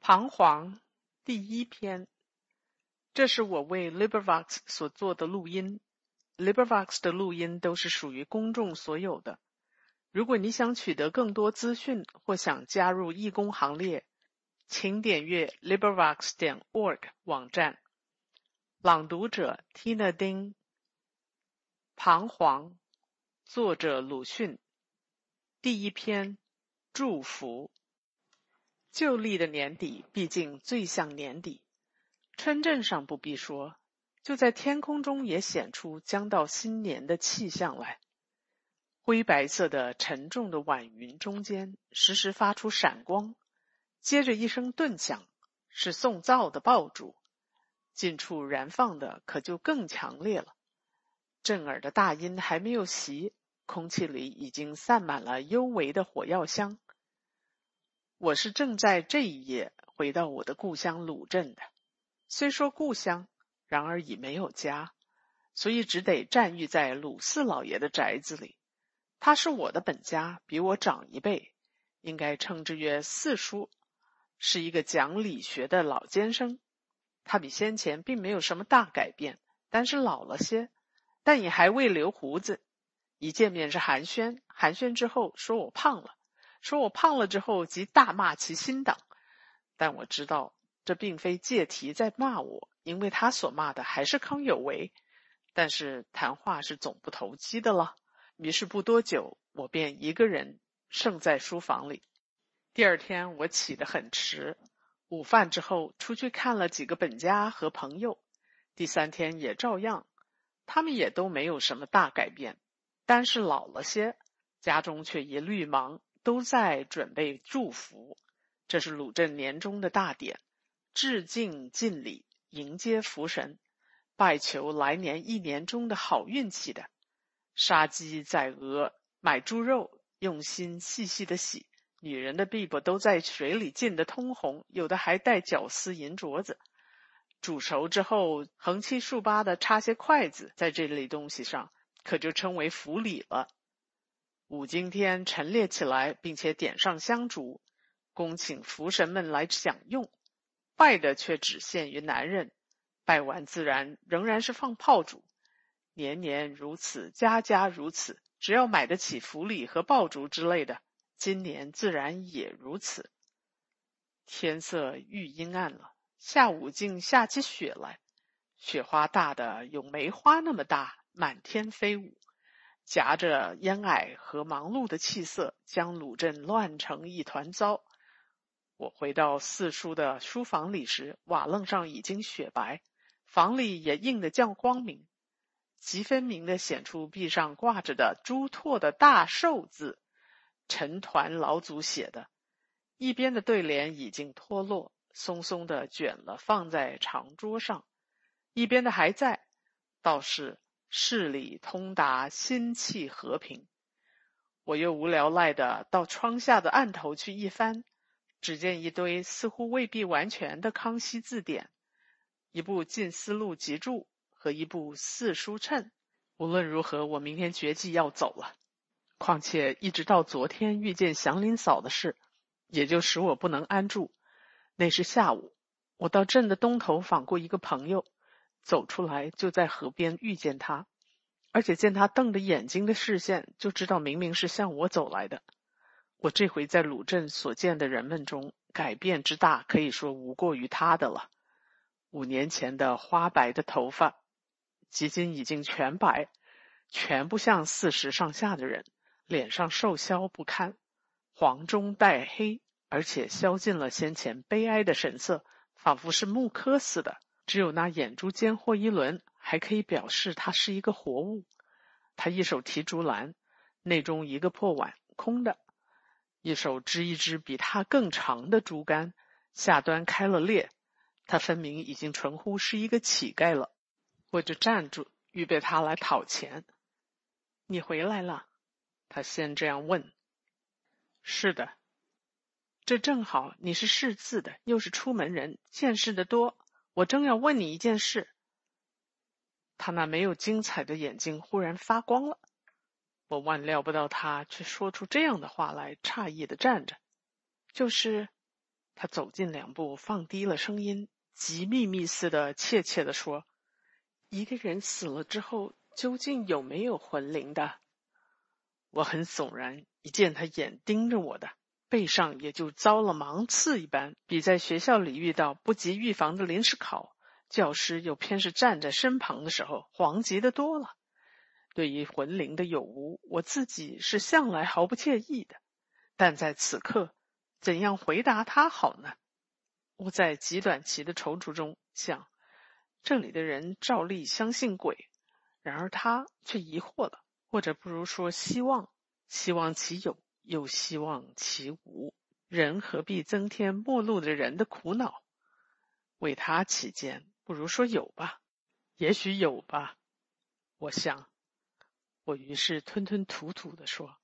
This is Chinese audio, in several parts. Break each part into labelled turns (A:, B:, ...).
A: 彷徨第一篇，这是我为 LibriVox 所做的录音。LibriVox 的录音都是属于公众所有的。如果你想取得更多资讯或想加入义工行列，请点阅 LibriVox 点 org 网站。朗读者 Tina Ding。彷徨，作者鲁迅。第一篇，祝福。旧历的年底，毕竟最像年底。村镇上不必说，就在天空中也显出将到新年的气象来。灰白色的沉重的晚云中间，时时发出闪光，接着一声顿响，是送灶的爆竹。近处燃放的可就更强烈了。震耳的大音还没有熄，空气里已经散满了幽微的火药香。我是正在这一夜回到我的故乡鲁镇的，虽说故乡，然而已没有家，所以只得暂寓在鲁四老爷的宅子里。他是我的本家，比我长一辈，应该称之曰四叔，是一个讲理学的老监生。他比先前并没有什么大改变，但是老了些，但也还未留胡子。一见面是寒暄，寒暄之后说我胖了。说我胖了之后，即大骂其新党，但我知道这并非借题在骂我，因为他所骂的还是康有为。但是谈话是总不投机的了，于是不多久，我便一个人剩在书房里。第二天我起得很迟，午饭之后出去看了几个本家和朋友。第三天也照样，他们也都没有什么大改变，但是老了些，家中却一律忙。都在准备祝福，这是鲁镇年终的大典，致敬敬礼，迎接福神，拜求来年一年中的好运气的。杀鸡宰鹅，买猪肉，用心细细的洗。女人的臂膊都在水里浸得通红，有的还带绞丝银镯子。煮熟之后，横七竖八的插些筷子在这类东西上，可就称为福礼了。五更天陈列起来，并且点上香烛，恭请福神们来享用。拜的却只限于男人，拜完自然仍然是放炮竹。年年如此，家家如此。只要买得起福礼和爆竹之类的，今年自然也如此。天色愈阴暗了，下午竟下起雪来，雪花大的有梅花那么大，满天飞舞。夹着烟霭和忙碌的气色，将鲁镇乱成一团糟。我回到四叔的书房里时，瓦楞上已经雪白，房里也映得较光明，极分明的显出壁上挂着的朱拓的大寿字，陈团老祖写的。一边的对联已经脱落，松松的卷了，放在长桌上；一边的还在，倒是。事理通达，心气和平。我又无聊赖的到窗下的案头去一翻，只见一堆似乎未必完全的《康熙字典》，一部《近思录集注》和一部《四书称》。无论如何，我明天决计要走了。况且一直到昨天遇见祥林嫂的事，也就使我不能安住。那是下午，我到镇的东头访过一个朋友。走出来，就在河边遇见他，而且见他瞪着眼睛的视线，就知道明明是向我走来的。我这回在鲁镇所见的人们中，改变之大，可以说无过于他的了。五年前的花白的头发，如今已经全白，全部像四十上下的人，脸上瘦削不堪，黄中带黑，而且消尽了先前悲哀的神色，仿佛是木刻似的。只有那眼珠尖或一轮，还可以表示他是一个活物。他一手提竹篮，内中一个破碗空的；一手支一支比他更长的竹竿，下端开了裂。他分明已经纯乎是一个乞丐了。我就站住，预备他来讨钱。你回来了？他先这样问。是的，这正好。你是识字的，又是出门人，见识的多。我正要问你一件事，他那没有精彩的眼睛忽然发光了。我万料不到他却说出这样的话来，诧异的站着。就是，他走近两步，放低了声音，极秘密似的怯怯的说：“一个人死了之后，究竟有没有魂灵的？”我很悚然，一见他眼盯着我的背上，也就遭了芒刺一般，比在学校里遇到不及预防的临时考，教师又偏是站在身旁的时候，惶急的多了。对于魂灵的有无，我自己是向来毫不介意的，但在此刻。怎样回答他好呢？我在极短期的踌躇中想，这里的人照例相信鬼，然而他却疑惑了，或者不如说希望，希望其有，又希望其无。人何必增添陌路的人的苦恼？为他起见，不如说有吧，也许有吧。我想，我于是吞吞吐吐的说：“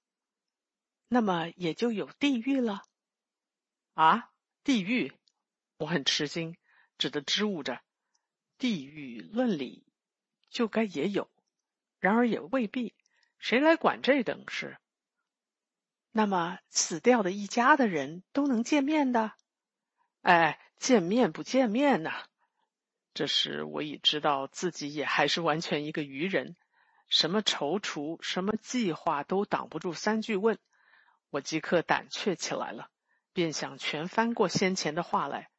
A: 那么也就有地狱了。”啊，地狱！我很吃惊，只得支吾着。地狱论理就该也有，然而也未必。谁来管这等事？那么死掉的一家的人都能见面的？哎，见面不见面呐？这时我已知道自己也还是完全一个愚人，什么踌躇，什么计划都挡不住三句问。我即刻胆怯起来了。便想全翻过先前的话来，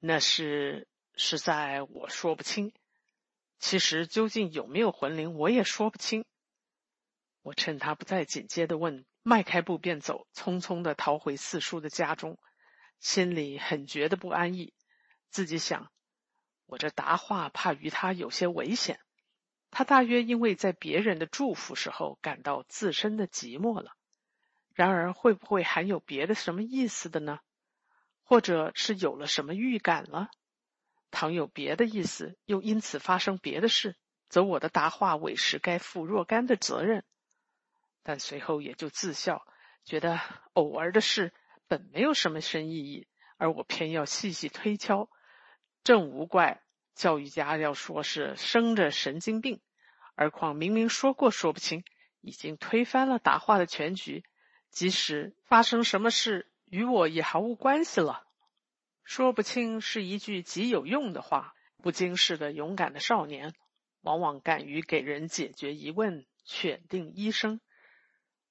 A: 那是实在我说不清。其实究竟有没有魂灵，我也说不清。我趁他不再紧接的问，迈开步便走，匆匆的逃回四叔的家中，心里很觉得不安逸。自己想，我这答话怕与他有些危险。他大约因为在别人的祝福时候感到自身的寂寞了。然而，会不会还有别的什么意思的呢？或者是有了什么预感了？倘有别的意思，又因此发生别的事，则我的答话委实该负若干的责任。但随后也就自笑，觉得偶尔的事本没有什么深意义，而我偏要细细推敲，正无怪教育家要说是生着神经病。而况明明说过说不清，已经推翻了答话的全局。即使发生什么事，与我也毫无关系了。说不清是一句极有用的话。不经事的勇敢的少年，往往敢于给人解决疑问、选定医生。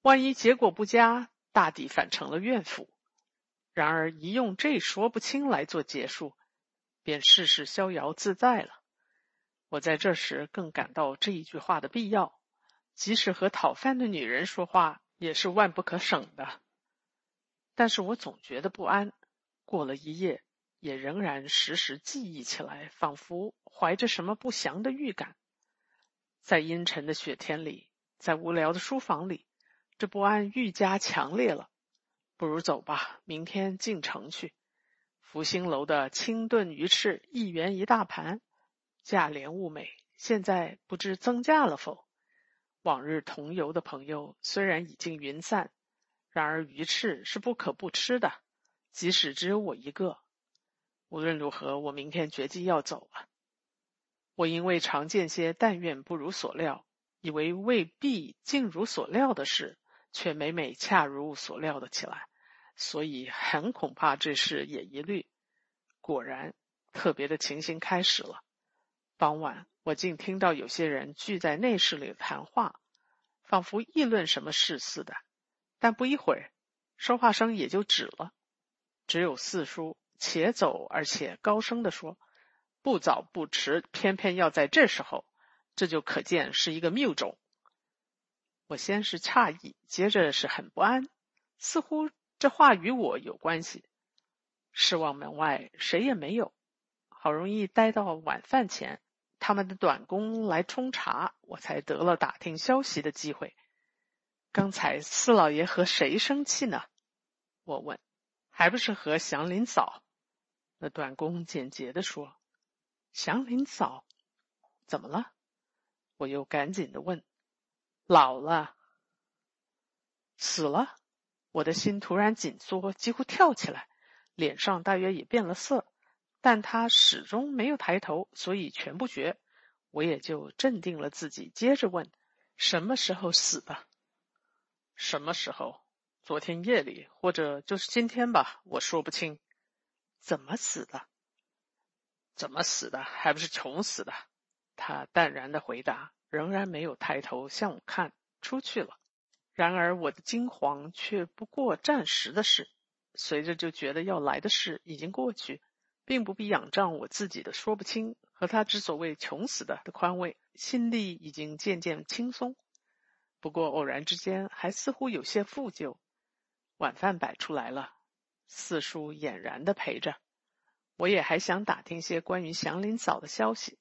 A: 万一结果不佳，大抵反成了怨妇。然而一用这说不清来做结束，便事事逍遥自在了。我在这时更感到这一句话的必要。即使和讨饭的女人说话。也是万不可省的，但是我总觉得不安。过了一夜，也仍然时时记忆起来，仿佛怀着什么不祥的预感。在阴沉的雪天里，在无聊的书房里，这不安愈加强烈了。不如走吧，明天进城去。福星楼的清炖鱼翅一元一大盘，价廉物美，现在不知增价了否？往日同游的朋友虽然已经云散，然而鱼翅是不可不吃的，即使只有我一个。无论如何，我明天决计要走了。我因为常见些但愿不如所料，以为未必尽如所料的事，却每每恰如所料的起来，所以很恐怕这事也一虑。果然，特别的情形开始了。傍晚。我竟听到有些人聚在内室里谈话，仿佛议论什么事似的。但不一会儿，说话声也就止了。只有四叔且走而且高声的说：“不早不迟，偏偏要在这时候，这就可见是一个谬种。”我先是诧异，接着是很不安，似乎这话与我有关系。失望门外谁也没有，好容易待到晚饭前。他们的短工来冲茶，我才得了打听消息的机会。刚才四老爷和谁生气呢？我问。还不是和祥林嫂？那短工简洁的说。祥林嫂怎么了？我又赶紧的问。老了，死了。我的心突然紧缩，几乎跳起来，脸上大约也变了色。但他始终没有抬头，所以全不觉。我也就镇定了自己，接着问：“什么时候死的？什么时候？昨天夜里，或者就是今天吧？我说不清。怎么死的？怎么死的？还不是穷死的？他淡然的回答，仍然没有抬头向我看，出去了。然而我的惊惶却不过暂时的事，随着就觉得要来的事已经过去，并不必仰仗我自己的说不清和他之所谓穷死的的宽慰，心里已经渐渐轻松。不过偶然之间还似乎有些负疚。晚饭摆出来了，四叔俨然的陪着。我也还想打听些关于祥林嫂的消息，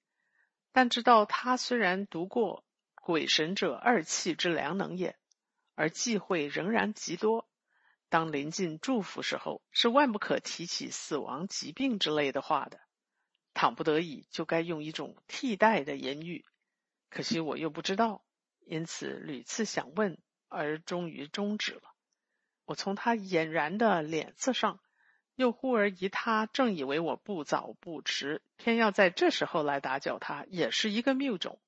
A: 但知道他虽然读过《鬼神者二气之良能也》，而忌讳仍然极多。当临近祝福时候，是万不可提起死亡、疾病之类的话的。倘不得已，就该用一种替代的言语。可惜我又不知道，因此屡次想问，而终于终止了。我从他俨然的脸色上。又忽而疑他正以为我不早不迟，偏要在这时候来打搅他，也是一个谬种，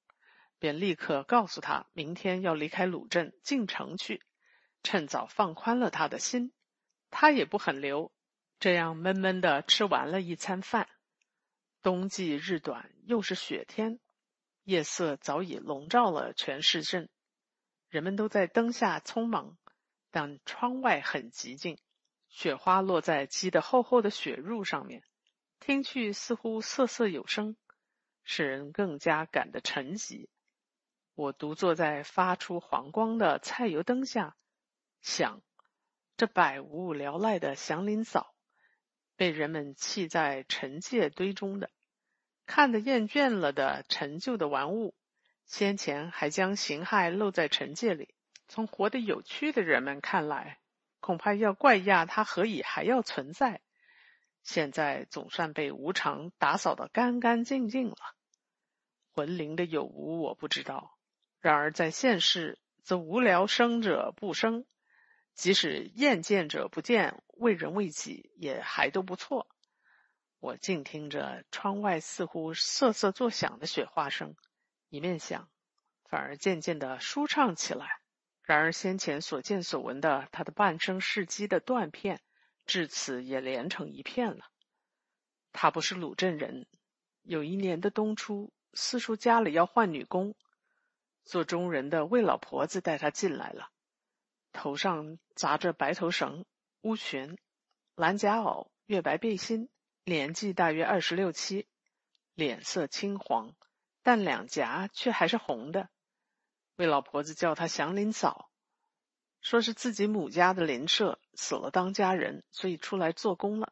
A: 便立刻告诉他，明天要离开鲁镇进城去，趁早放宽了他的心。他也不很留，这样闷闷的吃完了一餐饭。冬季日短，又是雪天，夜色早已笼罩了全市镇，人们都在灯下匆忙，但窗外很寂静。雪花落在积得厚厚的雪褥上面，听去似乎瑟瑟有声，使人更加感得沉寂。我独坐在发出黄光的菜油灯下，想：这百无聊赖的祥林嫂，被人们弃在陈界堆中的，看得厌倦了的陈旧的玩物，先前还将形骸露在陈界里，从活得有趣的人们看来。恐怕要怪亚他何以还要存在？现在总算被无常打扫得干干净净了。魂灵的有无我不知道，然而在现世，则无聊生者不生，即使厌见者不见，为人为己也还都不错。我静听着窗外似乎瑟瑟作响的雪花声，一面想，反而渐渐的舒畅起来。然而先前所见所闻的他的半生事迹的断片，至此也连成一片了。他不是鲁镇人。有一年的冬初，四叔家里要换女工，做中人的魏老婆子带他进来了，头上扎着白头绳、乌裙、蓝夹袄、月白背心，年纪大约二十六七，脸色青黄，但两颊却还是红的。魏老婆子叫她祥林嫂，说是自己母家的邻舍死了当家人，所以出来做工了。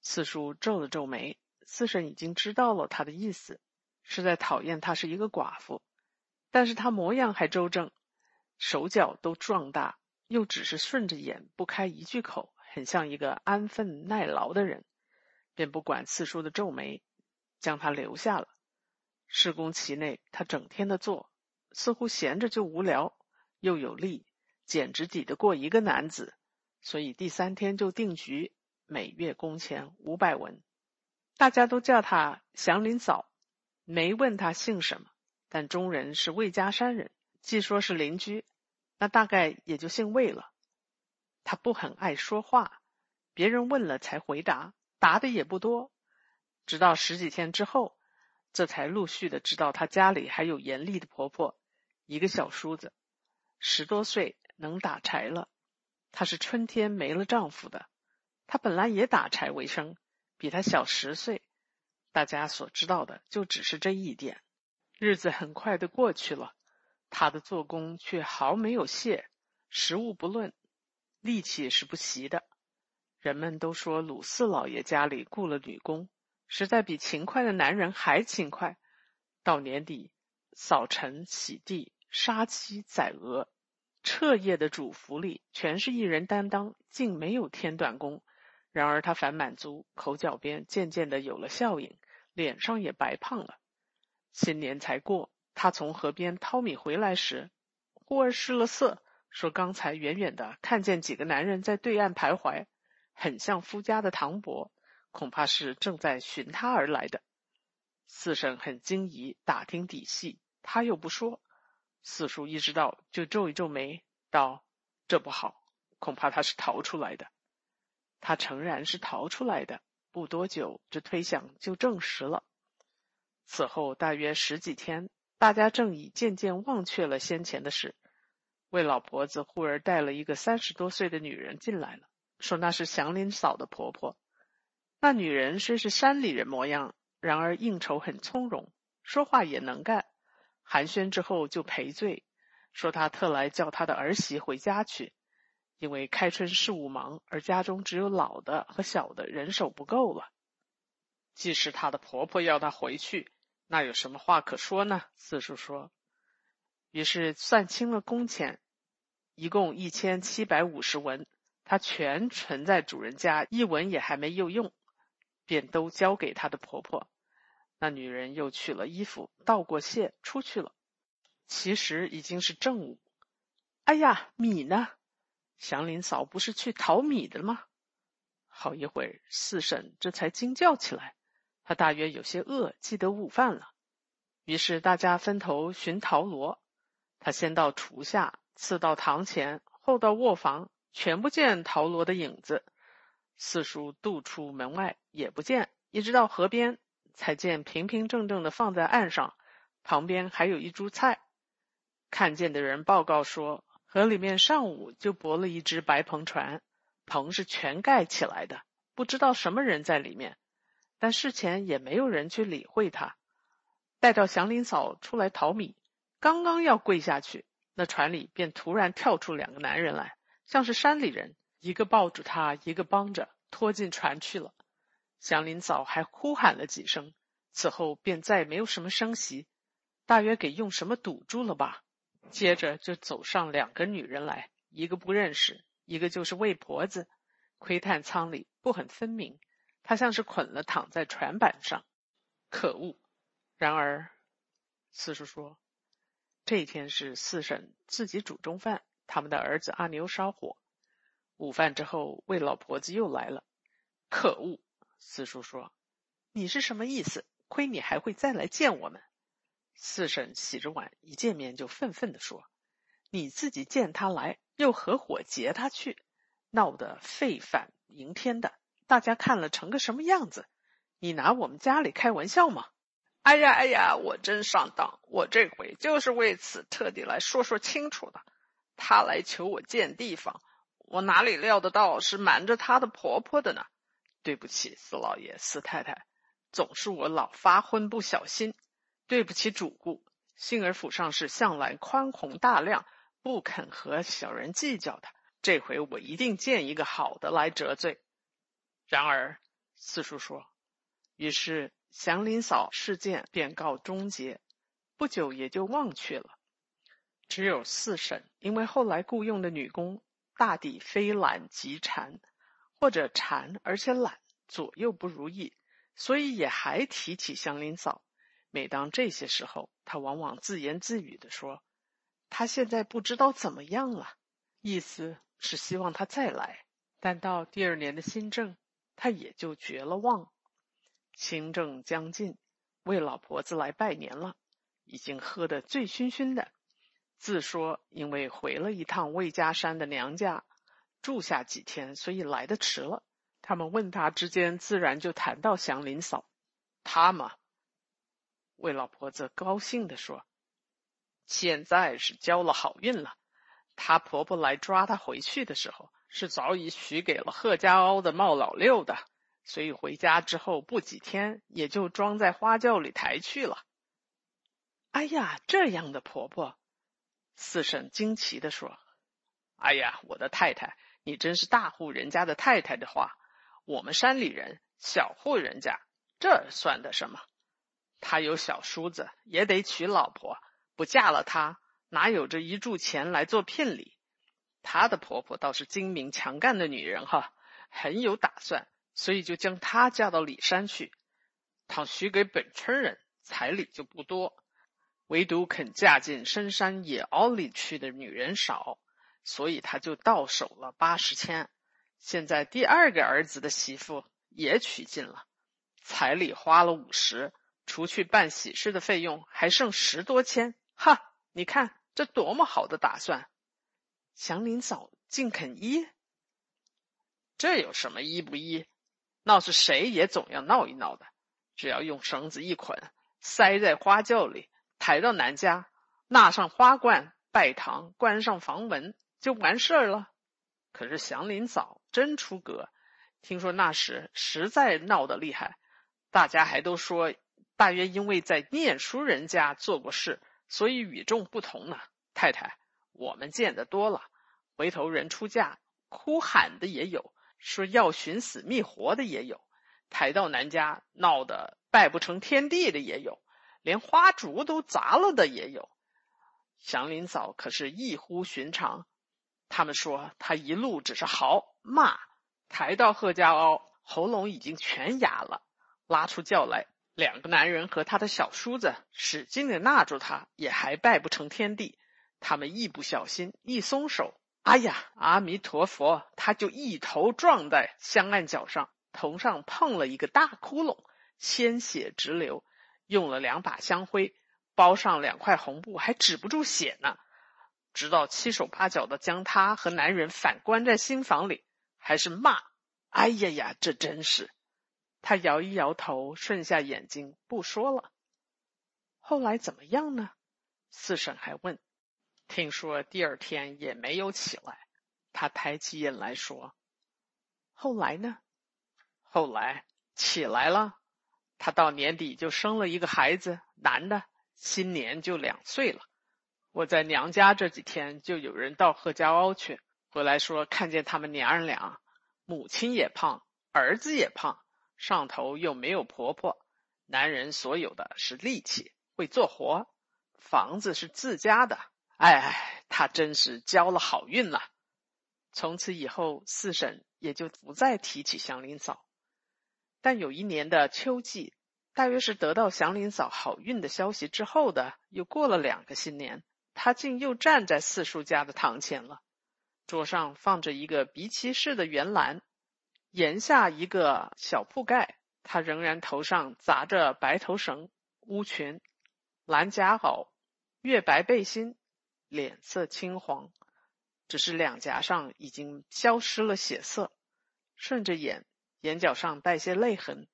A: 四叔皱了皱眉，四婶已经知道了他的意思，是在讨厌他是一个寡妇。但是他模样还周正，手脚都壮大，又只是顺着眼不开一句口，很像一个安分耐劳的人，便不管四叔的皱眉，将他留下了。施工期内，他整天的做。似乎闲着就无聊，又有力，简直抵得过一个男子。所以第三天就定局，每月工钱五百文。大家都叫他祥林嫂，没问他姓什么。但中人是魏家山人，既说是邻居，那大概也就姓魏了。他不很爱说话，别人问了才回答，答的也不多。直到十几天之后，这才陆续的知道他家里还有严厉的婆婆。一个小叔子，十多岁，能打柴了。她是春天没了丈夫的。她本来也打柴为生，比他小十岁。大家所知道的就只是这一点。日子很快的过去了，他的做工却毫没有懈。食物不论，力气是不习的。人们都说鲁四老爷家里雇了女工，实在比勤快的男人还勤快。到年底，扫尘、洗地。杀鸡宰鹅，彻夜的主福里，全是一人担当，竟没有添短工。然而他反满足，口角边渐渐的有了笑影，脸上也白胖了。新年才过，他从河边掏米回来时，忽而失了色，说刚才远远的看见几个男人在对岸徘徊，很像夫家的唐伯，恐怕是正在寻他而来的。四婶很惊疑，打听底细，他又不说。四叔一知道，就皱一皱眉，道：“这不好，恐怕他是逃出来的。”他诚然是逃出来的。不多久，这推想就证实了。此后大约十几天，大家正已渐渐忘却了先前的事。魏老婆子忽而带了一个三十多岁的女人进来了，说那是祥林嫂的婆婆。那女人虽是山里人模样，然而应酬很从容，说话也能干。寒暄之后就赔罪，说她特来叫她的儿媳回家去，因为开春事务忙，而家中只有老的和小的人手不够了。既是她的婆婆要她回去，那有什么话可说呢？四叔说。于是算清了工钱，一共一千七百五十文，他全存在主人家，一文也还没有用，便都交给他的婆婆。那女人又取了衣服，道过谢，出去了。其实已经是正午。哎呀，米呢？祥林嫂不是去淘米的吗？好一会儿，四婶这才惊叫起来。她大约有些饿，记得午饭了。于是大家分头寻陶罗。他先到厨下，次到堂前，后到卧房，全不见陶罗的影子。四叔渡出门外也不见，一直到河边，才见平平正正的放在岸上，旁边还有一株菜。看见的人报告说，河里面上午就泊了一只白篷船，篷是全盖起来的，不知道什么人在里面，但事前也没有人去理会他。待到祥林嫂出来淘米。刚刚要跪下去，那船里便突然跳出两个男人来，像是山里人，一个抱住他，一个帮着拖进船去了。祥林嫂还哭喊了几声，此后便再没有什么声息，大约给用什么堵住了吧。接着就走上两个女人来，一个不认识，一个就是魏婆子。窥探舱里不很分明，她像是捆了躺在船板上。可恶！然而，四叔说。这一天是四婶自己煮中饭，他们的儿子阿牛烧火。午饭之后，魏老婆子又来了。可恶！四叔说：“你是什么意思？亏你还会再来见我们。”四婶洗着碗，一见面就愤愤地说：“你自己见他来，又合伙劫他去，闹得沸反迎天的，大家看了成个什么样子？你拿我们家里开玩笑吗？”哎呀哎呀，我真上当！我这回就是为此特地来说说清楚的。他来求我见地方，我哪里料得到是瞒着他的婆婆的呢？对不起，四老爷、四太太，总是我老发昏不小心。对不起，主顾。幸而府上是向来宽宏大量，不肯和小人计较的。这回我一定见一个好的来折罪。然而，四叔说，于是。祥林嫂事件便告终结，不久也就忘却了。只有四婶，因为后来雇佣的女工大抵非懒即馋，或者馋而且懒，左右不如意，所以也还提起祥林嫂。每当这些时候，她往往自言自语的说：“她现在不知道怎么样了。”意思是希望她再来。但到第二年的新政，她也就绝了望。清正将近，魏老婆子来拜年了，已经喝得醉醺醺的。自说因为回了一趟魏家山的娘家，住下几天，所以来的迟了。他们问他之间，自然就谈到祥林嫂。他嘛，魏老婆子高兴的说：“现在是交了好运了。她婆婆来抓她回去的时候，是早已许给了贺家凹的茂老六的。”所以回家之后不几天，也就装在花轿里抬去了。哎呀，这样的婆婆！四婶惊奇的说：“哎呀，我的太太，你真是大户人家的太太的话，我们山里人小户人家，这算得什么？他有小叔子，也得娶老婆，不嫁了他，哪有这一柱钱来做聘礼？他的婆婆倒是精明强干的女人哈，很有打算。”所以就将她嫁到里山去。倘许给本村人，彩礼就不多；唯独肯嫁进深山野坳里去的女人少，所以他就到手了八十千。现在第二个儿子的媳妇也娶进了，彩礼花了五十，除去办喜事的费用，还剩十多千。哈，你看这多么好的打算！祥林嫂竟肯依。这有什么依不依？闹是谁也总要闹一闹的。只要用绳子一捆，塞在花轿里，抬到南家，纳上花冠，拜堂，关上房门，就完事儿了。可是祥林嫂真出格，听说那时实在闹得厉害，大家还都说，大约因为在念书人家做过事，所以与众不同呢。太太，我们见得多了，回头人出嫁，哭喊的也有，说要寻死觅活的也有，抬到南家闹得拜不成天地的也有，连花烛都砸了的也有。祥林嫂可是异乎寻常。他们说他一路只是嚎骂，抬到贺家坳，喉咙已经全哑了。拉出轿来，两个男人和他的小叔子使劲的纳住他，也还拜不成天地。他们一不小心，一松手，哎呀，阿弥陀佛！他就一头撞在香案脚上，头上碰了一个大窟窿，鲜血直流。用了两把香灰，包上两块红布，还止不住血呢。直到七手八脚的将他和男人反关在新房里，还是骂：“哎呀呀，这真是！”他摇一摇头，顺下眼睛，不说了。后来怎么样呢？四婶还问。听说第二天也没有起来。他抬起眼来说：“后来呢？后来起来了。他到年底就生了一个孩子，男的，新年就两岁了。”我在娘家这几天，就有人到贺家坳去，回来说看见他们娘儿俩，母亲也胖，儿子也胖，上头又没有婆婆，男人所有的是力气，会做活，房子是自家的，哎，他真是交了好运了。从此以后，四婶也就不再提起祥林嫂。但有一年的秋季，大约是得到祥林嫂好运的消息之后的，又过了两个新年。他竟又站在四叔家的堂前了，桌上放着一个鼻旗式的圆篮，檐下一个小铺盖。他仍然头上扎着白头绳，乌裙、蓝夹袄、月白背心，脸色青黄，只是两颊上已经消失了血色，顺着眼，眼角上带些泪痕，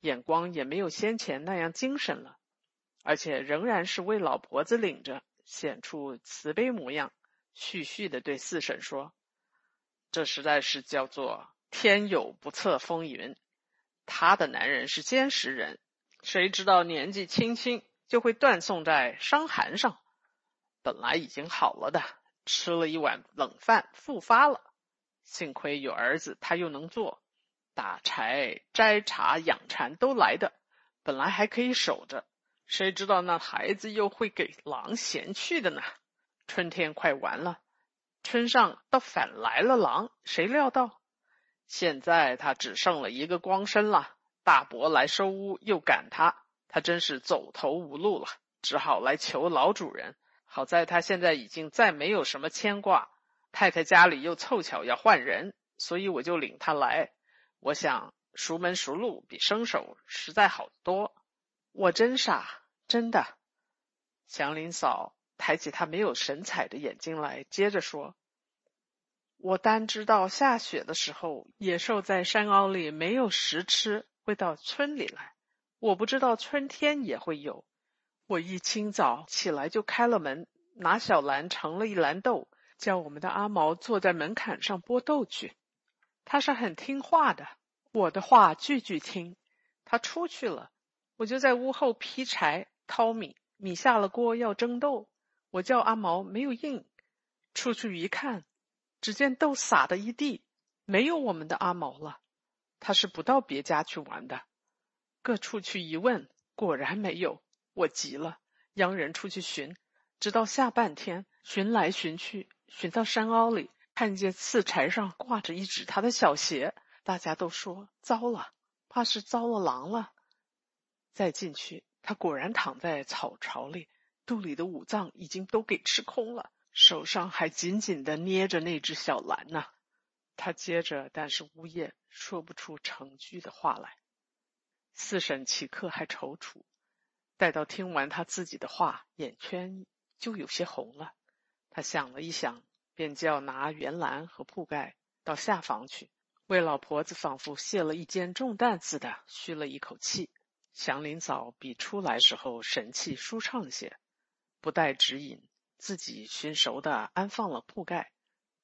A: 眼光也没有先前那样精神了，而且仍然是为老婆子领着。显出慈悲模样，絮絮的对四婶说：“这实在是叫做天有不测风云。他的男人是坚实人，谁知道年纪轻轻就会断送在伤寒上？本来已经好了的，吃了一碗冷饭复发了。幸亏有儿子，他又能做打柴、摘茶、养蚕都来的，本来还可以守着。”谁知道那孩子又会给狼衔去的呢？春天快完了，村上倒反来了狼。谁料到，现在他只剩了一个光身了。大伯来收屋又赶他，他真是走投无路了，只好来求老主人。好在他现在已经再没有什么牵挂，太太家里又凑巧要换人，所以我就领他来。我想熟门熟路比生手实在好多。我真傻。真的，祥林嫂抬起她没有神采的眼睛来，接着说：“我单知道下雪的时候，野兽在山坳里没有食吃，会到村里来。我不知道春天也会有。我一清早起来就开了门，拿小篮盛了一篮豆，叫我们的阿毛坐在门槛上剥豆去。他是很听话的，我的话句句听。他出去了，我就在屋后劈柴。”淘米，米下了锅要蒸豆，我叫阿毛没有应，出去一看，只见豆撒的一地，没有我们的阿毛了。他是不到别家去玩的。各处去一问，果然没有。我急了，央人出去寻，直到下半天，寻来寻去，寻到山坳里，看见刺柴上挂着一只他的小鞋，大家都说糟了，怕是遭了狼了。再进去。他果然躺在草巢里，肚里的五脏已经都给吃空了，手上还紧紧的捏着那只小蓝呢。他接着，但是呜咽，说不出成句的话来。四婶岂刻还踌躇，待到听完他自己的话，眼圈就有些红了。他想了一想，便叫拿圆篮和铺盖到下房去，魏老婆子仿佛卸了一肩重担似的，吁了一口气。祥林嫂比出来时候神气舒畅些，不带指引，自己熏熟的安放了铺盖。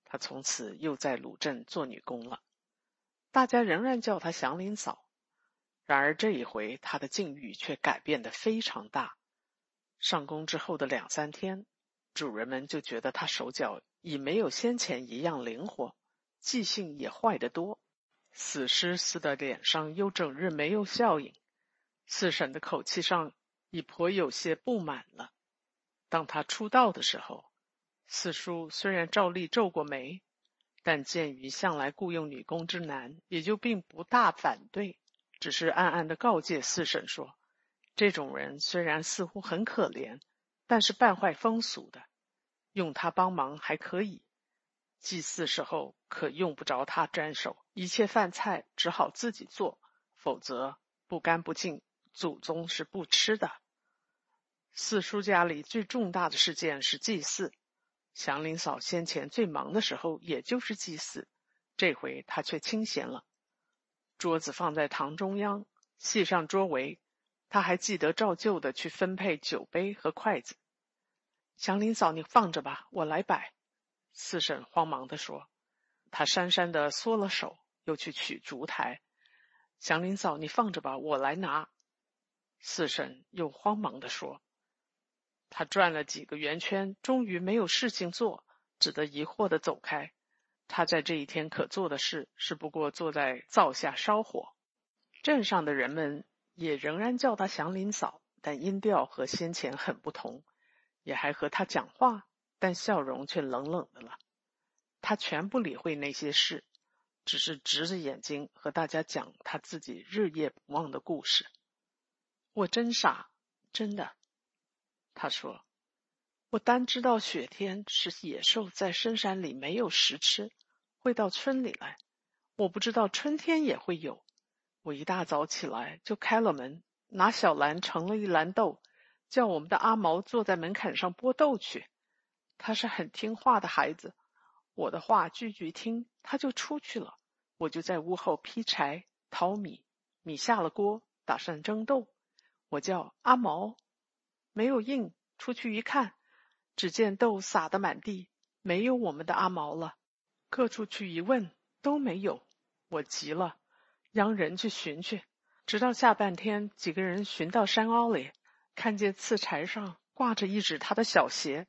A: 她从此又在鲁镇做女工了。大家仍然叫她祥林嫂，然而这一回她的境遇却改变的非常大。上工之后的两三天，主人们就觉得她手脚已没有先前一样灵活，记性也坏得多，死尸似的脸上又整日没有笑影。四婶的口气上已颇有些不满了。当他出道的时候，四叔虽然照例皱过眉，但鉴于向来雇佣女工之难，也就并不大反对，只是暗暗的告诫四婶说：“这种人虽然似乎很可怜，但是败坏风俗的，用他帮忙还可以。祭祀时候可用不着他沾手，一切饭菜只好自己做，否则不干不净。”祖宗是不吃的。四叔家里最重大的事件是祭祀，祥林嫂先前最忙的时候也就是祭祀，这回她却清闲了。桌子放在堂中央，系上桌围，他还记得照旧的去分配酒杯和筷子。祥林嫂，你放着吧，我来摆。四婶慌忙的说。他讪讪的缩了手，又去取烛台。祥林嫂，你放着吧，我来拿。四婶又慌忙地说：“他转了几个圆圈，终于没有事情做，只得疑惑地走开。他在这一天可做的事，是不过坐在灶下烧火。镇上的人们也仍然叫他祥林嫂，但音调和先前很不同，也还和他讲话，但笑容却冷冷的了。他全不理会那些事，只是直着眼睛和大家讲他自己日夜不忘的故事。”我真傻，真的。他说：“我单知道雪天是野兽在深山里没有食吃，会到村里来。我不知道春天也会有。我一大早起来就开了门，拿小篮盛了一篮豆，叫我们的阿毛坐在门槛上剥豆去。他是很听话的孩子，我的话句句听，他就出去了。我就在屋后劈柴、淘米，米下了锅，打算蒸豆。”我叫阿毛，没有应。出去一看，只见豆撒得满地，没有我们的阿毛了。各处去一问，都没有。我急了，央人去寻去。直到下半天，几个人寻到山凹里，看见刺柴上挂着一只他的小鞋，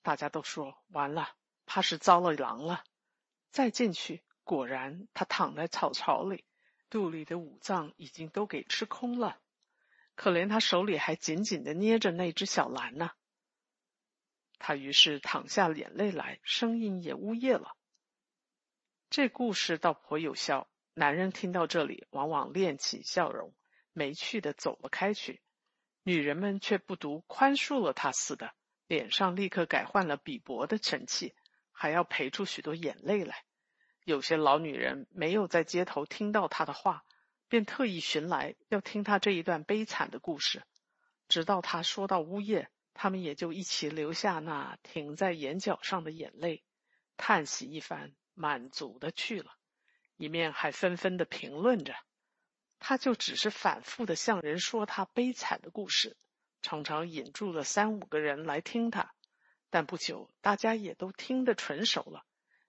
A: 大家都说完了，怕是遭了狼了。再进去，果然他躺在草槽里，肚里的五脏已经都给吃空了。可怜他手里还紧紧的捏着那只小蓝呢。他于是淌下眼泪来，声音也呜咽了。这故事倒颇有效，男人听到这里，往往敛起笑容，没趣的走了开去；女人们却不独宽恕了他似的，脸上立刻改换了鄙薄的神气，还要赔出许多眼泪来。有些老女人没有在街头听到他的话。便特意寻来，要听他这一段悲惨的故事。直到他说到呜咽，他们也就一起流下那停在眼角上的眼泪，叹息一番，满足的去了。一面还纷纷的评论着。他就只是反复的向人说他悲惨的故事，常常引住了三五个人来听他。但不久，大家也都听得纯熟了，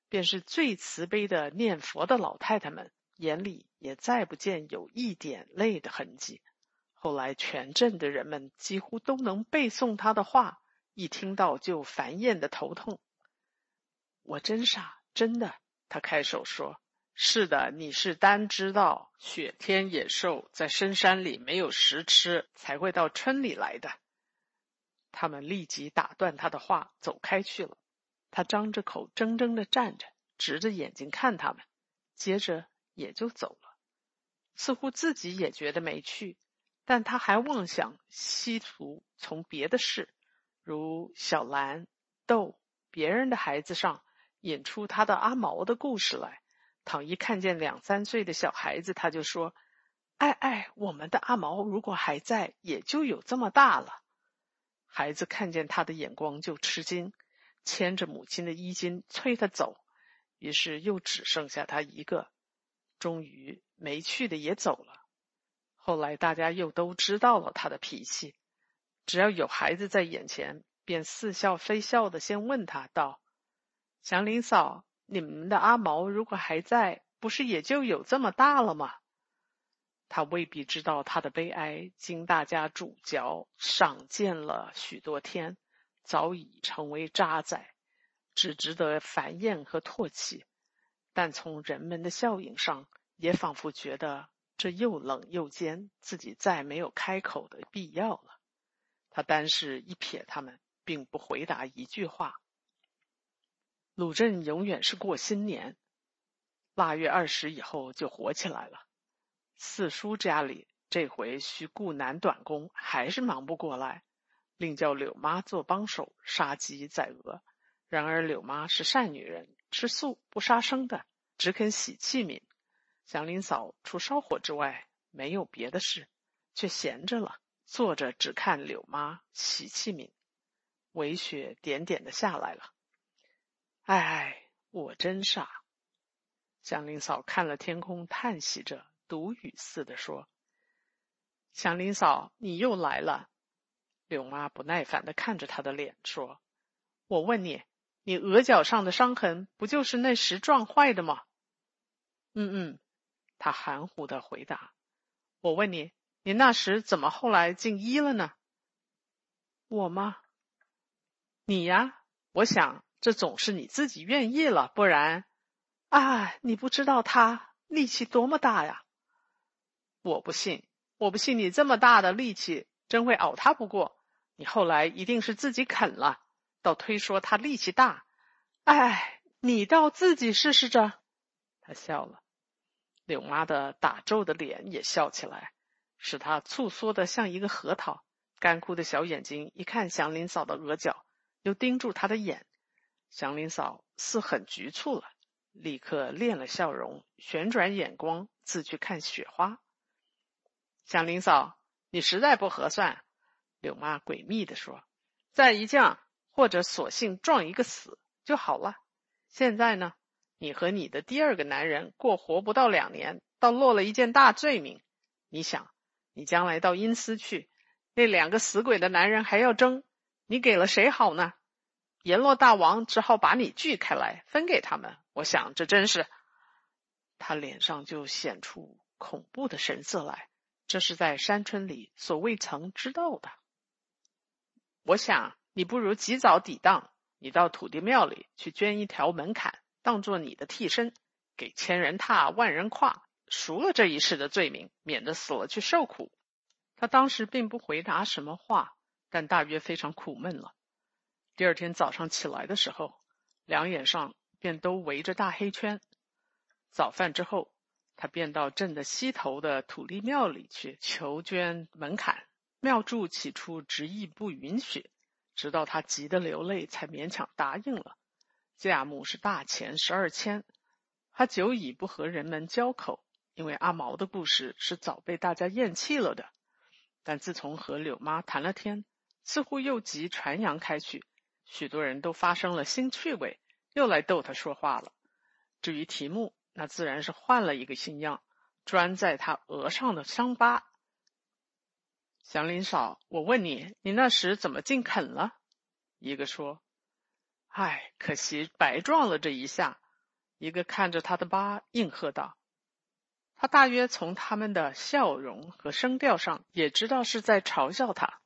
A: 便是最慈悲的念佛的老太太们。眼里也再不见有一点泪的痕迹。后来，全镇的人们几乎都能背诵他的话，一听到就烦厌的头痛。我真傻，真的。他开手说：“是的，你是单知道雪天野兽在深山里没有食吃，才会到村里来的。”他们立即打断他的话，走开去了。他张着口，怔怔的站着，直着眼睛看他们，接着。也就走了，似乎自己也觉得没趣，但他还妄想稀图从别的事，如小兰、豆别人的孩子上引出他的阿毛的故事来。倘一看见两三岁的小孩子，他就说：“哎哎，我们的阿毛如果还在，也就有这么大了。”孩子看见他的眼光就吃惊，牵着母亲的衣襟催他走，于是又只剩下他一个。终于没去的也走了。后来大家又都知道了他的脾气，只要有孩子在眼前，便似笑非笑的先问他道：“祥林嫂，你们的阿毛如果还在，不是也就有这么大了吗？”他未必知道他的悲哀，经大家主嚼赏见了许多天，早已成为渣滓，只值得繁衍和唾弃。但从人们的效应上，也仿佛觉得。这又冷又尖，自己再没有开口的必要了。他单是一瞥他们，并不回答一句话。鲁镇永远是过新年，腊月二十以后就火起来了。四叔家里这回需雇男短工，还是忙不过来，另叫柳妈做帮手杀鸡宰鹅。然而柳妈是善女人，吃素不杀生的，只肯洗器皿。祥林嫂除烧火之外没有别的事，却闲着了，坐着只看柳妈洗器皿。微雪点点的下来了。哎，我真傻。祥林嫂看了天空，叹息着，独语似的说：“祥林嫂，你又来了。”柳妈不耐烦的看着她的脸说：“我问你，你额角上的伤痕不就是那时撞坏的吗？”“嗯嗯。”他含糊的回答：“我问你，你那时怎么后来进医了呢？”“我吗？你呀？我想这总是你自己愿意了，不然……啊，你不知道他力气多么大呀！我不信，我不信你这么大的力气真会熬他不过。你后来一定是自己啃了，倒推说他力气大。哎，你倒自己试试着。”他笑了。柳妈的打皱的脸也笑起来，使她蹙缩的像一个核桃，干枯的小眼睛一看祥林嫂的额角，又盯住她的眼。祥林嫂似很局促了，立刻练了笑容，旋转眼光，自去看雪花。祥林嫂，你实在不合算。柳妈诡秘的说：“再一犟，或者索性撞一个死就好了。现在呢？”你和你的第二个男人过活不到两年，倒落了一件大罪名。你想，你将来到阴司去，那两个死鬼的男人还要争，你给了谁好呢？阎罗大王只好把你锯开来，分给他们。我想，这真是……他脸上就显出恐怖的神色来。这是在山村里所未曾知道的。我想，你不如及早抵当，你到土地庙里去捐一条门槛。当做你的替身，给千人踏万人跨，赎了这一世的罪名，免得死了去受苦。他当时并不回答什么话，但大约非常苦闷了。第二天早上起来的时候，两眼上便都围着大黑圈。早饭之后，他便到镇的西头的土地庙里去求捐门槛。庙祝起初执意不允许，直到他急得流泪，才勉强答应了。价目是大钱十二千，他久已不和人们交口，因为阿毛的故事是早被大家厌弃了的。但自从和柳妈谈了天，似乎又急传扬开去，许多人都发生了新趣味，又来逗他说话了。至于题目，那自然是换了一个新样，专在他额上的伤疤。祥林嫂，我问你，你那时怎么竟肯了？一个说。唉，可惜白撞了这一下。一个看着他的疤，应和道：“他大约从他们的笑容和声调上，也知道是在嘲笑他，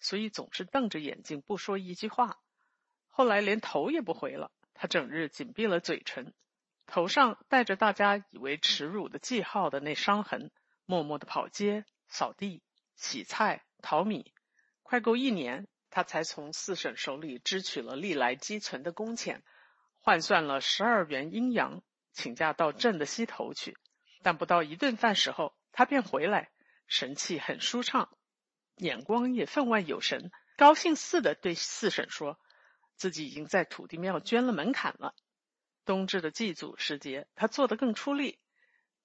A: 所以总是瞪着眼睛，不说一句话。后来连头也不回了。他整日紧闭了嘴唇，头上带着大家以为耻辱的记号的那伤痕，默默的跑街、扫地、洗菜、淘米，快够一年。”他才从四婶手里支取了历来积存的工钱，换算了十二元阴阳，请假到镇的西头去。但不到一顿饭时候，他便回来，神气很舒畅，眼光也分外有神，高兴似的对四婶说：“自己已经在土地庙捐了门槛了。”冬至的祭祖时节，他做得更出力，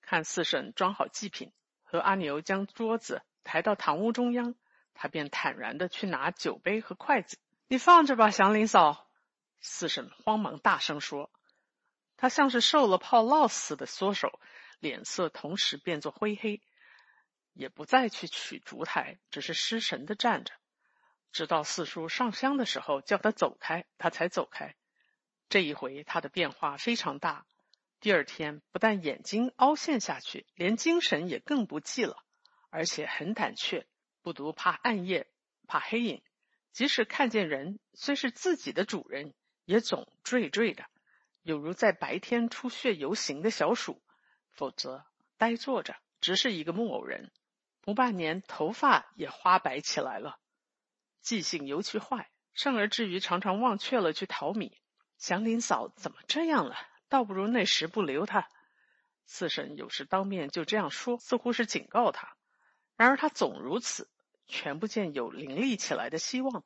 A: 看四婶装好祭品，和阿牛将桌子抬到堂屋中央。他便坦然的去拿酒杯和筷子，你放着吧，祥林嫂。四婶慌忙大声说：“他像是受了炮烙似的缩手，脸色同时变作灰黑，也不再去取烛台，只是失神的站着，直到四叔上香的时候叫他走开，他才走开。这一回他的变化非常大。第二天不但眼睛凹陷下去，连精神也更不济了，而且很胆怯，不独怕暗夜，怕黑影，即使看见人，虽是自己的主人，也总惴惴的，有如在白天出穴游行的小鼠；否则呆坐着，只是一个木偶人。不半年，头发也花白起来了，记性尤其坏，甚而至于常常忘却了去淘米。祥林嫂怎么这样了？倒不如那时不留他。四婶有时当面就这样说，似乎是警告他。然而他总如此，全不见有凌厉起来的希望。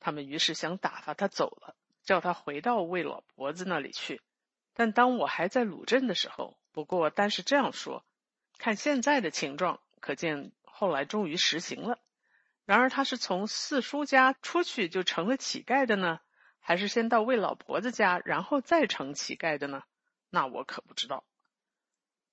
A: 他们于是想打发他走了，叫他回到魏老婆子那里去。但当我还在鲁镇的时候，不过单是这样说。看现在的情状，可见后来终于实行了。然而他是从四叔家出去就成了乞丐的呢？还是先到魏老婆子家，然后再成乞丐的呢？那我可不知道。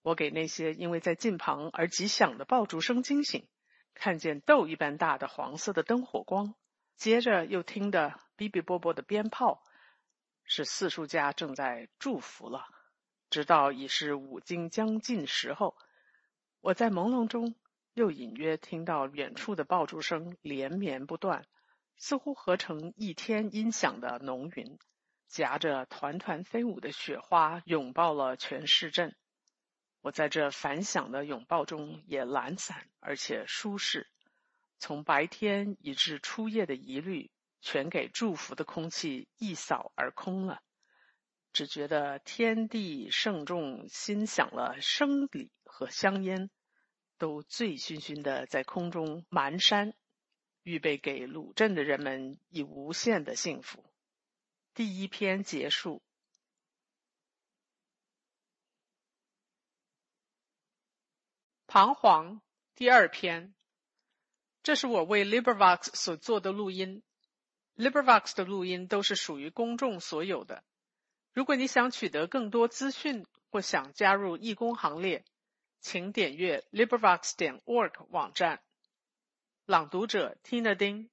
A: 我给那些因为在近旁而极响的爆竹声惊醒，看见豆一般大的黄色的灯火光，接着又听得哔哔啵啵的鞭炮，是四叔家正在祝福了。直到已是五更将近时候，我在朦胧中又隐约听到远处的爆竹声连绵不断。似乎合成一天音响的浓云，夹着团团飞舞的雪花，拥抱了全市镇。我在这反响的拥抱中也懒散而且舒适，从白天以至初夜的疑虑，全给祝福的空气一扫而空了。只觉得天地圣众心想了生礼和香烟，都醉醺醺的在空中蹒跚。预备给鲁镇的人们以无限的幸福。第一篇结束。彷徨第二篇，这是我为 LibriVox 所做的录音。LibriVox 的录音都是属于公众所有的。如果你想取得更多资讯或想加入义工行列，请点阅 LibriVox 点 org 网站。朗读者：Tina 丁。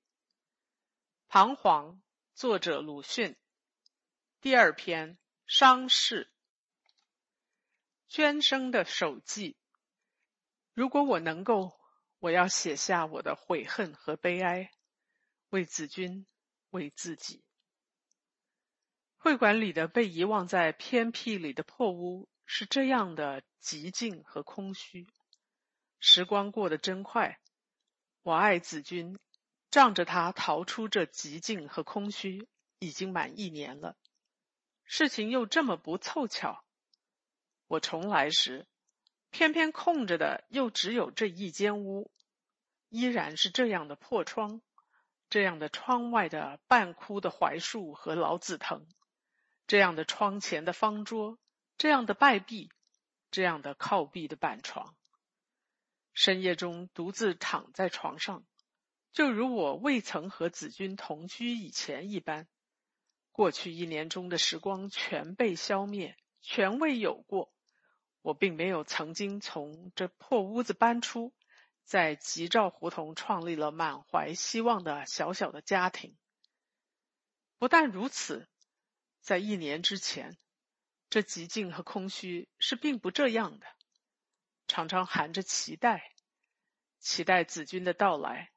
A: 彷徨，作者：鲁迅。第二篇：伤逝。娟生的手记。如果我能够，我要写下我的悔恨和悲哀，为子君，为自己。会馆里的被遗忘在偏僻里的破屋，是这样的寂静和空虚。时光过得真快。我爱子君，仗着他逃出这寂静和空虚，已经满一年了。事情又这么不凑巧，我重来时，偏偏空着的又只有这一间屋，依然是这样的破窗，这样的窗外的半枯的槐树和老紫藤，这样的窗前的方桌，这样的败壁，这样的靠壁的板床。深夜中独自躺在床上，就如我未曾和子君同居以前一般。过去一年中的时光全被消灭，全未有过。我并没有曾经从这破屋子搬出，在吉兆胡同创立了满怀希望的小小的家庭。不但如此，在一年之前，这寂静和空虚是并不这样的。常常含着期待，期待子君的到来。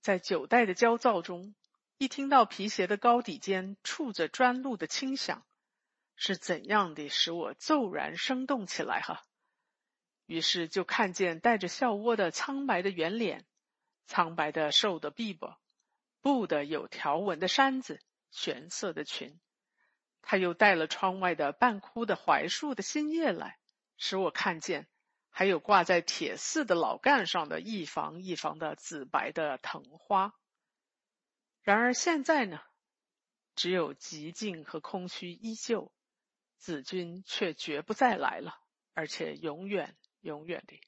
A: 在九代的焦躁中，一听到皮鞋的高底间触着砖路的轻响，是怎样的使我骤然生动起来哈！于是就看见带着笑窝的苍白的圆脸，苍白的瘦的臂膊，布的有条纹的衫子，玄色的裙。他又带了窗外的半枯的槐树的新叶来，使我看见。还有挂在铁丝的老干上的一房一房的紫白的藤花。然而现在呢，只有寂静和空虚依旧，子君却绝不再来了，而且永远永远的。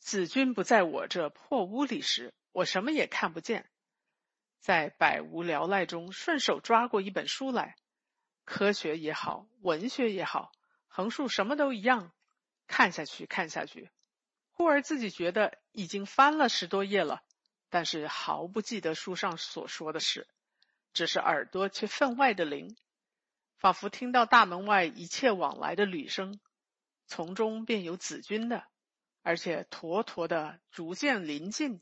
A: 子君不在我这破屋里时，我什么也看不见，在百无聊赖中顺手抓过一本书来，科学也好，文学也好，横竖什么都一样。看下去，看下去，忽而自己觉得已经翻了十多页了，但是毫不记得书上所说的事，只是耳朵却分外的灵，仿佛听到大门外一切往来的旅声，从中便有子君的，而且坨坨的逐渐临近，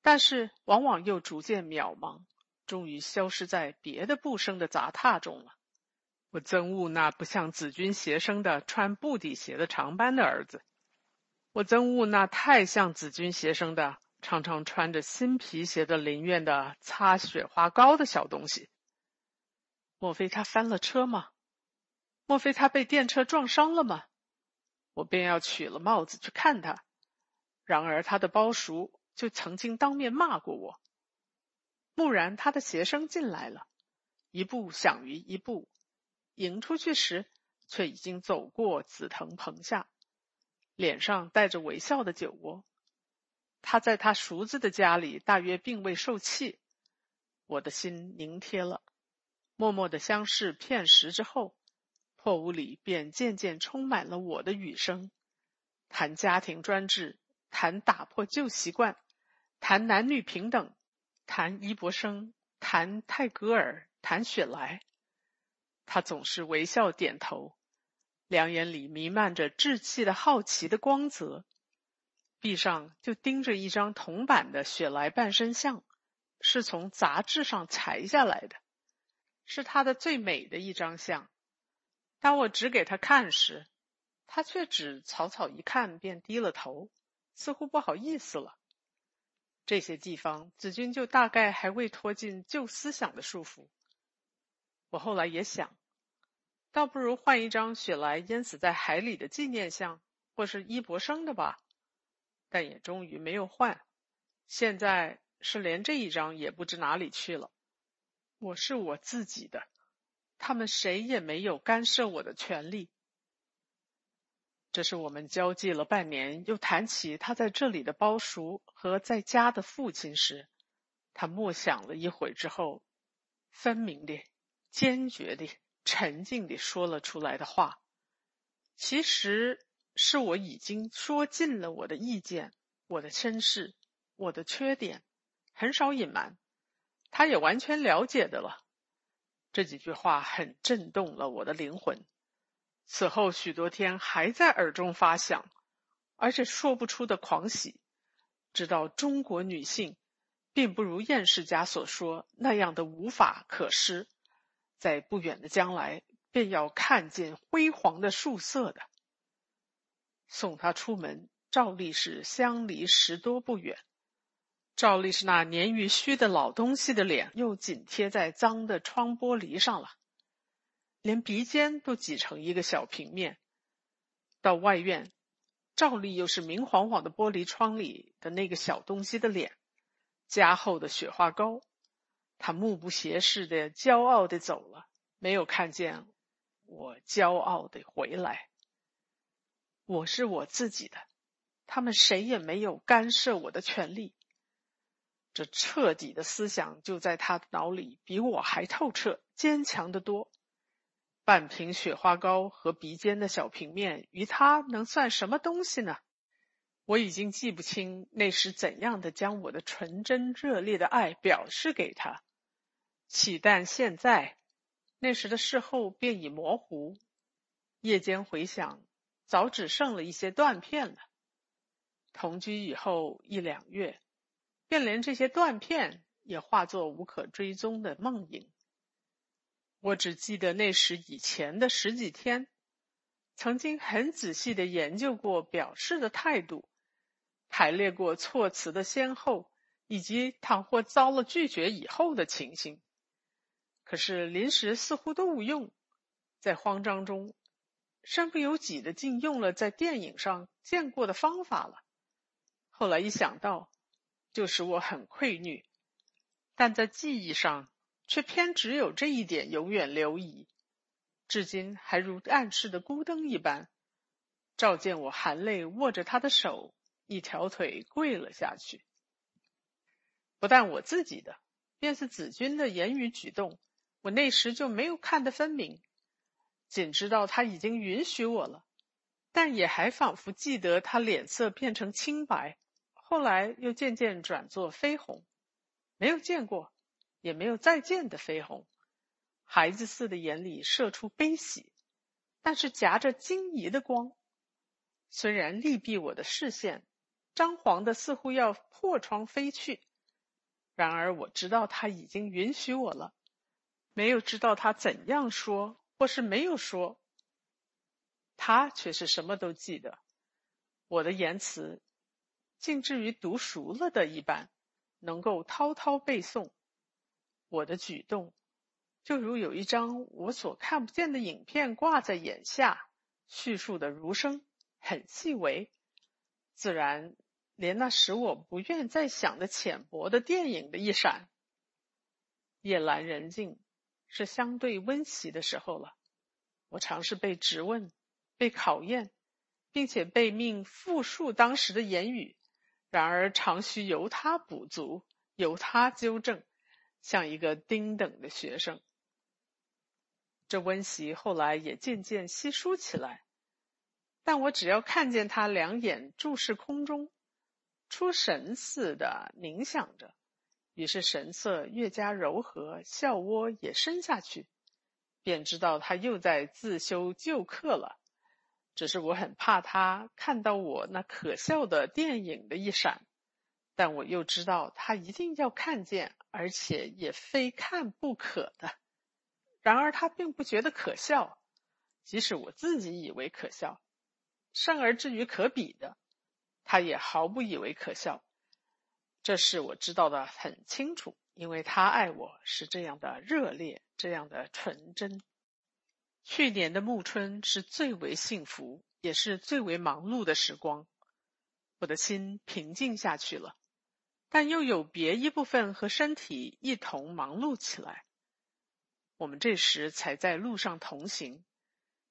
A: 但是往往又逐渐渺茫，终于消失在别的步声的杂沓中了。我憎恶那不像子君鞋生的穿布底鞋的长班的儿子，我憎恶那太像子君鞋生的常常穿着新皮鞋的林院的擦雪花膏的小东西。莫非他翻了车吗？莫非他被电车撞伤了吗？我便要取了帽子去看他，然而他的包叔就曾经当面骂过我。蓦然，他的鞋声进来了，一步响于一步。迎出去时，却已经走过紫藤棚下，脸上带着微笑的酒窝。他在他熟子的家里，大约并未受气。我的心凝贴了，默默的相视片时之后，破屋里便渐渐充满了我的语声，谈家庭专制，谈打破旧习惯，谈男女平等，谈伊博生，谈泰戈尔，谈雪莱。他总是微笑点头，两眼里弥漫着稚气的好奇的光泽，壁上就盯着一张铜版的雪莱半身像，是从杂志上裁下来的，是他的最美的一张像。当我指给他看时，他却只草草一看，便低了头，似乎不好意思了。这些地方，子君就大概还未脱尽旧思想的束缚。我后来也想，倒不如换一张雪莱淹死在海里的纪念像，或是伊博生的吧。但也终于没有换。现在是连这一张也不知哪里去了。我是我自己的，他们谁也没有干涉我的权利。这是我们交际了半年，又谈起他在这里的包叔和在家的父亲时，他默想了一会之后，分明的。坚决的、沉静的说了出来的话，其实是我已经说尽了我的意见、我的身世、我的缺点，很少隐瞒，他也完全了解的了。这几句话很震动了我的灵魂，此后许多天还在耳中发响，而且说不出的狂喜，知道中国女性并不如燕世家所说那样的无法可施。在不远的将来，便要看见辉煌的树色的。送他出门，照例是相离十多不远。照例是那年逾虚的老东西的脸，又紧贴在脏的窗玻璃上了，连鼻尖都挤成一个小平面。到外院，照例又是明晃晃的玻璃窗里的那个小东西的脸，加厚的雪花膏。他目不斜视的、骄傲的走了，没有看见我骄傲的回来。我是我自己的，他们谁也没有干涉我的权利。这彻底的思想就在他脑里，比我还透彻、坚强的多。半瓶雪花膏和鼻尖的小平面，与他能算什么东西呢？我已经记不清那时怎样的将我的纯真热烈的爱表示给他。岂但现在，那时的事后便已模糊。夜间回想，早只剩了一些断片了。同居以后一两月，便连这些断片也化作无可追踪的梦影。我只记得那时以前的十几天，曾经很仔细的研究过表示的态度，排列过措辞的先后，以及倘或遭了拒绝以后的情形。可是临时似乎都无用，在慌张中，身不由己的竟用了在电影上见过的方法了。后来一想到，就使我很愧疚，但在记忆上却偏只有这一点永远留遗，至今还如暗室的孤灯一般，照见我含泪握着他的手，一条腿跪了下去。不但我自己的，便是子君的言语举动。我那时就没有看得分明，仅知道他已经允许我了。但也还仿佛记得他脸色变成青白，后来又渐渐转作绯红，没有见过，也没有再见的绯红。孩子似的眼里射出悲喜，但是夹着惊疑的光。虽然力避我的视线，张皇的似乎要破窗飞去。然而我知道他已经允许我了，没有知道他怎样说，或是没有说。他却是什么都记得，我的言辞，竟至于读熟了的一般，能够滔滔背诵。我的举动，就如有一张我所看不见的影片挂在眼下，叙述的如声，很细微，自然。连那使我不愿再想的浅薄的电影的一闪，夜阑人静，是相对温习的时候了。我尝试被质问、被考验，并且被命复述当时的言语，然而常需由他补足，由他纠正，像一个丁等的学生。这温习后来也渐渐稀疏起来，但我只要看见他两眼注视空中。出神似的冥想着，于是神色越加柔和，笑窝也深下去，便知道他又在自修旧课了。只是我很怕他看到我那可笑的电影的一闪，但我又知道他一定要看见，而且也非看不可的。然而他并不觉得可笑，即使我自己以为可笑，甚而至于可比的。他也毫不以为可笑，这事我知道的很清楚，因为他爱我是这样的热烈，这样的纯真。去年的暮春是最为幸福，也是最为忙碌的时光，我的心平静下去了，但又有别一部分和身体一同忙碌起来。我们这时才在路上同行，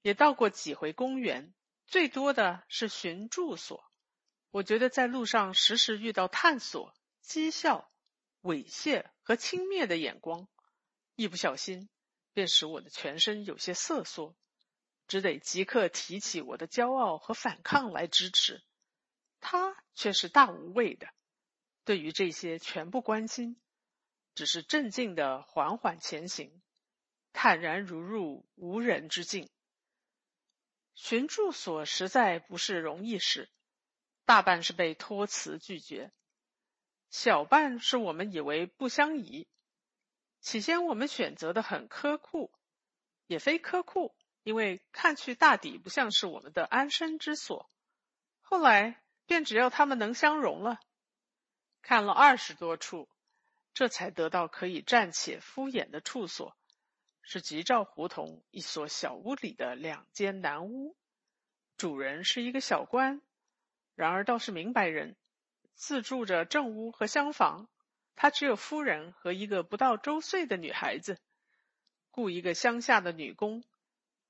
A: 也到过几回公园，最多的是寻住所。我觉得在路上时时遇到探索、讥笑、猥亵和轻蔑的眼光，一不小心便使我的全身有些瑟缩，只得即刻提起我的骄傲和反抗来支持。他却是大无畏的，对于这些全不关心，只是镇静的缓缓前行，坦然如入无人之境。寻住所实在不是容易事。大半是被托辞拒绝，小半是我们以为不相宜。起先我们选择的很苛酷，也非苛酷，因为看去大抵不像是我们的安身之所。后来便只要他们能相容了，看了二十多处，这才得到可以暂且敷衍的处所，是吉兆胡同一所小屋里的两间南屋，主人是一个小官。然而倒是明白人，自住着正屋和厢房。他只有夫人和一个不到周岁的女孩子，雇一个乡下的女工。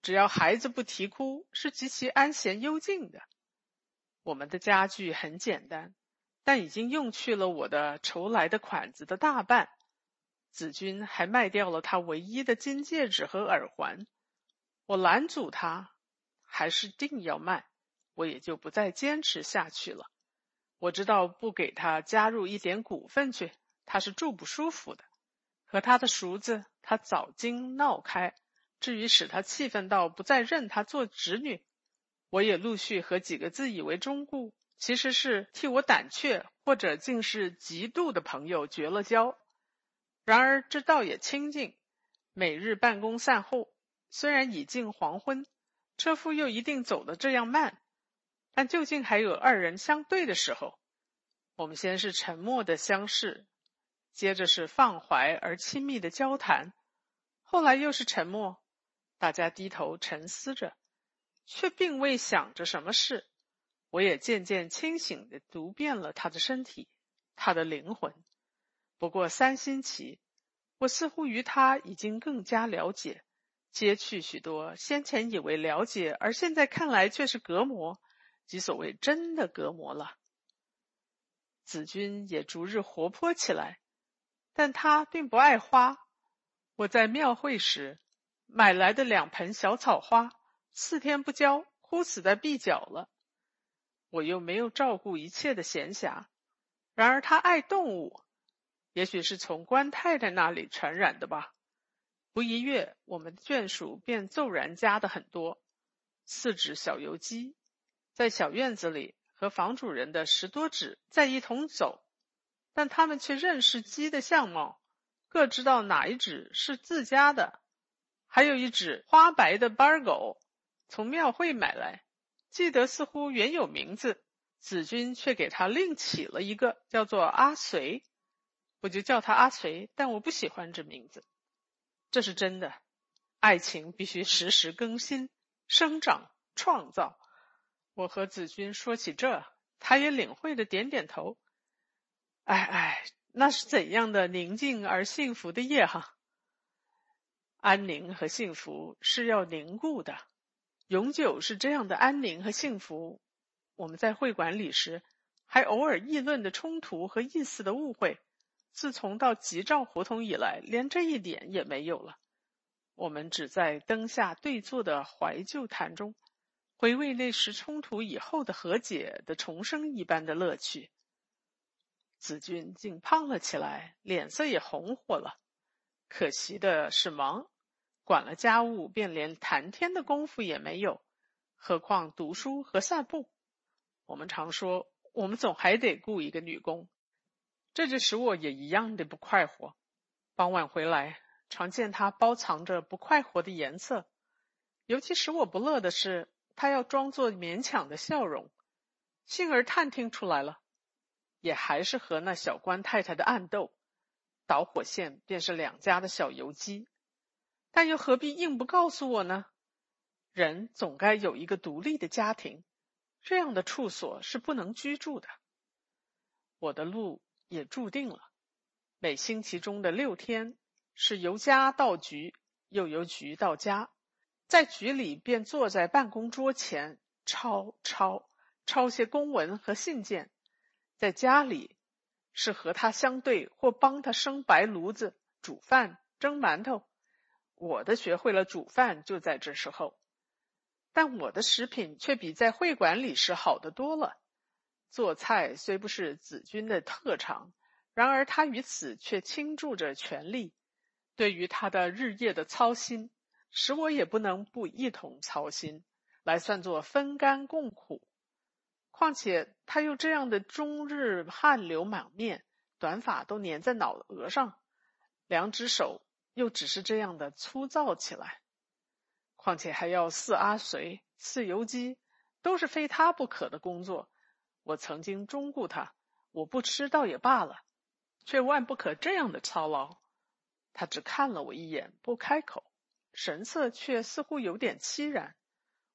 A: 只要孩子不啼哭，是极其安闲幽静的。我们的家具很简单，但已经用去了我的筹来的款子的大半。子君还卖掉了他唯一的金戒指和耳环。我拦阻他，还是定要卖。我也就不再坚持下去了。我知道不给他加入一点股份去，他是住不舒服的。和他的叔子，他早经闹开。至于使他气愤到不再认他做侄女，我也陆续和几个自以为忠固，其实是替我胆怯或者竟是嫉妒的朋友绝了交。然而这倒也清静。每日办公散后，虽然已近黄昏，车夫又一定走得这样慢。但究竟还有二人相对的时候，我们先是沉默的相视，接着是放怀而亲密的交谈，后来又是沉默，大家低头沉思着，却并未想着什么事。我也渐渐清醒的读遍了他的身体，他的灵魂。不过三星期，我似乎与他已经更加了解，揭去许多先前以为了解，而现在看来却是隔膜。即所谓真的隔膜了。子君也逐日活泼起来，但他并不爱花。我在庙会时买来的两盆小草花，四天不浇，枯死在壁角了。我又没有照顾一切的闲暇。然而他爱动物，也许是从官太太那里传染的吧。不一月，我们的眷属便骤然加的很多，四只小油鸡，在小院子里和房主人的十多只在一同走，但他们却认识鸡的相貌，各知道哪一只是自家的。还有一只花白的斑狗，从庙会买来，记得似乎原有名字，子君却给他另起了一个，叫做阿随，我就叫他阿随，但我不喜欢这名字。这是真的，爱情必须时时更新、生长、创造。我和子君说起这，他也领会的点点头。哎哎，那是怎样的宁静而幸福的夜哈！安宁和幸福是要凝固的，永久是这样的安宁和幸福。我们在会馆里时，还偶尔议论的冲突和意思的误会，自从到吉兆胡同以来，连这一点也没有了。我们只在灯下对坐的怀旧谈中，回味那时冲突以后的和解的重生一般的乐趣。子君竟胖了起来，脸色也红火了。可惜的是忙，管了家务，便连谈天的功夫也没有，何况读书和散步。我们常说，我们总还得雇一个女工，这就使我也一样的不快活。傍晚回来，常见她包藏着不快活的颜色，尤其使我不乐的是，她要装作勉强的笑容。幸而探听出来了，也还是和那小官太太的暗斗。导火线便是两家的小游击，但又何必硬不告诉我呢？人总该有一个独立的家庭，这样的处所是不能居住的。我的路也注定了，每星期中的六天是由家到局，又由局到家。在局里便坐在办公桌前抄抄抄些公文和信件，在家里。是和他相对，或帮他生白炉子、煮饭、蒸馒头。我的学会了煮饭就在这时候，但我的食品却比在会馆里时好得多了。做菜虽不是子君的特长，然而他于此却倾注着全力。对于他的日夜的操心，使我也不能不一同操心，来算作分甘共苦。况且他又这样的终日汗流满面，短发都粘在脑额上，两只手又只是这样的粗糙起来。况且还要似阿随、似游鸡，都是非他不可的工作。我曾经忠顾他，我不吃倒也罢了，却万不可这样的操劳。他只看了我一眼，不开口，神色却似乎有点凄然。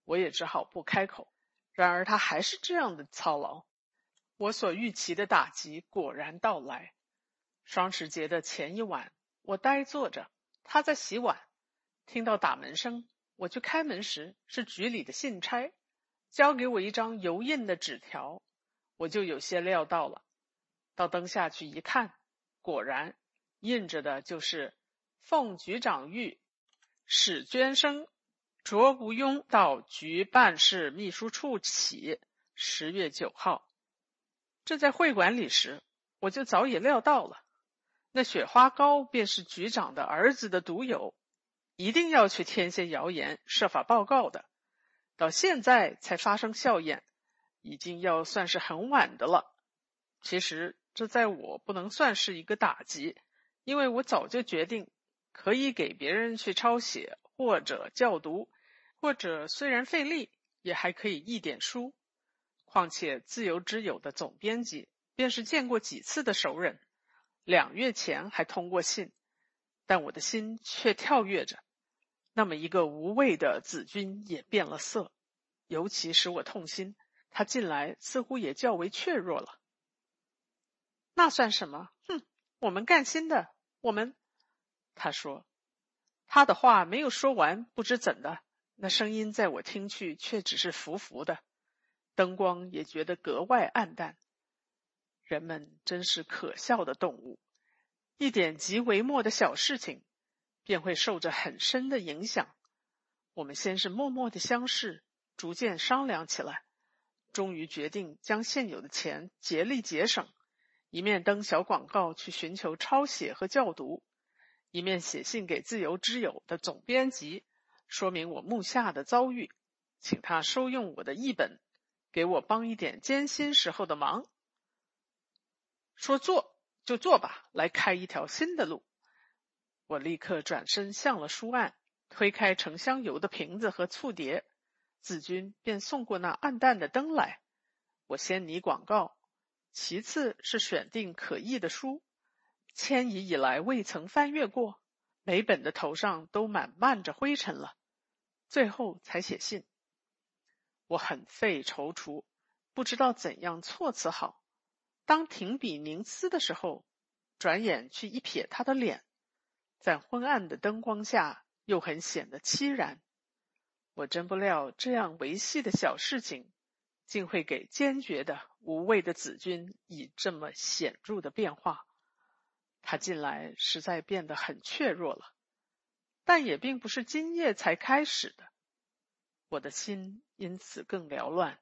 A: 我也只好不开口。然而他还是这样的操劳，我所预期的打击果然到来。双十节的前一晚，我呆坐着，他在洗碗，听到打门声，我去开门时，是局里的信差，交给我一张油印的纸条，我就有些料到了。到灯下去一看，果然印着的就是“奉局长谕，史娟生”。卓无庸到局办事秘书处起，十月九号。这在会馆里时，我就早已料到了。那雪花膏便是局长的儿子的独有，一定要去添些谣言，设法报告的。到现在才发生效验，已经要算是很晚的了。其实这在我不能算是一个打击，因为我早就决定可以给别人去抄写或者校读。或者虽然费力，也还可以一点书。况且自由之友的总编辑便是见过几次的熟人，两月前还通过信，但我的心却跳跃着。那么一个无畏的子君也变了色，尤其使我痛心。他近来似乎也较为怯弱了。那算什么？哼，我们干新的，我们。他说，他的话没有说完，不知怎的。那声音在我听去却只是浮浮的，灯光也觉得格外暗淡。人们真是可笑的动物，一点极微末的小事情，便会受着很深的影响。我们先是默默的相视，逐渐商量起来，终于决定将现有的钱竭力节省，一面登小广告去寻求抄写和校读，一面写信给自由之友的总编辑，说明我目下的遭遇，请他收用我的译本，给我帮一点艰辛时候的忙。说做就做吧，来开一条新的路。我立刻转身向了书案，推开盛香油的瓶子和醋碟，子君便送过那暗淡的灯来。我先拟广告，其次是选定可译的书，迁移以来未曾翻阅过，每本的头上都满漫着灰尘了，最后才写信。我很费踌躇，不知道怎样措辞好。当停笔凝思的时候，转眼去一瞥他的脸。在昏暗的灯光下，又很显得凄然。我真不料这样维系的小事情，竟会给坚决的、无畏的子君以这么显著的变化。他近来实在变得很怯弱了，但也并不是今夜才开始的。我的心因此更缭乱。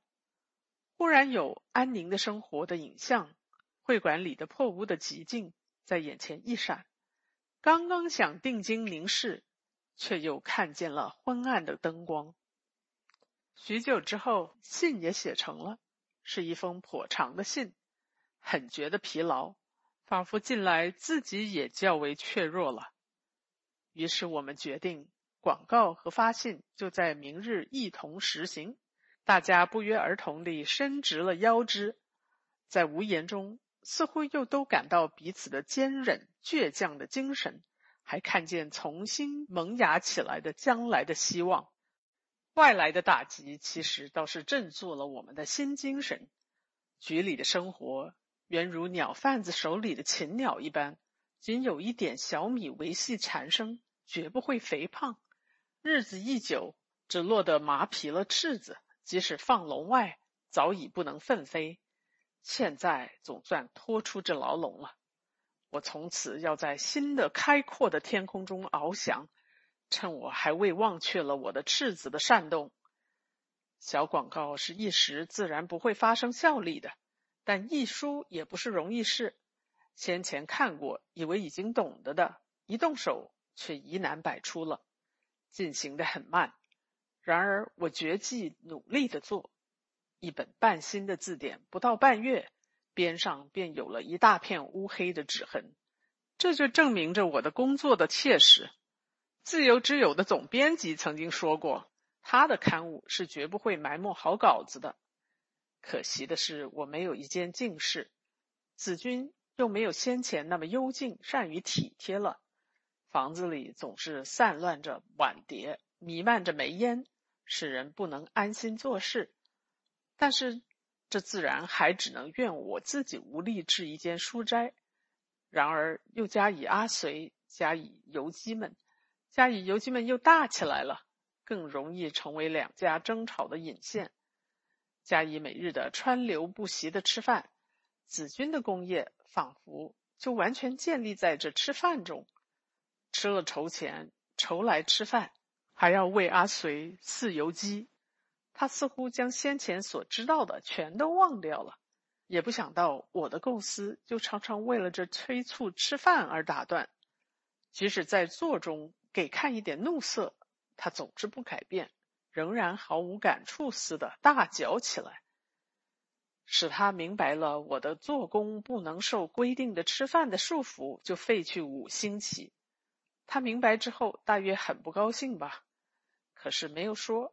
A: 忽然有安宁的生活的影像，会馆里的破屋的寂静在眼前一闪。刚刚想定睛凝视，却又看见了昏暗的灯光。许久之后，信也写成了，是一封颇长的信，很觉得疲劳，仿佛近来自己也较为怯弱了。于是我们决定，广告和发信就在明日一同实行。大家不约而同地伸直了腰肢，在无言中。似乎又都感到彼此的坚韧倔强的精神，还看见重新萌芽起来的将来的希望。外来的打击其实倒是振作了我们的新精神。局里的生活原如鸟贩子手里的禽鸟一般，仅有一点小米维系产生，绝不会肥胖。日子一久，只落得麻皮了翅子，即使放笼外，早已不能奋飞。现在总算脱出这牢笼了，我从此要在新的开阔的天空中翱翔。趁我还未忘却了我的赤子的扇动，小广告是一时自然不会发生效力的，但译书也不是容易事。先前看过，以为已经懂得的，一动手却疑难百出了，进行的很慢。然而我决计努力的做。一本半新的字典，不到半月，边上便有了一大片乌黑的指痕，这就证明着我的工作的切实。自由之友的总编辑曾经说过，他的刊物是绝不会埋没好稿子的。可惜的是，我没有一间静室，子君又没有先前那么幽静，善于体贴了。房子里总是散乱着碗碟，弥漫着煤烟，使人不能安心做事。但是，这自然还只能怨我自己无力置一间书斋。然而，又加以阿随，加以游击们，加以游击们又大起来了，更容易成为两家争吵的引线。加以每日的川流不息的吃饭，子君的功业仿佛就完全建立在这吃饭中。吃了筹钱，筹来吃饭，还要为阿随饲游击。他似乎将先前所知道的全都忘掉了，也不想到我的构思就常常为了这催促吃饭而打断。即使在座中给看一点怒色，他总是不改变，仍然毫无感触似的大嚼起来，使他明白了我的做工不能受规定的吃饭的束缚，就废去五星期。他明白之后，大约很不高兴吧，可是没有说。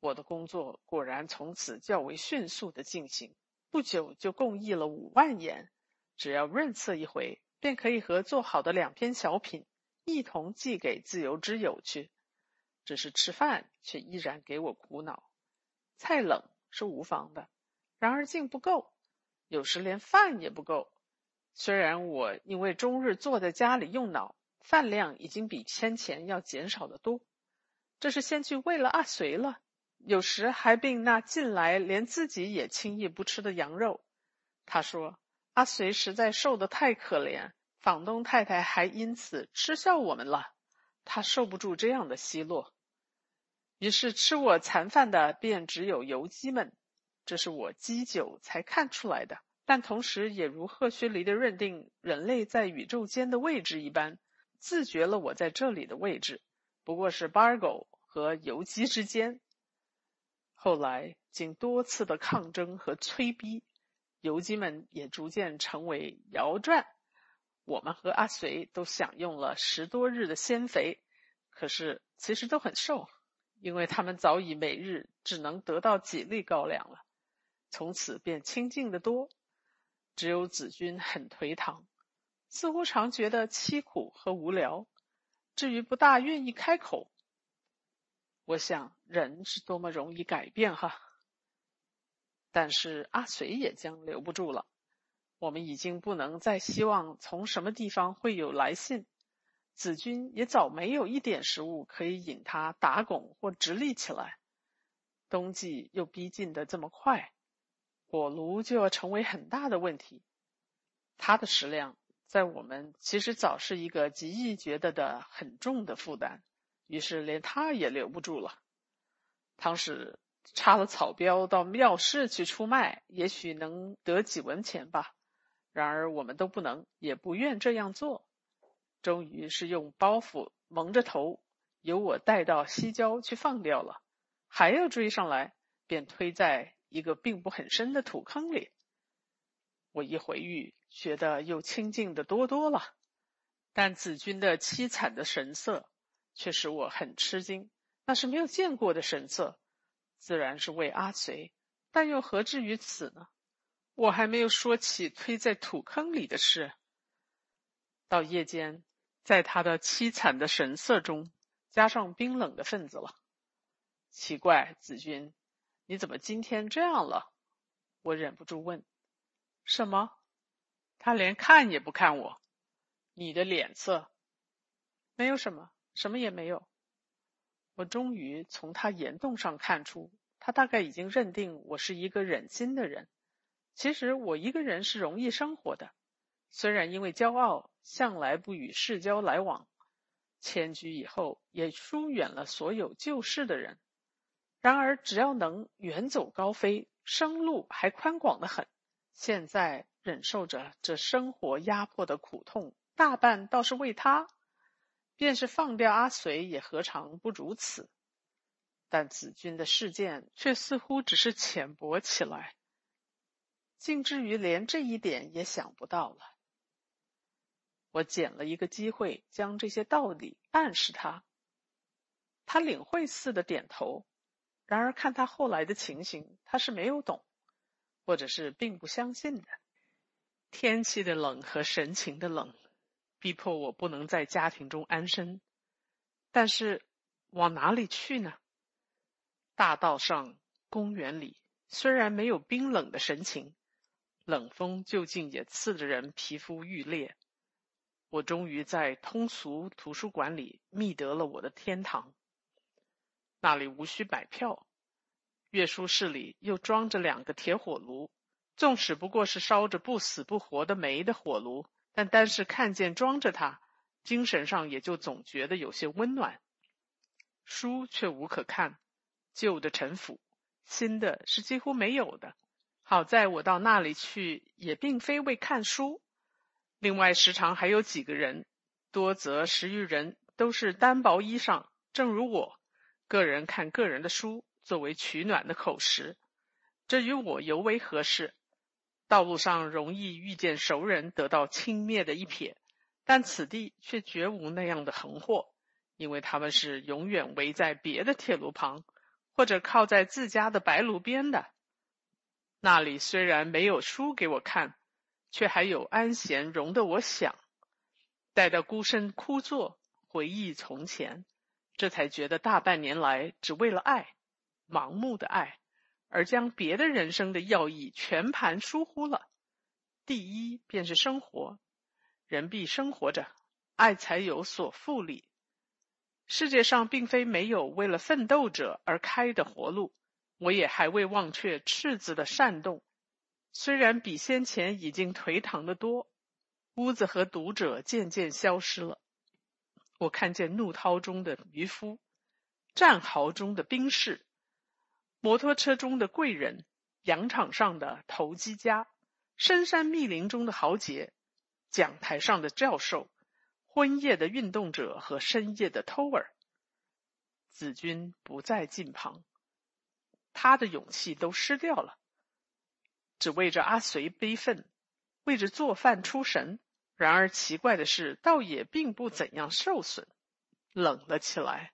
A: 我的工作果然从此较为迅速的进行，不久就共译了五万言，只要润色一回，便可以和做好的两篇小品一同寄给自由之友去。只是吃饭却依然给我苦恼，菜冷是无妨的，然而竟不够，有时连饭也不够。虽然我因为终日坐在家里用脑，饭量已经比先前要减少的多，这是先去喂了阿随了。有时还并那近来连自己也轻易不吃的羊肉。他说：“阿随实在瘦得太可怜，房东太太还因此嗤笑我们了。他受不住这样的奚落。于是吃我残饭的便只有游击们，这是我积久才看出来的。但同时也如赫胥黎的认定人类在宇宙间的位置一般，自觉了我在这里的位置不过是 Bargo 和游击之间。后来经多次的抗争和催逼，游击们也逐渐成为摇转。我们和阿随都享用了十多日的鲜肥，可是其实都很瘦。因为他们早已每日只能得到几粒高粱了，从此便清静的多。只有子君很颓唐，似乎常觉得凄苦和无聊，至于不大愿意开口。我想人是多么容易改变哈！但是阿随也将留不住了。我们已经不能再希望从什么地方会有来信。子君也早没有一点食物可以引他打拱或直立起来，冬季又逼近的这么快，火炉就要成为很大的问题。他的食量在我们其实早是一个极易觉得的很重的负担，于是连他也留不住了。倘使插了草标到庙市去出卖，也许能得几文钱吧。然而我们都不能，也不愿这样做。终于是用包袱蒙着头，由我带到西郊去放掉了。还要追上来，便推在一个并不很深的土坑里。我一回忆，觉得又清静的多多了。但子君的凄惨的神色，却使我很吃惊。那是没有见过的神色，自然是为阿随，但又何至于此呢？我还没有说起推在土坑里的事。到夜间。在他的凄惨的神色中，加上冰冷的份子了。奇怪，子君，你怎么今天这样了？我忍不住问。什么？他连看也不看我。你的脸色？没有什么，什么也没有。我终于从他言动上看出，他大概已经认定我是一个忍心的人。其实我一个人是容易生活的。虽然因为骄傲，向来不与世交来往，迁居以后也疏远了所有旧事的人。然而，只要能远走高飞，生路还宽广的很。现在忍受着这生活压迫的苦痛，大半倒是为他。便是放掉阿随，也何尝不如此？但子君的事件却似乎只是浅薄起来，竟至于连这一点也想不到了。我捡了一个机会，将这些道理暗示他。他领会似的点头。然而看他后来的情形，他是没有懂，或者是并不相信的。天气的冷和神情的冷，逼迫我不能在家庭中安身。但是往哪里去呢？大道上、公园里，虽然没有冰冷的神情，冷风究竟也刺得人皮肤欲裂。我终于在通俗图书馆里觅得了我的天堂。那里无需买票，阅书室里又装着两个铁火炉，纵使不过是烧着不死不活的煤的火炉，但单是看见装着它，精神上也就总觉得有些温暖。书却无可看，旧的陈腐，新的是几乎没有的。好在我到那里去，也并非为看书。另外，时常还有几个人，多则十余人，都是单薄衣裳。正如我，个人看个人的书，作为取暖的口实，这与我尤为合适。道路上容易遇见熟人，得到轻蔑的一瞥，但此地却绝无那样的横祸，因为他们是永远围在别的铁路旁，或者靠在自家的白炉边的。那里虽然没有书给我看。却还有安闲容得我想，待到孤身枯坐，回忆从前，这才觉得大半年来只为了爱，盲目的爱，而将别的人生的要义全盘疏忽了。第一便是生活，人必生活着，爱才有所复利。世界上并非没有为了奋斗者而开的活路，我也还未忘却赤子的煽动。虽然比先前已经颓唐的多，屋子和读者渐渐消失了。我看见怒涛中的渔夫，战壕中的兵士，摩托车中的贵人，羊场上的投机家，深山密林中的豪杰，讲台上的教授，昏夜的运动者和深夜的偷儿。子君不在近旁，他的勇气都失掉了，只为着阿随悲愤，为着做饭出神。然而奇怪的是，倒也并不怎样受损，冷了起来。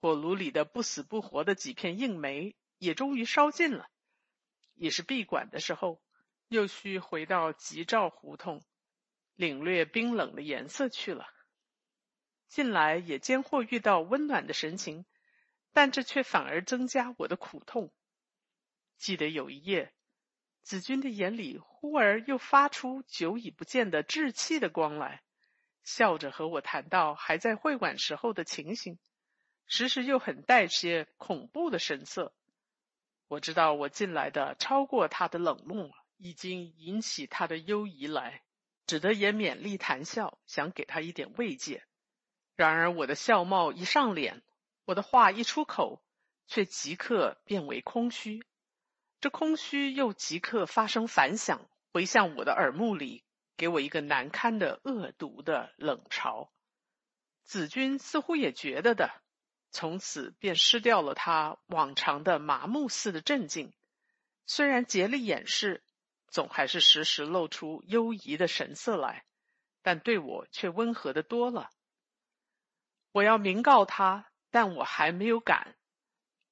A: 火炉里的不死不活的几片硬煤也终于烧尽了，也是闭馆的时候，又需回到吉兆胡同，领略冰冷的颜色去了。近来也间或遇到温暖的神情，但这却反而增加我的苦痛。记得有一夜。子君的眼里忽而又发出久已不见的稚气的光来，笑着和我谈到还在会馆时候的情形，时时又很带些恐怖的神色。我知道我进来的超过他的冷漠，已经引起他的忧疑来，只得也勉力谈笑，想给他一点慰藉。然而我的笑貌一上脸，我的话一出口，却即刻变为空虚。这空虚又即刻发生反响，回向我的耳目里，给我一个难堪的恶毒的冷嘲。子君似乎也觉得的，从此便失掉了他往常的麻木似的镇静。虽然竭力掩饰，总还是时时露出忧疑的神色来，但对我却温和的多了。我要明告他，但我还没有敢。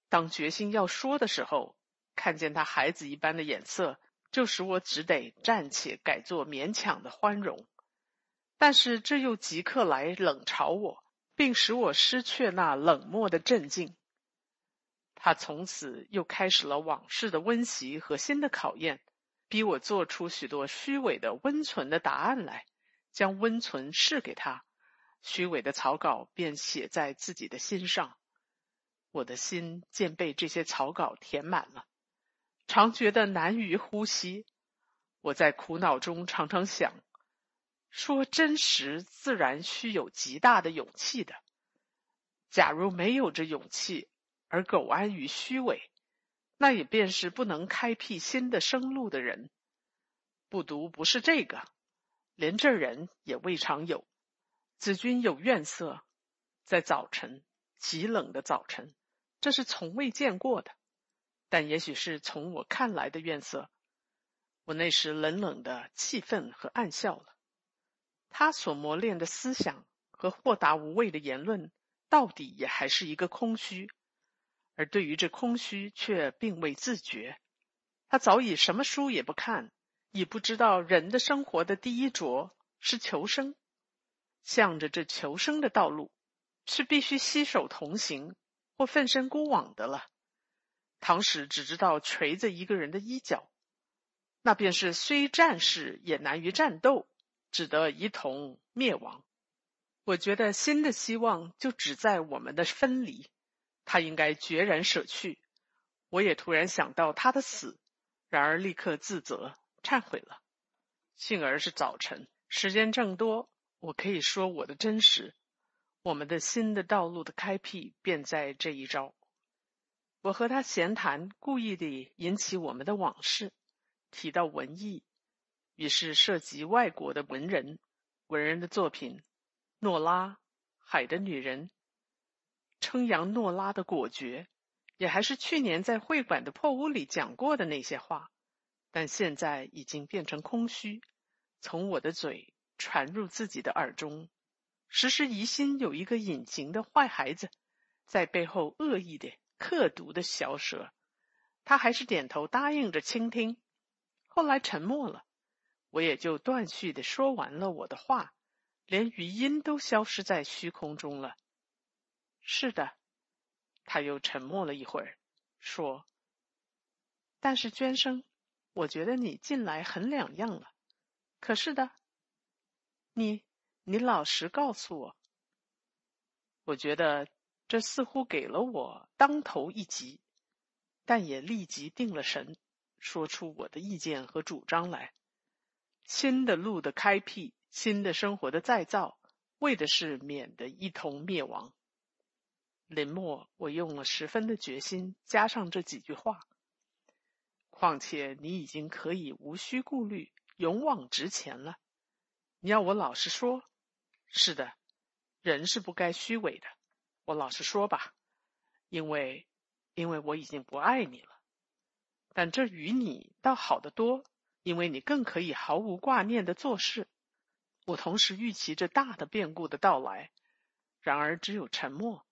A: 当决心要说的时候。看见他孩子一般的眼色，就使我只得暂且改作勉强的欢容。但是这又即刻来冷嘲我，并使我失去那冷漠的镇静。他从此又开始了往事的温习和新的考验，逼我做出许多虚伪的温存的答案来，将温存示给他，虚伪的草稿便写在自己的心上。我的心渐被这些草稿填满了。常觉得难于呼吸，我在苦恼中常常想：说真实，自然需有极大的勇气的。假如没有这勇气，而苟安于虚伪，那也便是不能开辟新的生路的人。不读不是这个，连这人也未尝有。子君有怨色，在早晨极冷的早晨，这是从未见过的。但也许是从我看来的怨色，我那时冷冷的气愤和暗笑了。他所磨练的思想和豁达无畏的言论，到底也还是一个空虚，而对于这空虚却并未自觉。他早已什么书也不看，已不知道人的生活的第一着是求生，向着这求生的道路，是必须携手同行或奋身孤往的了。唐使只知道锤着一个人的衣角，那便是虽战士也难于战斗，只得一同灭亡。我觉得新的希望就只在我们的分离，他应该决然舍去。我也突然想到他的死，然而立刻自责忏悔了。幸而是早晨，时间正多，我可以说我的真实。我们的新的道路的开辟，便在这一招。我和他闲谈，故意地引起我们的往事，提到文艺，于是涉及外国的文人，文人的作品，诺拉，《海的女人》，称扬诺拉的果决，也还是去年在会馆的破屋里讲过的那些话，但现在已经变成空虚，从我的嘴传入自己的耳中，时时疑心有一个隐形的坏孩子，在背后恶意的。刻毒的小舌，他还是点头答应着倾听。后来沉默了，我也就断续的说完了我的话，连余音都消失在虚空中了。是的，他又沉默了一会儿，说：“但是娟生，我觉得你近来很两样了。可是的，你你老实告诉我，我觉得。”这似乎给了我当头一击，但也立即定了神，说出我的意见和主张来。新的路的开辟，新的生活的再造，为的是免得一同灭亡。林默，我用了十分的决心，加上这几句话。况且你已经可以无需顾虑，勇往直前了。你要我老实说，是的，人是不该虚伪的。我老实说吧，因为，因为我已经不爱你了。但这与你倒好得多，因为你更可以毫无挂念的做事。我同时预期着大的变故的到来，然而只有沉默。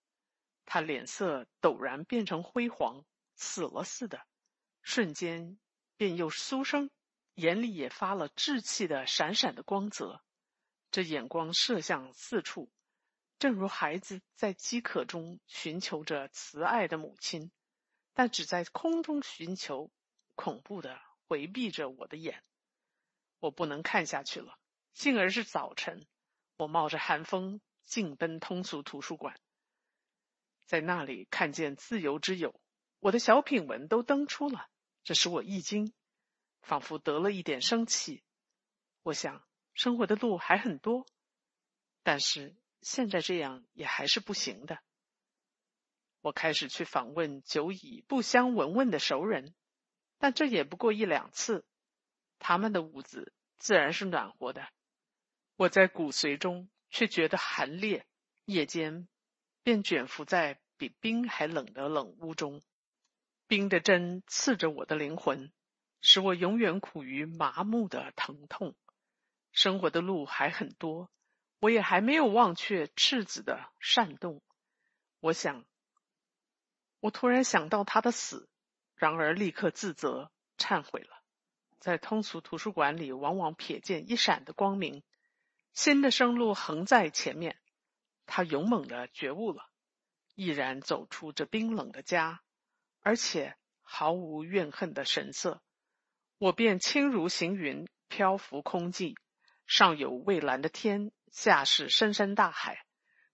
A: 他脸色陡然变成灰黄，死了似的，瞬间便又苏生，眼里也发了稚气的闪闪的光泽。这眼光射向四处，正如孩子在饥渴中寻求着慈爱的母亲，但只在空中寻求，恐怖的回避着我的眼。我不能看下去了。幸而是早晨，我冒着寒风径奔通俗图书馆，在那里看见自由之友，我的小品文都登出了，这使我一惊，仿佛得了一点生气。我想，生活的路还很多，但是现在这样也还是不行的。我开始去访问久已不相闻问的熟人，但这也不过一两次，他们的屋子自然是暖和的。我在骨髓中却觉得寒冽，夜间便卷伏在比冰还冷的冷屋中，冰的针刺着我的灵魂，使我永远苦于麻木的疼痛。生活的路还很多，我也还没有忘却赤子的善动。我想，我突然想到他的死，然而立刻自责忏悔了。在通俗图书馆里，往往瞥见一闪的光明。新的生路横在前面，他勇猛的觉悟了，毅然走出这冰冷的家，而且毫无怨恨的神色。我便轻如行云，漂浮空寂，上有蔚蓝的天，下是深深大海，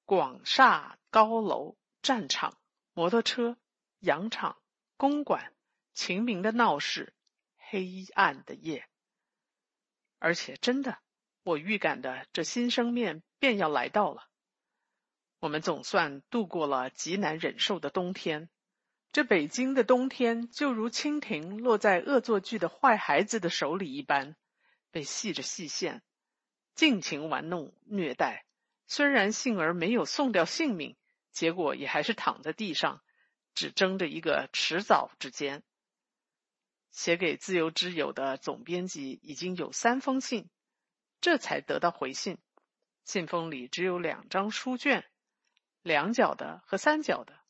A: 广厦高楼，战场、摩托车、洋场、公馆，晴明的闹市，黑暗的夜，而且真的。我预感的这新生面便要来到了。我们总算度过了极难忍受的冬天。这北京的冬天就如蜻蜓落在恶作剧的坏孩子的手里一般，被系着细线，尽情玩弄虐待。虽然幸而没有送掉性命，结果也还是躺在地上，只争着一个迟早之间。写给自由之友的总编辑已经有三封信。这才得到回信，信封里只有两张书卷，两角的和三角的。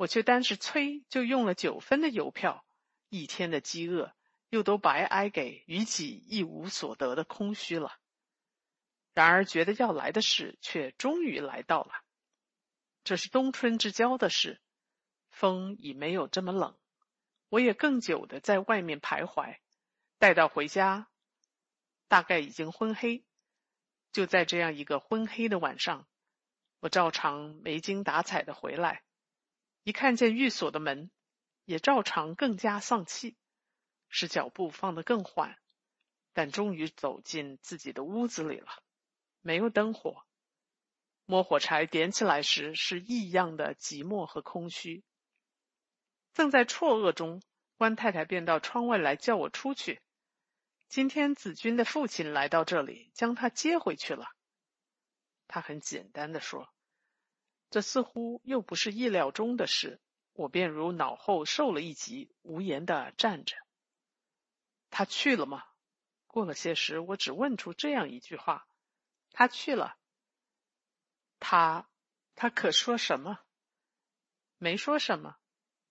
A: 我却单是催就用了九分的邮票，一天的饥饿又都白挨给与己一无所得的空虚了。然而觉得要来的事却终于来到了，这是冬春之交的事，风已没有这么冷，我也更久的在外面徘徊，待到回家。大概已经昏黑，就在这样一个昏黑的晚上，我照常没精打采的回来，一看见寓所的门，也照常更加丧气，使脚步放得更缓，但终于走进自己的屋子里了。没有灯火，摸火柴点起来时是异样的寂寞和空虚。正在错愕中，关太太便到窗外来叫我出去。今天子君的父亲来到这里，将他接回去了。他很简单的说：“这似乎又不是意料中的事。”我便如脑后受了一击，无言的站着。他去了吗？过了些时，我只问出这样一句话：“他去了。”他，他可说什么？没说什么，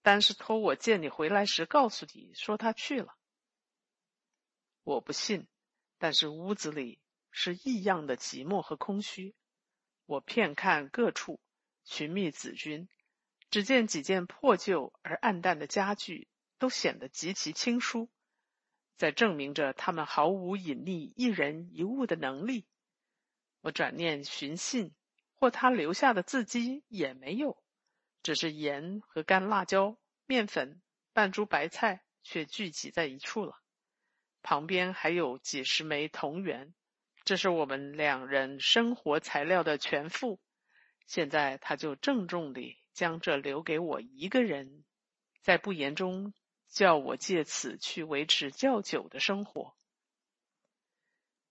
A: 单是托我见你回来时告诉你说他去了。我不信，但是屋子里是异样的寂寞和空虚。我遍看各处，寻觅子君，只见几件破旧而暗淡的家具，都显得极其清疏，在证明着他们毫无隐匿一人一物的能力。我转念寻信，或他留下的字迹也没有，只是盐和干辣椒、面粉、半株白菜，却聚集在一处了。旁边还有几十枚铜元，这是我们两人生活材料的全副。现在他就郑重地将这留给我一个人，在不言中叫我借此去维持较久的生活。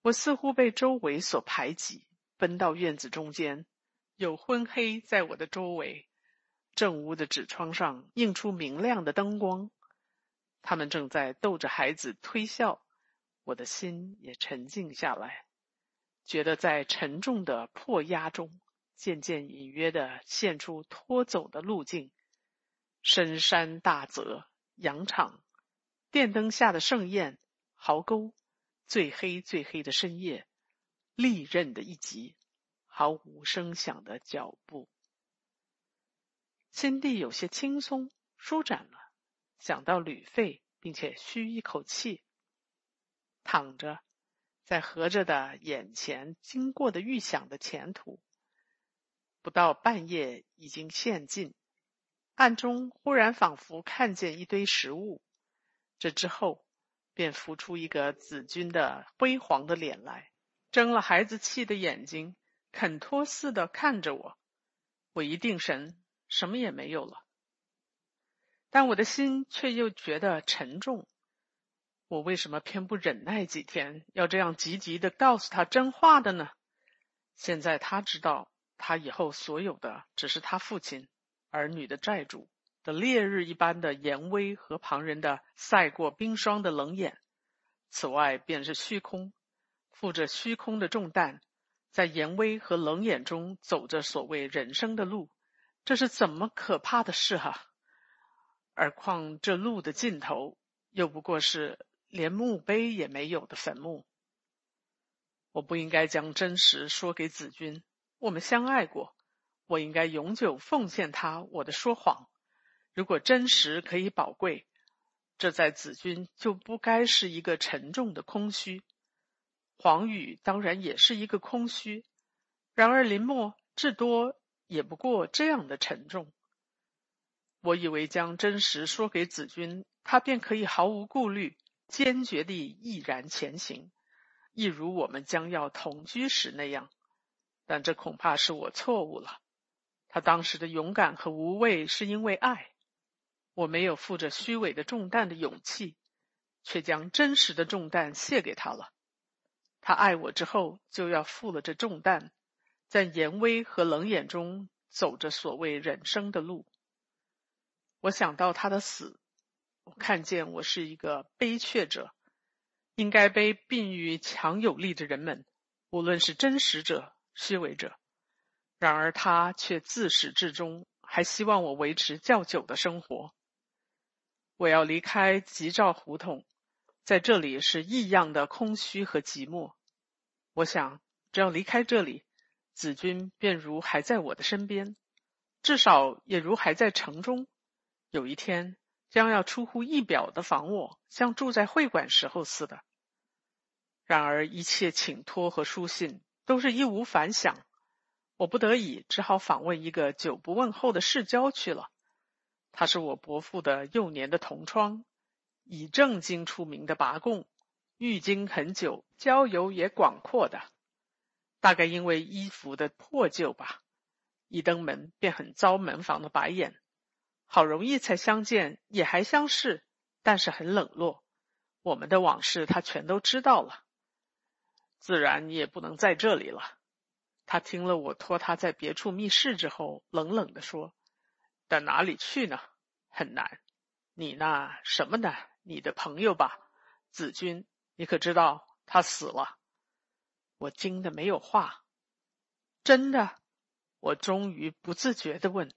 A: 我似乎被周围所排挤，奔到院子中间，有昏黑在我的周围。正屋的纸窗上映出明亮的灯光，他们正在逗着孩子推笑。我的心也沉静下来，觉得在沉重的破压中，渐渐隐约的现出拖走的路径。深山大泽、羊场、电灯下的盛宴、壕沟。最黑最黑的深夜，利刃的一击，毫无声响的脚步，心地有些轻松舒展了。想到旅费，并且吁一口气，躺着，在合着的眼前经过的预想的前途，不到半夜已经陷进，暗中忽然仿佛看见一堆食物，这之后。便浮出一个子君的辉煌的脸来，睁了孩子气的眼睛，肯托似的看着我。我一定神，什么也没有了。但我的心却又觉得沉重。我为什么偏不忍耐几天，要这样急急的告诉他真话的呢？现在他知道，他以后所有的只是他父亲、儿女的债主。的烈日一般的严威和旁人的赛过冰霜的冷眼，此外便是虚空，负着虚空的重担，在严威和冷眼中走着所谓人生的路，这是怎么可怕的事哈？而况这路的尽头，又不过是连墓碑也没有的坟墓。我不应该将真实说给子君，我们相爱过，我应该永久奉献他我的说谎。如果真实可以宝贵，这在子君就不该是一个沉重的空虚。黄宇当然也是一个空虚，然而林默至多也不过这样的沉重。我以为将真实说给子君，他便可以毫无顾虑、坚决地毅然前行，一如我们将要同居时那样。但这恐怕是我错误了。他当时的勇敢和无畏，是因为爱。我没有负着虚伪的重担的勇气，却将真实的重担卸给他了。他爱我之后，就要负了这重担，在严威和冷眼中走着所谓人生的路。我想到他的死，我看见我是一个悲却者，应该被并于强有力的人们，无论是真实者、虚伪者。然而他却自始至终还希望我维持较久的生活。我要离开吉兆胡同，在这里是异样的空虚和寂寞。我想，只要离开这里，子君便如还在我的身边，至少也如还在城中。有一天，将要出乎意表的访我，像住在会馆时候似的。然而，一切请托和书信都是义无反响，我不得已只好访问一个久不问候的世交去了。他是我伯父的幼年的同窗，以正经出名的拔贡，寓京很久，交友也广阔的。大概因为衣服的破旧吧，一登门便很遭门房的白眼。好容易才相见，也还相视，但是很冷落。我们的往事他全都知道了，自然你也不能在这里了。他听了我托他在别处密室之后，冷冷地说。到哪里去呢？很难。你那什么呢？你的朋友吧，子君，你可知道他死了？我惊得没有话。真的？我终于不自觉的问。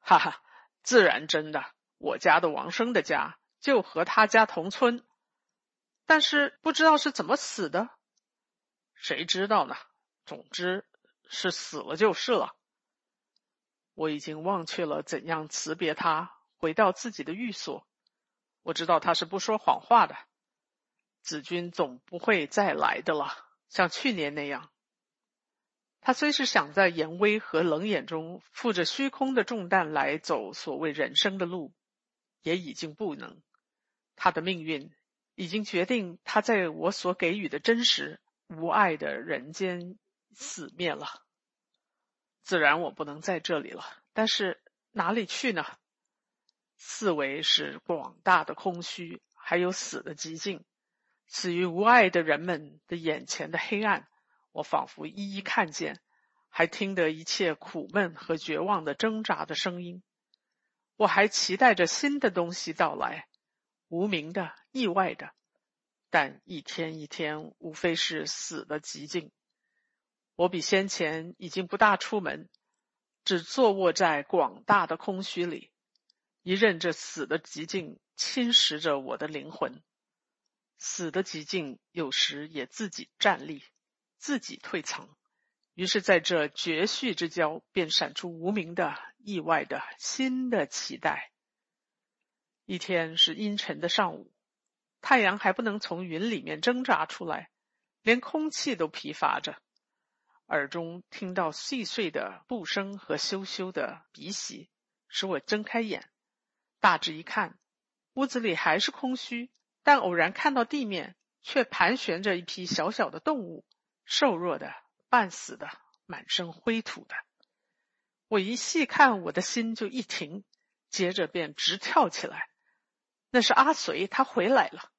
A: 哈哈，自然真的。我家的王生的家就和他家同村，但是不知道是怎么死的。谁知道呢？总之是死了就是了。我已经忘却了怎样辞别他，回到自己的寓所。我知道他是不说谎话的，子君总不会再来的了，像去年那样。他虽是想在严威和冷眼中负着虚空的重担来走所谓人生的路，也已经不能。他的命运已经决定，他在我所给予的真实无爱的人间死灭了。自然，我不能在这里了。但是哪里去呢？四维是广大的空虚，还有死的寂静。死于无爱的人们的眼前的黑暗，我仿佛一一看见，还听得一切苦闷和绝望的挣扎的声音。我还期待着新的东西到来，无名的、意外的，但一天一天，无非是死的寂静。我比先前已经不大出门，只坐卧在广大的空虚里，一任这死的寂静侵蚀着我的灵魂。死的极境，有时也自己站立，自己退藏。于是，在这绝续之交，便闪出无名的、意外的新的期待。一天是阴沉的上午，太阳还不能从云里面挣扎出来，连空气都疲乏着。耳中听到细碎的步声和咻咻的鼻息，使我睁开眼。大致一看，屋子里还是空虚。但偶然看到地面，却盘旋着一批小小的动物，瘦弱的、半死的、满身灰土的。我一细看，我的心就一停，接着便直跳起来。那是阿随，他回来了。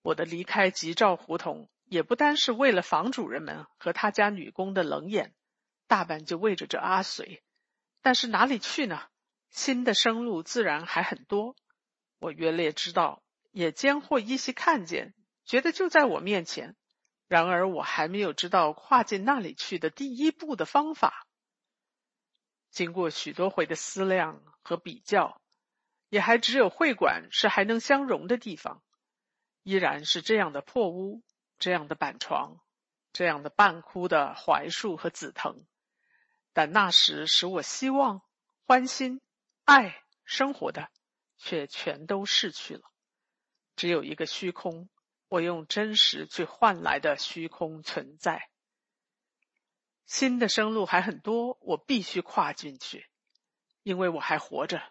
A: 我的离开吉兆胡同，也不单是为了房主人们和他家女工的冷眼，大半就为着这阿随。但是哪里去呢？新的生路自然还很多。我约略知道。也间或依稀看见，觉得就在我面前。然而我还没有知道跨进那里去的第一步的方法。经过许多回的思量和比较，也还只有会馆是还能相容的地方。依然是这样的破屋，这样的板床，这样的半枯的槐树和紫藤。但那时使我希望、欢心、爱生活的，却全都逝去了。只有一个虚空，我用真实去换来的虚空存在。新的生路还很多，我必须跨进去，因为我还活着。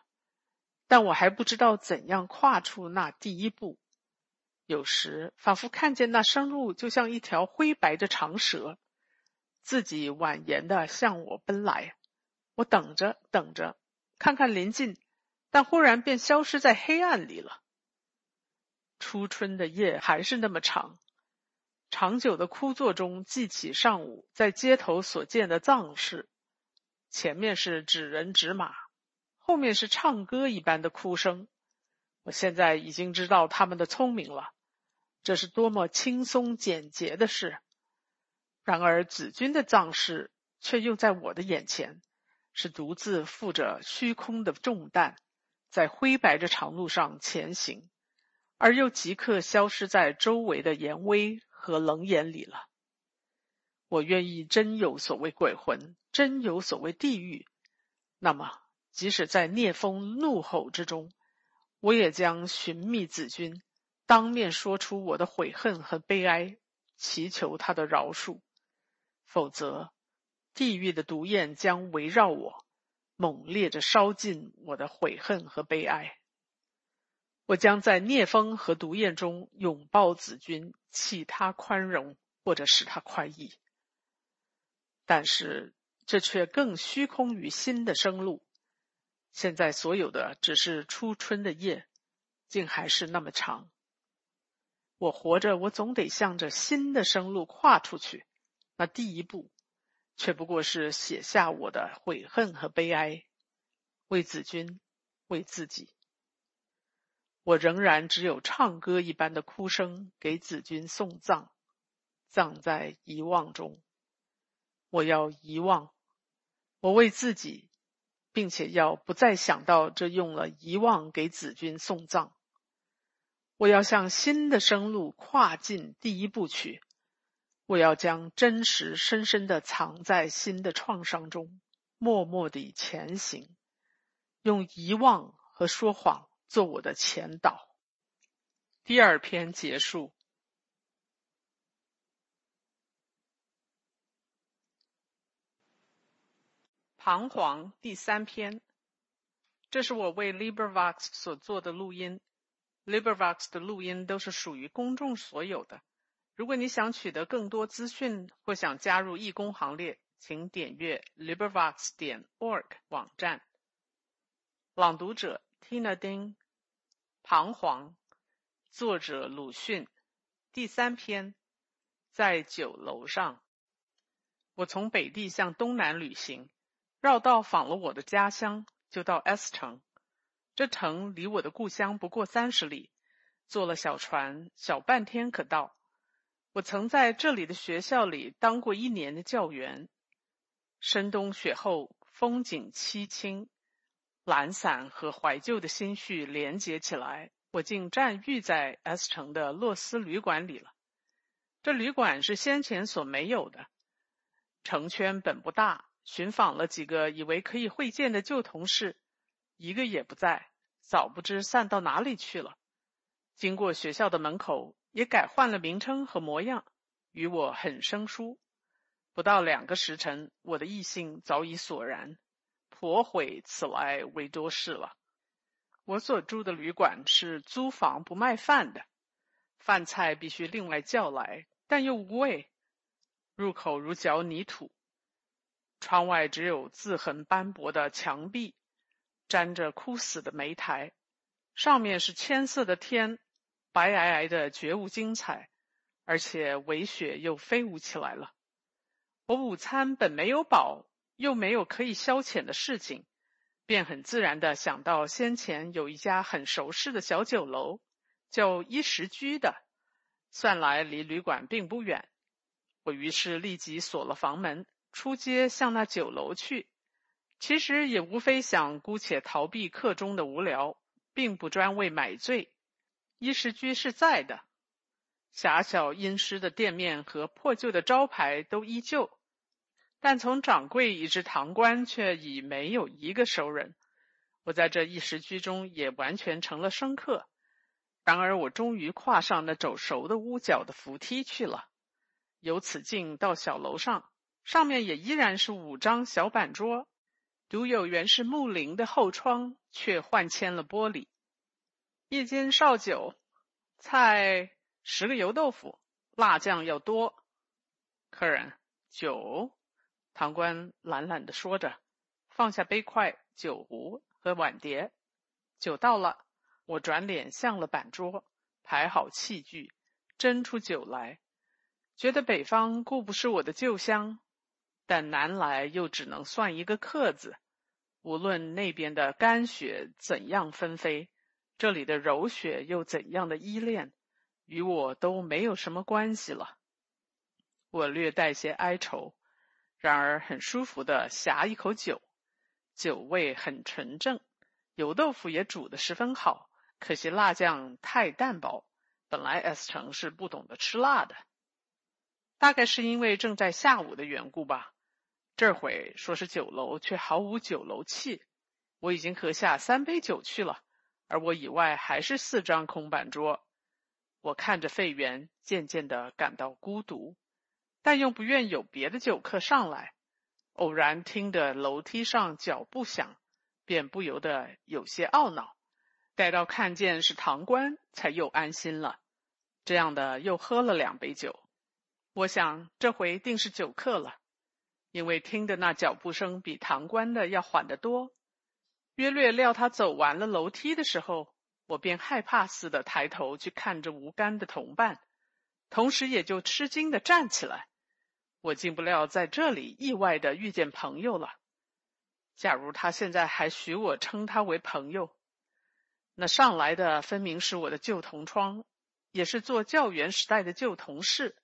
A: 但我还不知道怎样跨出那第一步。有时仿佛看见那生路就像一条灰白的长蛇，自己蜿蜒的向我奔来。我等着等着，看看临近，但忽然便消失在黑暗里了。初春的夜还是那么长，长久的枯坐中记起上午在街头所见的藏事。前面是纸人纸马，后面是唱歌一般的哭声。我现在已经知道他们的聪明了，这是多么轻松简洁的事。然而子君的葬事却又在我的眼前，是独自负着虚空的重担，在灰白的长路上前行。而又即刻消失在周围的严威和冷眼里了。我愿意真有所谓鬼魂，真有所谓地狱，那么即使在聂风怒吼之中，我也将寻觅子君，当面说出我的悔恨和悲哀，祈求他的饶恕。否则，地狱的毒焰将围绕我，猛烈着烧尽我的悔恨和悲哀。我将在聂风和毒焰中拥抱子君，弃他宽容，或者使他快意。但是这却更虚空于心的生路。现在所有的只是初春的夜，竟还是那么长。我活着，我总得向着新的生路跨出去。那第一步，却不过是写下我的悔恨和悲哀，为子君，为自己。我仍然只有唱歌一般的哭声，给子君送葬，葬在遗忘中。我要遗忘，我为自己，并且要不再想到这用了遗忘给子君送葬。我要向新的生路跨进第一步去。我要将真实深深的藏在新的创伤中，默默地前行，用遗忘和说谎。做我的前导。第二篇结束。彷徨第三篇，这是我为 LibriVox 所做的录音。LibriVox 的录音都是属于公众所有的。如果你想取得更多资讯或想加入义工行列，请点阅 LibriVox 点 org 网站。朗读者 Tina Ding，彷徨，作者鲁迅，第三篇，在酒楼上。我从北地向东南旅行，绕道访了我的家乡，就到 S 城。这城离我的故乡不过三十里，坐了小船，小半天可到。我曾在这里的学校里当过一年的教员。深冬雪后，风景凄清，懒散和怀旧的心绪连结起来，我竟暂寓在 S 城的洛斯旅馆里了。这旅馆是先前所没有的。城圈本不大，寻访了几个以为可以会见的旧同事，一个也不在，早不知散到哪里去了。经过学校的门口，也改换了名称和模样，与我很生疏。不到两个时辰，我的异性早已索然，颇悔此来为多事了。我所住的旅馆是租房不卖饭的，饭菜必须另外叫来，但又无味，入口如嚼泥土。窗外只有字痕斑驳的墙壁，沾着枯死的煤苔，上面是铅色的天，白皑皑的，绝无精彩，而且微雪又飞舞起来了。我午餐本没有饱，又没有可以消遣的事情，便很自然的想到先前有一家很熟识的小酒楼，叫衣食居的，算来离旅馆并不远。我于是立即锁了房门，出街向那酒楼去。其实也无非想姑且逃避客中的无聊，并不专为买醉。衣食居是在的，狭小阴湿的店面和破旧的招牌都依旧。但从掌柜以至堂官，却已没有一个熟人。我在这一时居中，也完全成了生客。然而，我终于跨上那走熟的屋角的扶梯去了。由此进到小楼上，上面也依然是五张小板桌，独有原是木林的后窗，却换嵌了玻璃。一斤绍酒，菜十个油豆腐，辣酱要多。客人酒。堂官懒懒的说着，放下杯筷、酒壶和碗碟。酒到了，我转脸向了板桌，排好器具，斟出酒来。觉得北方固不是我的旧乡，但南来又只能算一个客字。无论那边的干雪怎样纷飞，这里的柔雪又怎样的依恋，与我都没有什么关系了。我略带些哀愁。然而很舒服的呷一口酒，酒味很纯正，油豆腐也煮得十分好，可惜辣酱太淡薄。本来 S 城是不懂得吃辣的，大概是因为正在下午的缘故吧。这回说是酒楼，却毫无酒楼气。我已经喝下三杯酒去了，而我以外还是四张空板桌。我看着费源，渐渐的感到孤独。但又不愿有别的酒客上来，偶然听得楼梯上脚步响，便不由得有些懊恼。待到看见是堂官，才又安心了。这样的又喝了两杯酒，我想这回定是酒客了，因为听的那脚步声比堂官的要缓得多。约略料他走完了楼梯的时候，我便害怕似的抬头去看着无干的同伴。同时，也就吃惊的站起来。我竟不料在这里意外的遇见朋友了。假如他现在还许我称他为朋友，那上来的分明是我的旧同窗，也是做教员时代的旧同事。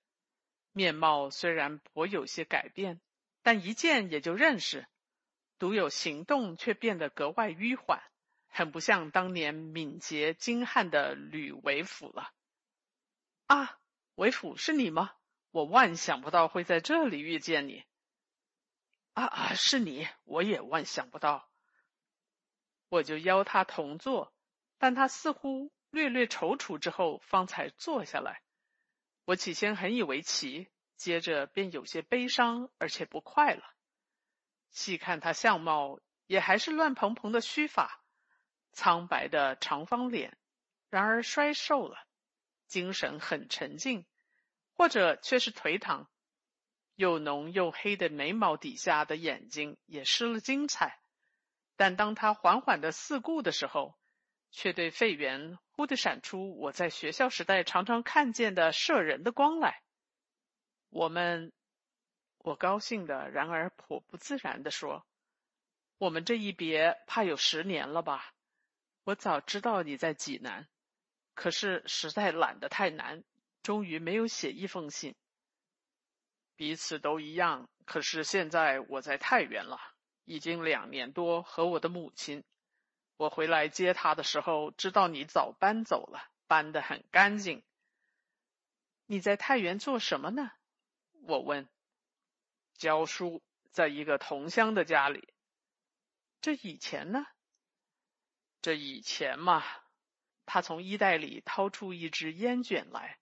A: 面貌虽然颇有些改变，但一见也就认识。独有行动却变得格外迂缓，很不像当年敏捷精悍的吕为辅了。啊！为辅是你吗？我万想不到会在这里遇见你。啊啊，是你！我也万想不到。我就邀他同坐，但他似乎略略踌躇之后，方才坐下来。我起先很以为奇，接着便有些悲伤，而且不快了。细看他相貌，也还是乱蓬蓬的须发，苍白的长方脸，然而衰瘦了。精神很沉静，或者却是颓唐。又浓又黑的眉毛底下的眼睛也失了精彩。但当他缓缓的四顾的时候，却对费源忽地闪出我在学校时代常常看见的射人的光来。我们，我高兴的，然而颇不自然的说：“我们这一别，怕有十年了吧？我早知道你在济南，可是实在懒得太难，终于没有写一封信。彼此都一样，可是现在我在太原了，已经两年多，和我的母亲。我回来接她的时候，知道你早搬走了，搬得很干净。你在太原做什么呢？”我问：“教书，在一个同乡的家里。这以前呢？这以前嘛。”他从衣袋里掏出一支烟卷来，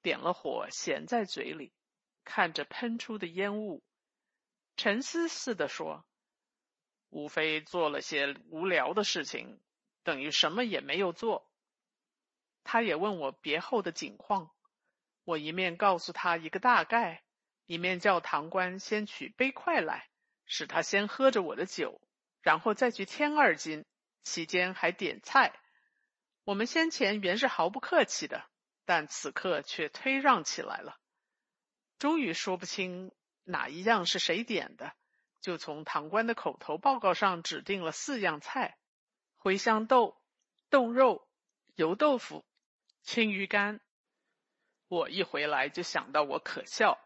A: 点了火，衔在嘴里，看着喷出的烟雾，沉思似的说：“无非做了些无聊的事情，等于什么也没有做。”他也问我别后的景况，我一面告诉他一个大概。一面叫堂官先取杯筷来，使他先喝着我的酒，然后再去添二斤，其间还点菜。我们先前原是毫不客气的，但此刻却推让起来了。终于说不清哪一样是谁点的，就从堂官的口头报告上指定了四样菜：茴香豆、冻肉、油豆腐、青鱼干。我一回来就想到我可笑。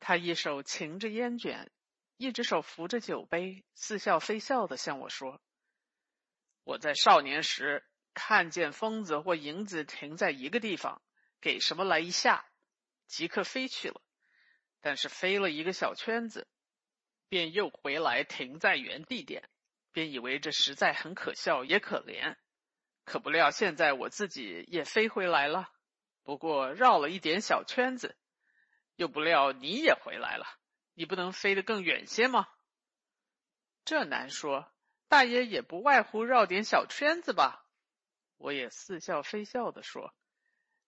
A: 他一手擎着烟卷，一只手扶着酒杯，似笑非笑的向我说：“我在少年时看见疯子或影子停在一个地方，给什么来一下，即刻飞去了。但是飞了一个小圈子，便又回来停在原地点，便以为这实在很可笑也可怜。可不料现在我自己也飞回来了，不过绕了一点小圈子。”又不料你也回来了，你不能飞得更远些吗？这难说，大爷也不外乎绕点小圈子吧。我也似笑非笑的说：“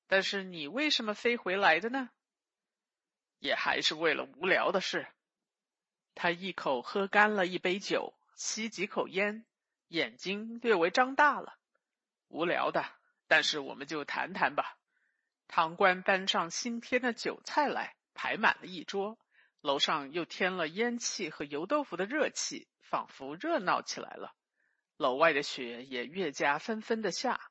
A: 但是你为什么飞回来的呢？也还是为了无聊的事。”他一口喝干了一杯酒，吸几口烟，眼睛略微张大了。无聊的，但是我们就谈谈吧。堂官搬上新添的酒菜来。排满了一桌，楼上又添了烟气和油豆腐的热气，仿佛热闹起来了。楼外的雪也越加纷纷的下。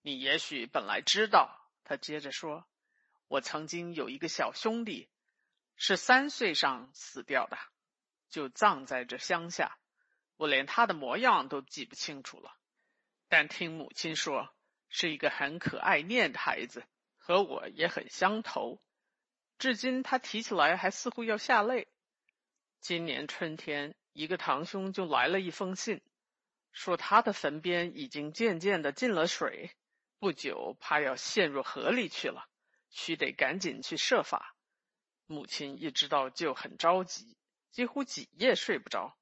A: 你也许本来知道，他接着说：“我曾经有一个小兄弟，是三岁上死掉的，就葬在这乡下。我连他的模样都记不清楚了，但听母亲说，是一个很可爱念的孩子，和我也很相投。”至今他提起来还似乎要下泪。今年春天，一个堂兄就来了一封信，说他的坟边已经渐渐的进了水，不久怕要陷入河里去了，须得赶紧去设法。母亲一知道就很着急，几乎几夜睡不着。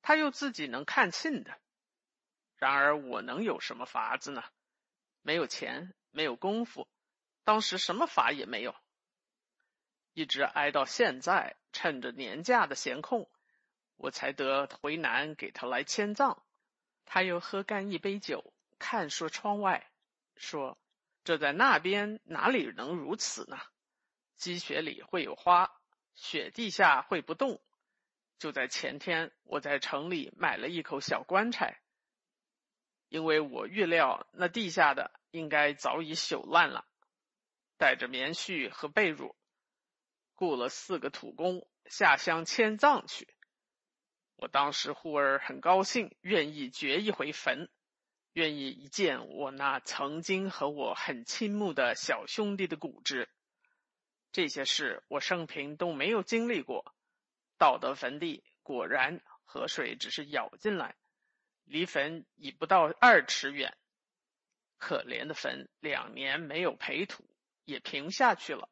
A: 他又自己能看信的，然而我能有什么法子呢？没有钱，没有功夫，当时什么法也没有。一直挨到现在，趁着年假的闲空，我才得回南给他来迁葬。他又喝干一杯酒，看说窗外，说：“这在那边哪里能如此呢？积雪里会有花，雪地下会不动。就在前天，我在城里买了一口小棺材，因为我预料那地下的应该早已朽烂了，带着棉絮和被褥。”雇了四个土工下乡迁葬去，我当时忽而很高兴，愿意掘一回坟，愿意一见我那曾经和我很亲慕的小兄弟的骨殖。这些事我生平都没有经历过。到得坟地，果然河水只是舀进来，离坟已不到二尺远。可怜的坟，两年没有培土，也平下去了。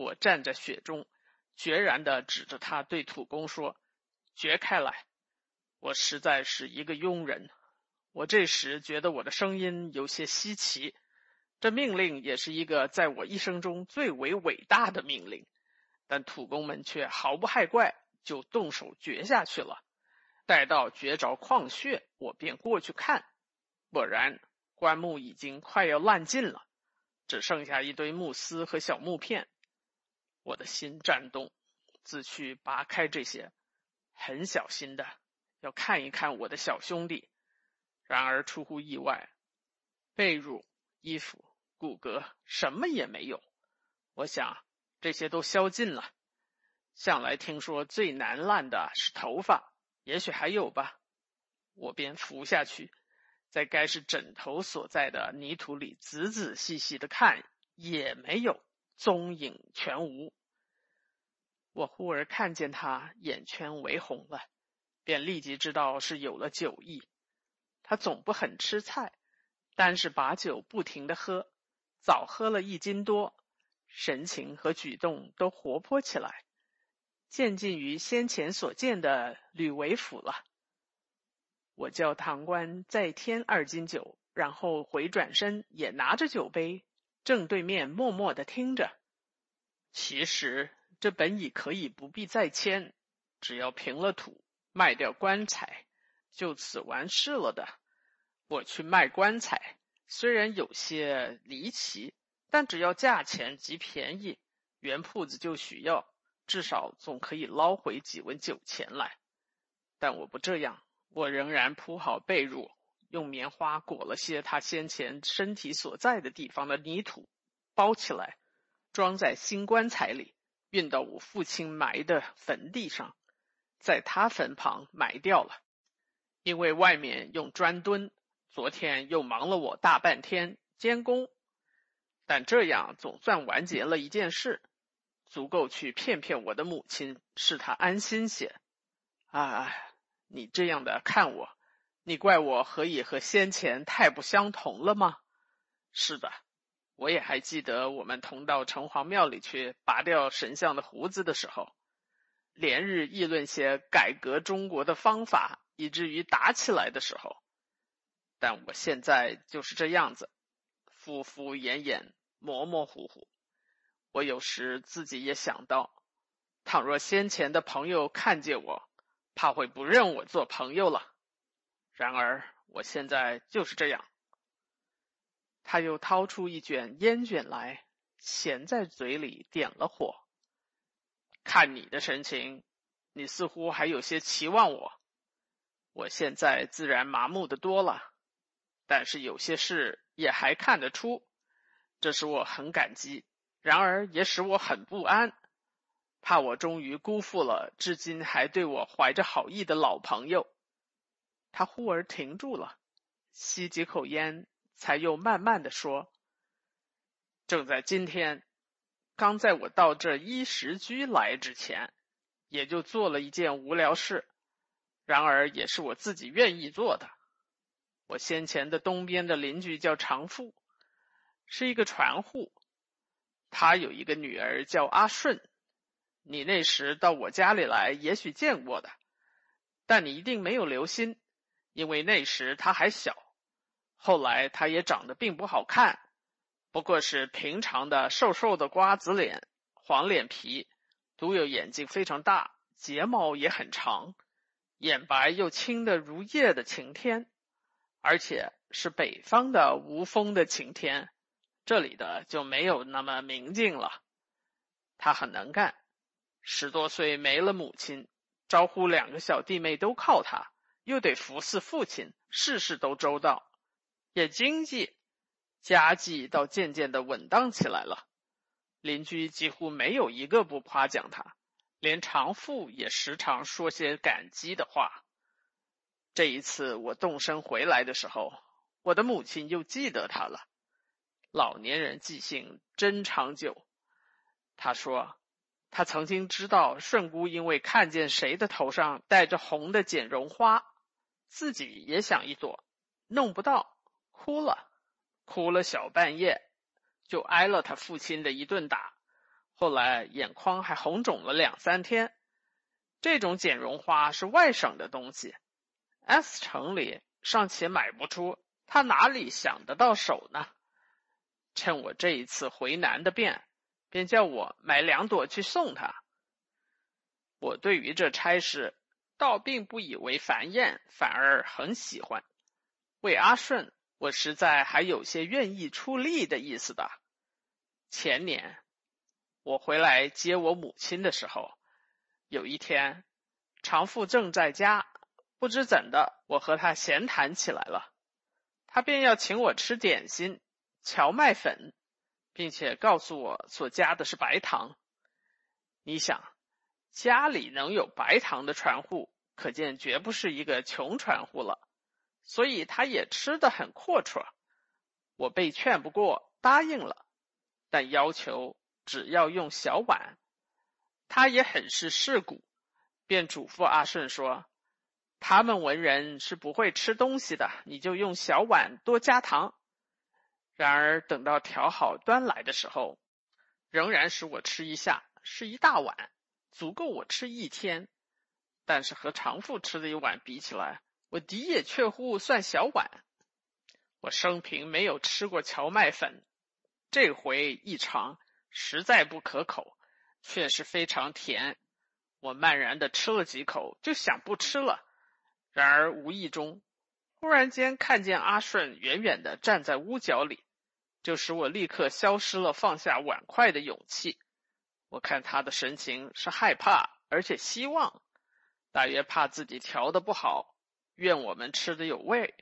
A: 我站在雪中，决然的指着他对土工说：“掘开来！”我实在是一个庸人。我这时觉得我的声音有些稀奇。这命令也是一个在我一生中最为伟大的命令，但土工们却毫不害怪，就动手掘下去了。待到掘着矿穴，我便过去看，果然棺木已经快要烂尽了，只剩下一堆木丝和小木片。我的心颤动，自去拔开这些，很小心的要看一看我的小兄弟。然而出乎意外，被褥、衣服、骨骼什么也没有。我想这些都消尽了。向来听说最难烂的是头发，也许还有吧。我便伏下去，在该是枕头所在的泥土里仔仔细细的看，也没有踪影，全无。我忽而看见他眼圈微红了，便立即知道是有了酒意。他总不很吃菜，但是把酒不停的喝，早喝了一斤多，神情和举动都活泼起来，渐近于先前所见的吕维甫了。我叫堂官再添二斤酒，然后回转身也拿着酒杯，正对面默默的听着。其实。这本已可以不必再迁，只要平了土，卖掉棺材，就此完事了的。我去卖棺材，虽然有些离奇，但只要价钱极便宜，原铺子就需要，至少总可以捞回几文酒钱来。但我不这样，我仍然铺好被褥，用棉花裹了些他先前身体所在的地方的泥土，包起来，装在新棺材里。运到我父亲埋的坟地上，在他坟旁埋掉了。因为外面用砖墩，昨天又忙了我大半天监工，但这样总算完结了一件事，足够去骗骗我的母亲，使她安心些。啊，你这样的看我，你怪我何以和先前太不相同了吗？是的。我也还记得，我们同到城隍庙里去拔掉神像的胡子的时候，连日议论些改革中国的方法，以至于打起来的时候。但我现在就是这样子，敷敷衍衍，模模糊糊。我有时自己也想到，倘若先前的朋友看见我，怕会不认我做朋友了。然而我现在就是这样。他又掏出一卷烟卷来，衔在嘴里，点了火。看你的神情，你似乎还有些期望我。我现在自然麻木的多了，但是有些事也还看得出，这使我很感激，然而也使我很不安，怕我终于辜负了至今还对我怀着好意的老朋友。他忽而停住了，吸几口烟。才又慢慢的说：“正在今天，刚在我到这衣食居来之前，也就做了一件无聊事，然而也是我自己愿意做的。我先前的东边的邻居叫长富，是一个船户，他有一个女儿叫阿顺，你那时到我家里来，也许见过的，但你一定没有留心，因为那时他还小。”后来他也长得并不好看，不过是平常的瘦瘦的瓜子脸、黄脸皮，独有眼睛非常大，睫毛也很长，眼白又青的如夜的晴天，而且是北方的无风的晴天，这里的就没有那么明净了。他很能干，十多岁没了母亲，招呼两个小弟妹都靠他，又得服侍父亲，事事都周到。也经济，家计倒渐渐的稳当起来了。邻居几乎没有一个不夸奖他，连长父也时常说些感激的话。这一次我动身回来的时候，我的母亲又记得他了。老年人记性真长久。他说，他曾经知道顺姑因为看见谁的头上戴着红的剪绒花，自己也想一朵，弄不到。哭了，哭了小半夜，就挨了他父亲的一顿打。后来眼眶还红肿了两三天。这种剪绒花是外省的东西，S 城里尚且买不出，他哪里想得到手呢？趁我这一次回南的便，便叫我买两朵去送他。我对于这差事倒并不以为烦厌，反而很喜欢。为阿顺，我实在还有些愿意出力的意思的。前年我回来接我母亲的时候，有一天，常父正在家，不知怎的，我和他闲谈起来了，他便要请我吃点心，荞麦粉。并且告诉我所加的是白糖。你想，家里能有白糖的船户，可见绝不是一个穷船户了。所以他也吃得很阔绰。我被劝不过，答应了，但要求只要用小碗。他也很是世故，便嘱咐阿顺说：“他们文人是不会吃东西的，你就用小碗，多加糖。”然而，等到调好端来的时候，仍然使我吃一下，是一大碗，足够我吃一天。但是和常父吃的一碗比起来，我的也确乎算小碗。我生平没有吃过荞麦粉，这回一尝，实在不可口，却是非常甜。我漫然的吃了几口，就想不吃了。然而无意中，忽然间看见阿顺远远的站在屋角里。就使我立刻消失了放下碗筷的勇气。我看他的神情是害怕，而且希望，大约怕自己调的不好，愿我们吃的有味。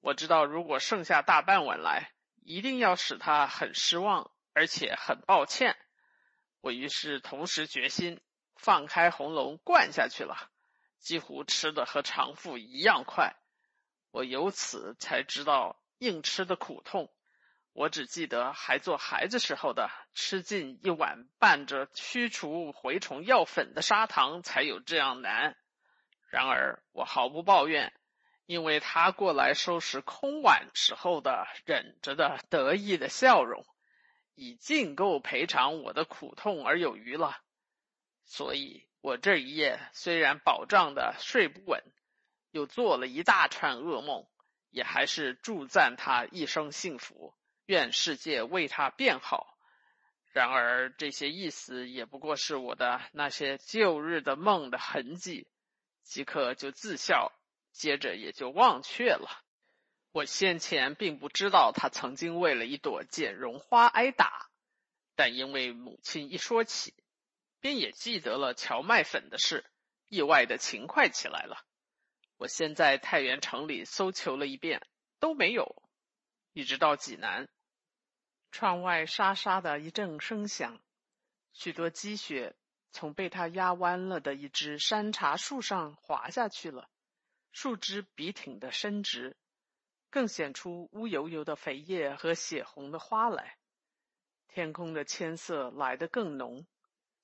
A: 我知道，如果剩下大半碗来，一定要使他很失望，而且很抱歉。我于是同时决心放开红龙灌下去了，几乎吃的和常父一样快。我由此才知道硬吃的苦痛。我只记得还做孩子时候的，吃尽一碗拌着驱除蛔虫药粉的砂糖才有这样难。然而我毫不抱怨，因为他过来收拾空碗时候的忍着的得意的笑容，已尽够赔偿我的苦痛而有余了。所以我这一夜虽然饱胀的睡不稳，又做了一大串噩梦，也还是祝赞他一生幸福。愿世界为他变好。然而，这些意思也不过是我的那些旧日的梦的痕迹，即刻就自笑，接着也就忘却了。我先前并不知道他曾经为了一朵剪绒花挨打，但因为母亲一说起，便也记得了荞麦粉的事，意外的勤快起来了。我先在太原城里搜求了一遍，都没有，一直到济南。窗外沙沙的一阵声响，许多积雪从被他压弯了的一只山茶树上滑下去了，树枝笔挺的伸直，更显出乌油油的肥叶和血红的花来。天空的铅色来得更浓，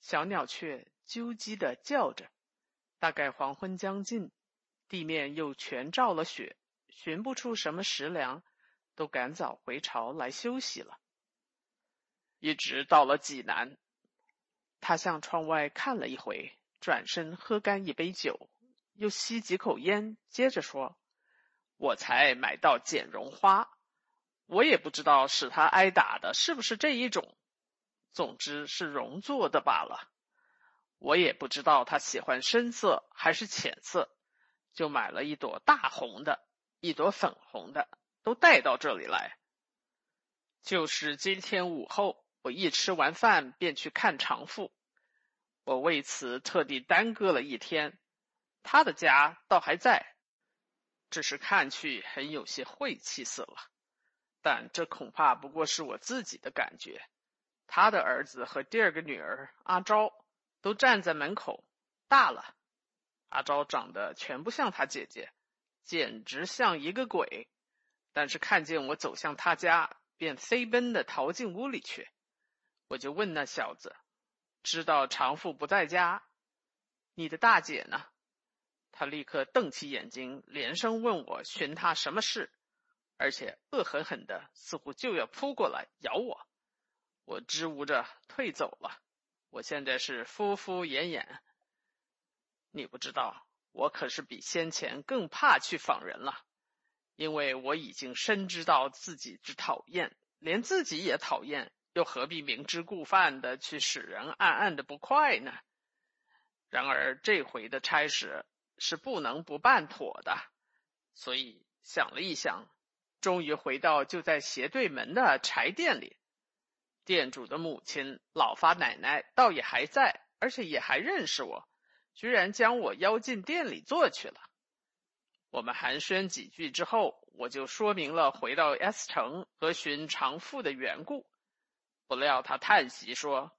A: 小鸟却啾唧的叫着。大概黄昏将近，地面又全罩了雪，寻不出什么食粮，都赶早回巢来休息了。一直到了济南，他向窗外看了一回，转身喝干一杯酒，又吸几口烟，接着说：“我才买到剪绒花，我也不知道使他挨打的是不是这一种，总之是绒做的罢了。我也不知道他喜欢深色还是浅色，就买了一朵大红的，一朵粉红的，都带到这里来。就是今天午后。”我一吃完饭便去看长父，我为此特地耽搁了一天。他的家倒还在，只是看去很有些晦气死了。但这恐怕不过是我自己的感觉。他的儿子和第二个女儿阿昭都站在门口，大了。阿昭长得全不像他姐姐，简直像一个鬼。但是看见我走向他家，便飞奔的逃进屋里去。我就问那小子，知道长父不在家，你的大姐呢？他立刻瞪起眼睛，连声问我寻他什么事，而且恶狠狠的，似乎就要扑过来咬我。我支吾着退走了。我现在是敷敷衍衍。你不知道，我可是比先前更怕去访人了，因为我已经深知道自己之讨厌，连自己也讨厌。又何必明知故犯的去使人暗暗的不快呢？然而这回的差事是不能不办妥的，所以想了一想，终于回到就在斜对门的柴店里。店主的母亲老发奶奶倒也还在，而且也还认识我，居然将我邀进店里坐去了。我们寒暄几句之后，我就说明了回到 S 城和寻长父的缘故。不料他叹息说：“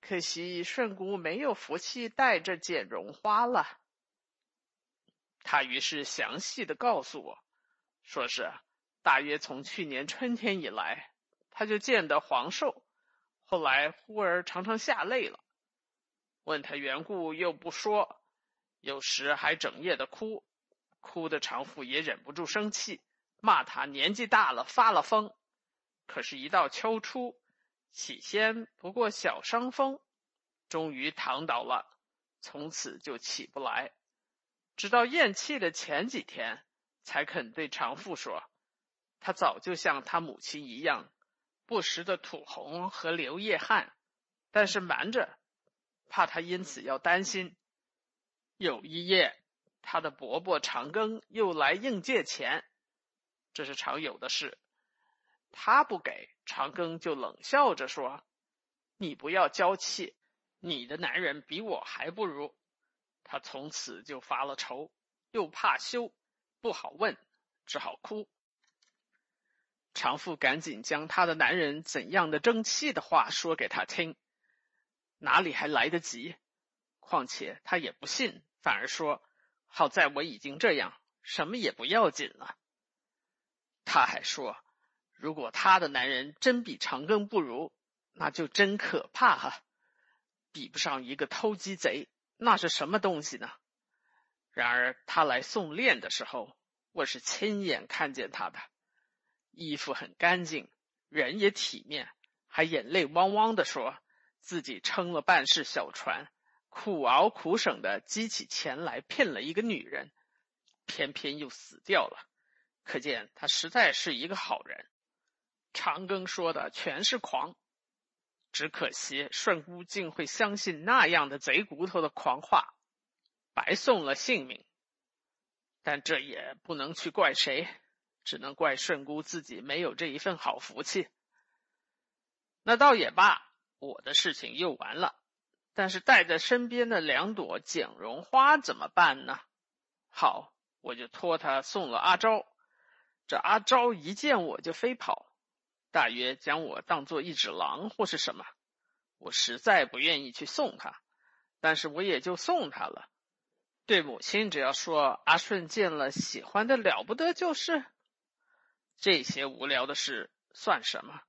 A: 可惜顺姑没有福气带着剪绒花了。”他于是详细的告诉我，说是大约从去年春天以来。他就见得黄瘦，后来忽而常常下泪了。问他缘故又不说，有时还整夜的哭，哭的长父也忍不住生气，骂他年纪大了发了疯。可是，一到秋初，起先不过小伤风，终于躺倒了，从此就起不来。直到咽气的前几天，才肯对长父说，他早就像他母亲一样。不时的吐红和流夜汗，但是瞒着，怕他因此要担心。有一夜，他的伯伯长庚又来应借钱，这是常有的事。他不给，长庚就冷笑着说：“你不要娇气，你的男人比我还不如。”他从此就发了愁，又怕羞，不好问，只好哭。长富赶紧将他的男人怎样的争气的话说给他听，哪里还来得及？况且他也不信，反而说：“好在我已经这样，什么也不要紧了。”他还说：“如果他的男人真比长庚不如，那就真可怕哈，比不上一个偷鸡贼，那是什么东西呢？”然而他来送殓的时候，我是亲眼看见他的。衣服很干净，人也体面，还眼泪汪汪的说自己撑了半世小船，苦熬苦省的积起钱来骗了一个女人，偏偏又死掉了。可见他实在是一个好人。长庚说的全是狂，只可惜顺姑竟会相信那样的贼骨头的狂话，白送了性命。但这也不能去怪谁。只能怪顺姑自己没有这一份好福气。那倒也罢，我的事情又完了。但是带在身边的两朵剪绒花怎么办呢？好，我就托他送了阿昭。这阿昭一见我就飞跑，大约将我当做一只狼或是什么。我实在不愿意去送他，但是我也就送他了。对母亲只要说阿顺见了喜欢的了不得就是。这些无聊的事算什么？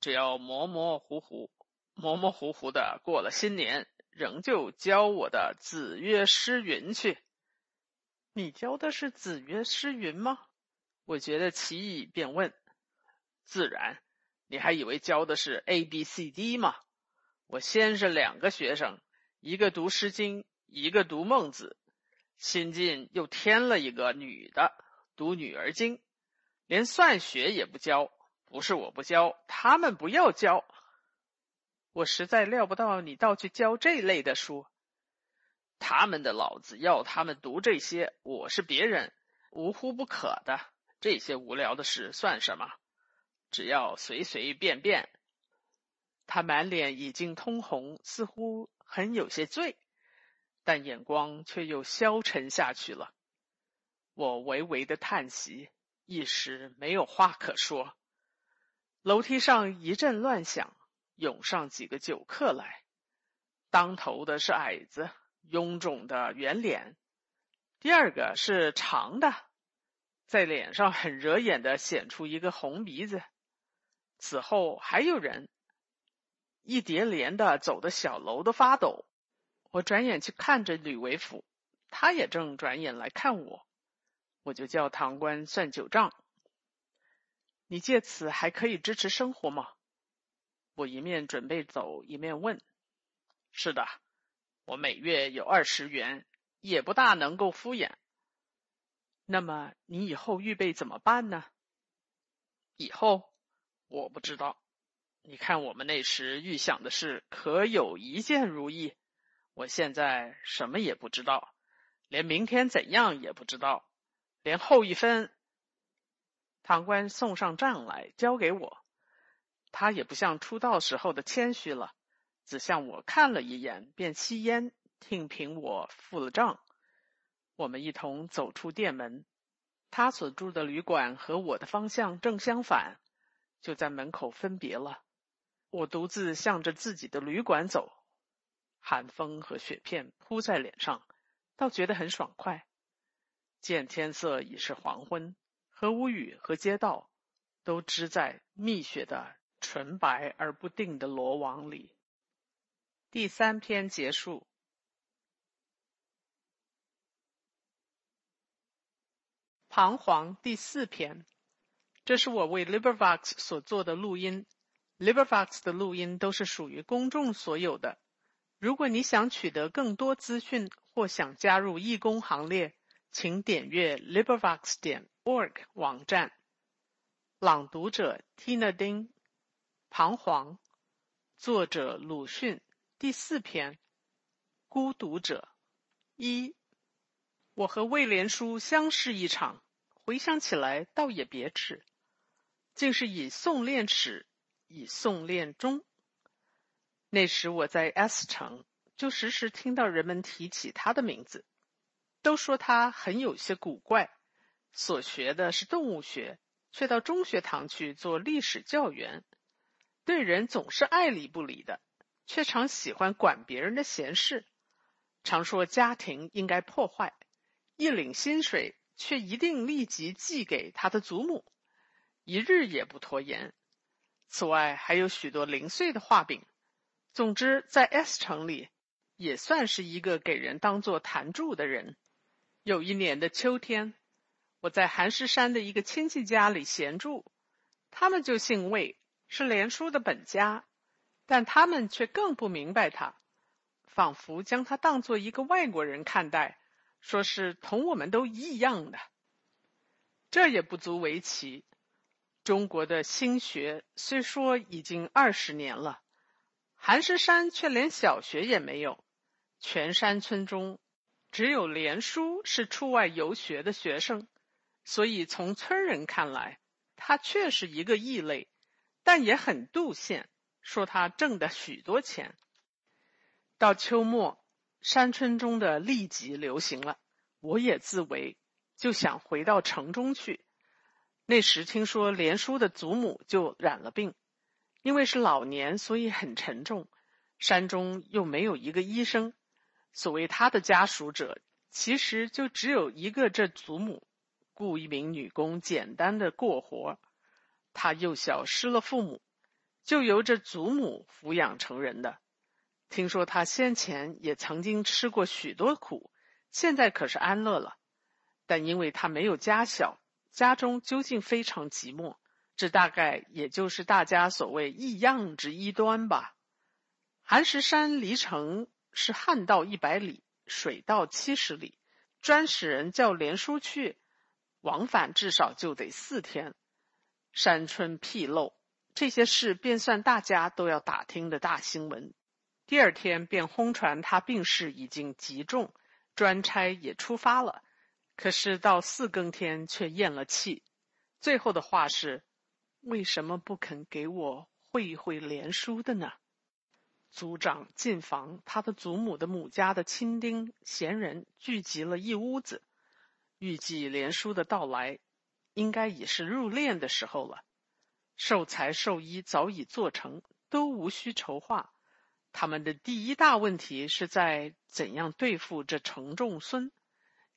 A: 只要模模糊糊、模模糊糊的过了新年，仍旧教我的子曰诗云去。你教的是子曰诗云吗？我觉得奇异，便问：自然，你还以为教的是 A B C D 吗？我先是两个学生，一个读《诗经》，一个读《孟子》，新近又添了一个女的，读《女儿经》。连算学也不教，不是我不教，他们不要教。我实在料不到你倒去教这类的书。他们的老子要他们读这些，我是别人，无乎不可的。这些无聊的事算什么？只要随随便便。他满脸已经通红，似乎很有些醉，但眼光却又消沉下去了。我微微的叹息。一时没有话可说，楼梯上一阵乱响，涌上几个酒客来。当头的是矮子，臃肿的圆脸；第二个是长的，在脸上很惹眼的显出一个红鼻子。此后还有人，一叠连的走的小楼都发抖。我转眼去看着吕为甫，他也正转眼来看我。我就叫堂官算酒账。你借此还可以支持生活吗？我一面准备走，一面问：“是的，我每月有二十元，也不大能够敷衍。那么你以后预备怎么办呢？”以后我不知道。你看我们那时预想的事，可有一件如意？我现在什么也不知道，连明天怎样也不知道，连后一分。堂官送上账来，交给我。他也不像出道时候的谦虚了，只向我看了一眼，便吸烟，听凭我付了账。我们一同走出店门，他所住的旅馆和我的方向正相反，就在门口分别了。我独自向着自己的旅馆走，寒风和雪片扑在脸上，倒觉得很爽快。见天色已是黄昏，和屋宇和街道都织在密雪的。纯白而不定的罗网里。第三篇结束。彷徨第四篇，这是我为 LibriVox 所做的录音。LibriVox 的录音都是属于公众所有的。如果你想取得更多资讯或想加入义工行列，请点阅 LibriVox 点 org 网站。朗读者：Tina Ding。彷徨，作者鲁迅，第四篇，孤独者一。我和魏连书相识一场，回想起来倒也别致，竟是以宋练始，以宋练终。那时我在 S 城，就时时听到人们提起他的名字，都说他很有些古怪，所学的是动物学，却到中学堂去做历史教员。对人总是爱理不理的，却常喜欢管别人的闲事，常说家庭应该破坏，一领薪水却一定立即寄给他的祖母，一日也不拖延。此外还有许多零碎的画饼。总之，在 S 城里也算是一个给人当做谈住的人。有一年的秋天，我在寒石山的一个亲戚家里闲住，他们就姓魏。是连叔的本家，但他们却更不明白他，仿佛将他当做一个外国人看待，说是同我们都一样的。这也不足为奇。中国的新学虽说已经二十年了，寒石山却连小学也没有，全山村中只有连叔是出外游学的学生，所以从村人看来，他却是一个异类。但也很妒羡，说他挣的许多钱。到秋末，山村中的痢疾流行了，我也自为，就想回到城中去。那时听说连叔的祖母就染了病，因为是老年，所以很沉重。山中又没有一个医生，所谓他的家属者，其实就只有一个这祖母，雇一名女工，简单的过活。他幼小失了父母，就由这祖母抚养成人的。听说他先前也曾经吃过许多苦，现在可是安乐了。但因为他没有家小，家中究竟非常寂寞。这大概也就是大家所谓异样之一端吧。寒石山离城是旱道一百里，水道七十里，专使人叫连书去，往返至少就得四天。山村僻漏，这些事便算大家都要打听的大新闻。第二天便轰传他病势已经极重，专差也出发了。可是到四更天却咽了气。最后的话是：为什么不肯给我会一会连书的呢？族长进房，他的祖母的母家的亲丁闲人聚集了一屋子，预计连书的到来。应该已是入殓的时候了，寿材寿衣早已做成，都无需筹划。他们的第一大问题是在怎样对付这承重孙，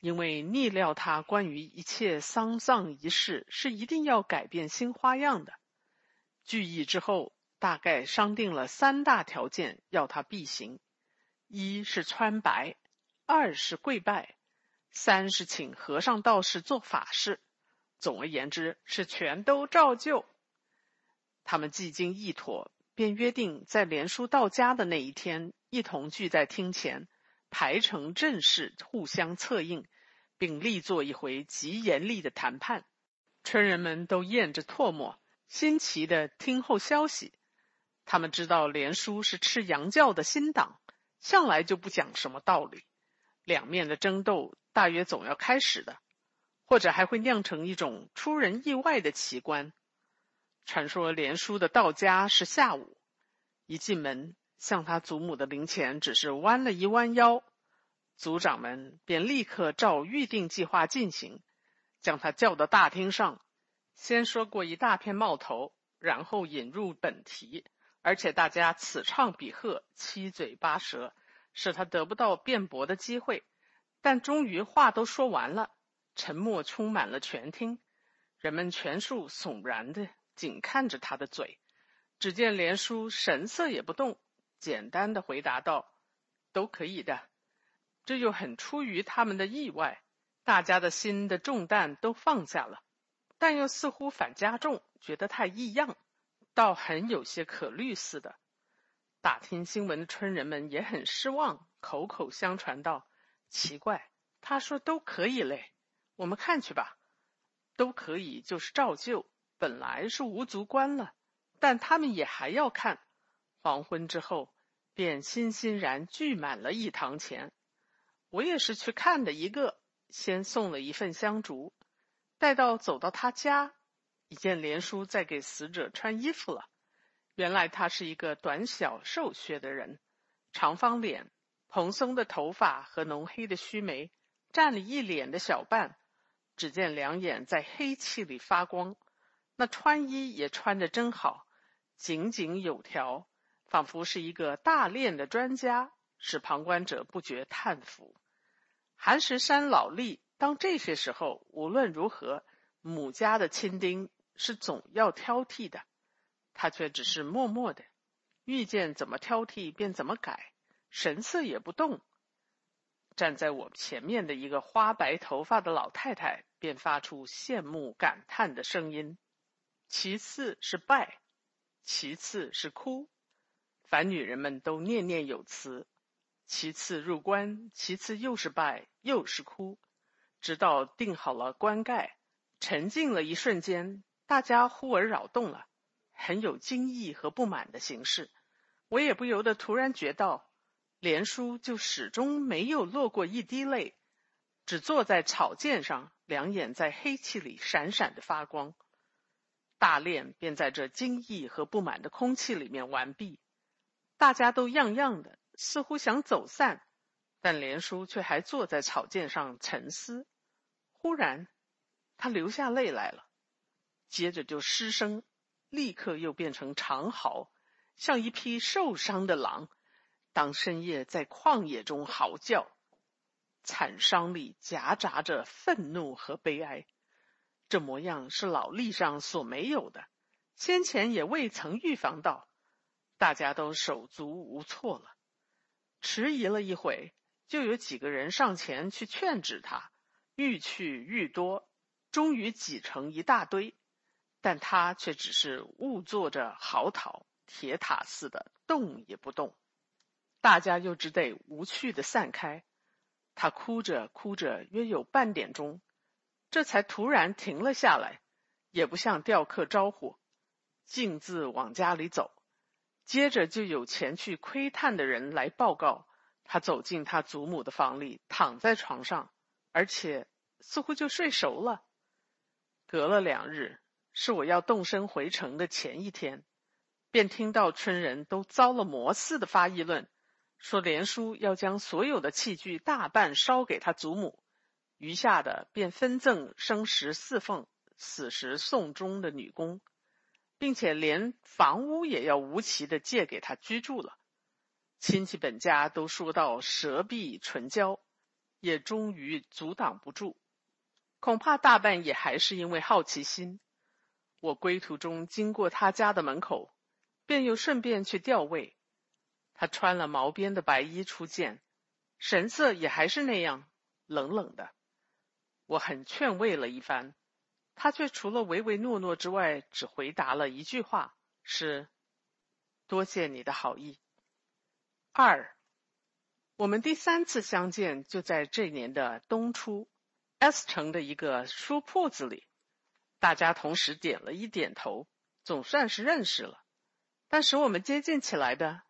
A: 因为逆料他关于一切丧葬仪式是一定要改变新花样的。聚义之后，大概商定了三大条件要他必行：一是穿白，二是跪拜，三是请和尚道士做法事。总而言之，是全都照旧。他们既经议妥，便约定在连叔到家的那一天，一同聚在厅前，排成阵势，互相策应，并立做一回极严厉的谈判。村人们都咽着唾沫，新奇的听候消息。他们知道连叔是吃洋教的新党，向来就不讲什么道理，两面的争斗大约总要开始的，或者还会酿成一种出人意外的奇观。传说连叔的到家是下午，一进门向他祖母的灵前只是弯了一弯腰，族长们便立刻照预定计划进行，将他叫到大厅上，先说过一大片冒头，然后引入本题，而且大家此唱彼和，七嘴八舌，使他得不到辩驳的机会。但终于话都说完了，沉默充满了全厅，人们全数悚然的。紧看着他的嘴，只见连叔神色也不动，简单的回答道：“都可以的。”这又很出于他们的意外，大家的心的重担都放下了，但又似乎反加重，觉得太异样，倒很有些可虑似的。打听新闻的村人们也很失望，口口相传道：“奇怪，他说都可以嘞，我们看去吧。都可以，就是照旧。”本来是无足观了，但他们也还要看。黄昏之后，便欣欣然聚满了一堂前。我也是去看的一个，先送了一份香烛。待到走到他家，已见连叔在给死者穿衣服了。原来他是一个短小瘦削的人，长方脸、蓬松的头发和浓黑的须眉，占了一脸的小半。只见两眼在黑气里发光。那穿衣也穿着真好，井井有条，仿佛是一个大练的专家，使旁观者不觉叹服。寒食山老吏当这些时候，无论如何，母家的亲丁是总要挑剔的，他却只是默默的，遇见怎么挑剔便怎么改，神色也不动。站在我前面的一个花白头发的老太太，便发出羡慕感叹的声音。其次是拜，其次是哭，凡女人们都念念有词。其次入关，其次又是拜又是哭，直到定好了棺盖，沉静了一瞬间，大家忽而扰动了，很有惊异和不满的形式。我也不由得突然觉到，连叔就始终没有落过一滴泪，只坐在草涧上，两眼在黑气里闪闪的发光。大练便在这惊异和不满的空气里面完毕，大家都样样的，似乎想走散，但连叔却还坐在草涧上沉思。忽然，他流下泪来了，接着就失声，立刻又变成长嚎，像一匹受伤的狼，当深夜在旷野中嚎叫，惨伤里夹杂着愤怒和悲哀。这模样是老历上所没有的，先前也未曾预防到，大家都手足无措了。迟疑了一会，就有几个人上前去劝止他，愈去愈多，终于挤成一大堆，但他却只是兀坐着嚎啕，铁塔似的动也不动。大家又只得无趣的散开。他哭着哭着，约有半点钟。这才突然停了下来，也不向吊客招呼，径自往家里走。接着就有前去窥探的人来报告，他走进他祖母的房里，躺在床上，而且似乎就睡熟了。隔了两日，是我要动身回城的前一天，便听到村人都遭了魔似的发议论，说连叔要将所有的器具大半烧给他祖母。余下的便分赠生时侍奉、死时送终的女工，并且连房屋也要无期的借给他居住了。亲戚本家都说到舌壁唇焦，也终于阻挡不住。恐怕大半也还是因为好奇心。我归途中经过他家的门口，便又顺便去吊位。他穿了毛边的白衣出见，神色也还是那样冷冷的。我很劝慰了一番，他却除了唯唯诺诺之外，只回答了一句话：“是，多谢你的好意。”二，我们第三次相见就在这年的冬初，S 城的一个书铺子里，大家同时点了一点头，总算是认识了。但使我们接近起来的，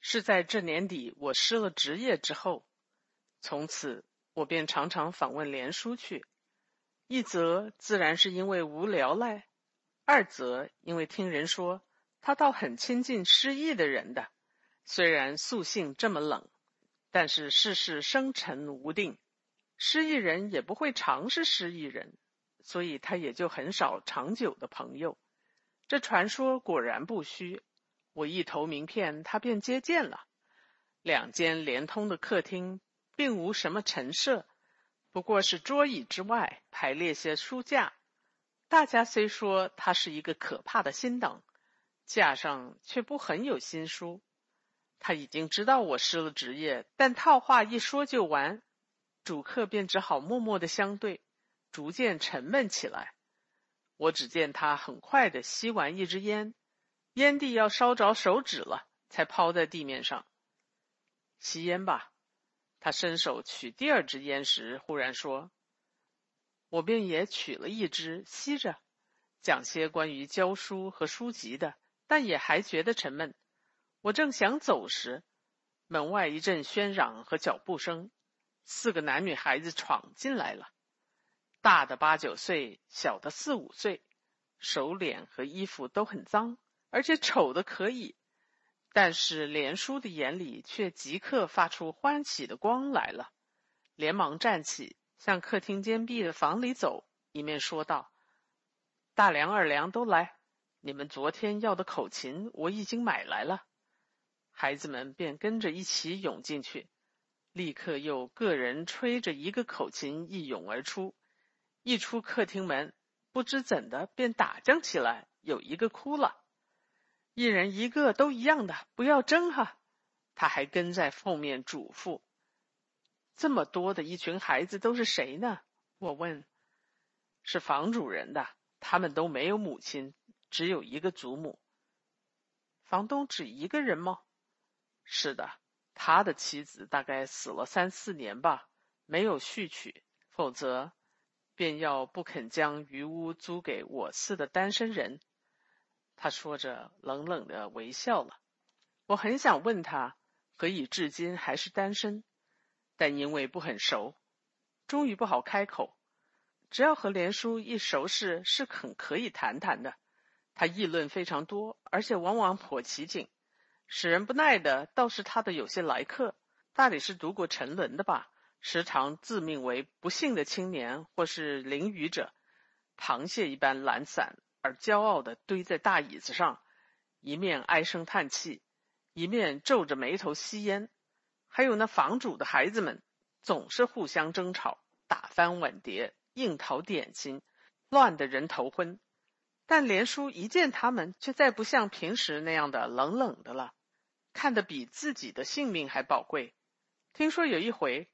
A: 是在这年底我失了职业之后。从此，我便常常访问连叔去。一则自然是因为无聊赖，二则因为听人说他倒很亲近失意的人的。虽然素性这么冷，但是世事生沉无定，失意人也不会常是失意人，所以他也就很少长久的朋友。这传说果然不虚。我一投名片，他便接见了。两间连通的客厅，并无什么陈设，不过是桌椅之外排列些书架。大家虽说他是一个可怕的新党，架上却不很有新书。他已经知道我失了职业，但套话一说就完，主客便只好默默的相对，逐渐沉闷起来。我只见他很快的吸完一支烟。烟蒂要烧着手指了，才抛在地面上。吸烟吧。他伸手取第二支烟时，忽然说：“我便也取了一支，吸着，讲些关于教书和书籍的，但也还觉得沉闷。我正想走时，门外一阵喧嚷和脚步声，四个男女孩子闯进来了，大的八九岁，小的四五岁，手脸和衣服都很脏。”而且丑的可以，但是连叔的眼里却即刻发出欢喜的光来了，连忙站起，向客厅间壁的房里走，一面说道：“大梁、二梁都来，你们昨天要的口琴我已经买来了。”孩子们便跟着一起涌进去，立刻又个人吹着一个口琴一涌而出，一出客厅门，不知怎的便打将起来，有一个哭了。一人一个都一样的，不要争哈！他还跟在后面嘱咐：“这么多的一群孩子都是谁呢？”我问：“是房主人的，他们都没有母亲，只有一个祖母。”房东只一个人吗？是的，他的妻子大概死了三四年吧，没有续娶，否则便要不肯将余屋租给我似的单身人。他说着，冷冷的微笑了。我很想问他何以至今还是单身，但因为不很熟，终于不好开口。只要和连叔一熟识，是很可以谈谈的。他议论非常多，而且往往颇起劲，使人不耐的倒是他的有些来客，大抵是读过沉沦的吧，时常自命为不幸的青年或是淋雨者，螃蟹一般懒散。而骄傲的堆在大椅子上，一面唉声叹气，一面皱着眉头吸烟。还有那房主的孩子们，总是互相争吵，打翻碗碟，硬讨点心，乱得人头昏。但连叔一见他们，却再不像平时那样的冷冷的了，看得比自己的性命还宝贵。听说有一回，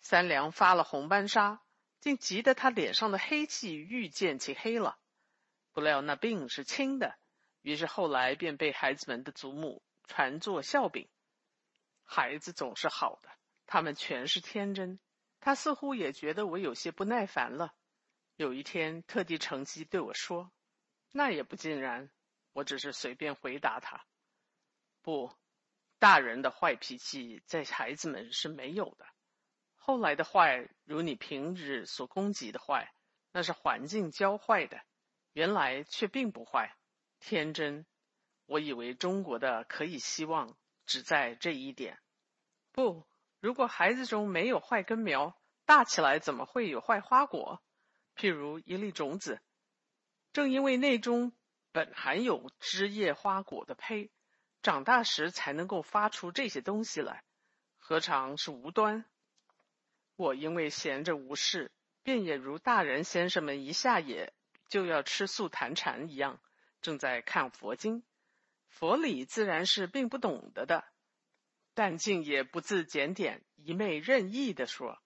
A: 三娘发了红斑纱，竟急得他脸上的黑气愈见其黑了。不料那病是轻的，于是后来便被孩子们的祖母传作笑柄。孩子总是好的，他们全是天真。他似乎也觉得我有些不耐烦了，有一天特地乘机对我说：“那也不尽然。”我只是随便回答他：“不，大人的坏脾气在孩子们是没有的。后来的坏，如你平日所攻击的坏，那是环境教坏的。”原来却并不坏，天真。我以为中国的可以希望只在这一点。不，如果孩子中没有坏根苗，大起来怎么会有坏花果？譬如一粒种子，正因为内中本含有枝叶花果的胚，长大时才能够发出这些东西来，何尝是无端？我因为闲着无事，便也如大人先生们一下也。就要吃素谈禅一样，正在看佛经，佛理自然是并不懂得的，但竟也不自检点，一昧任意的说。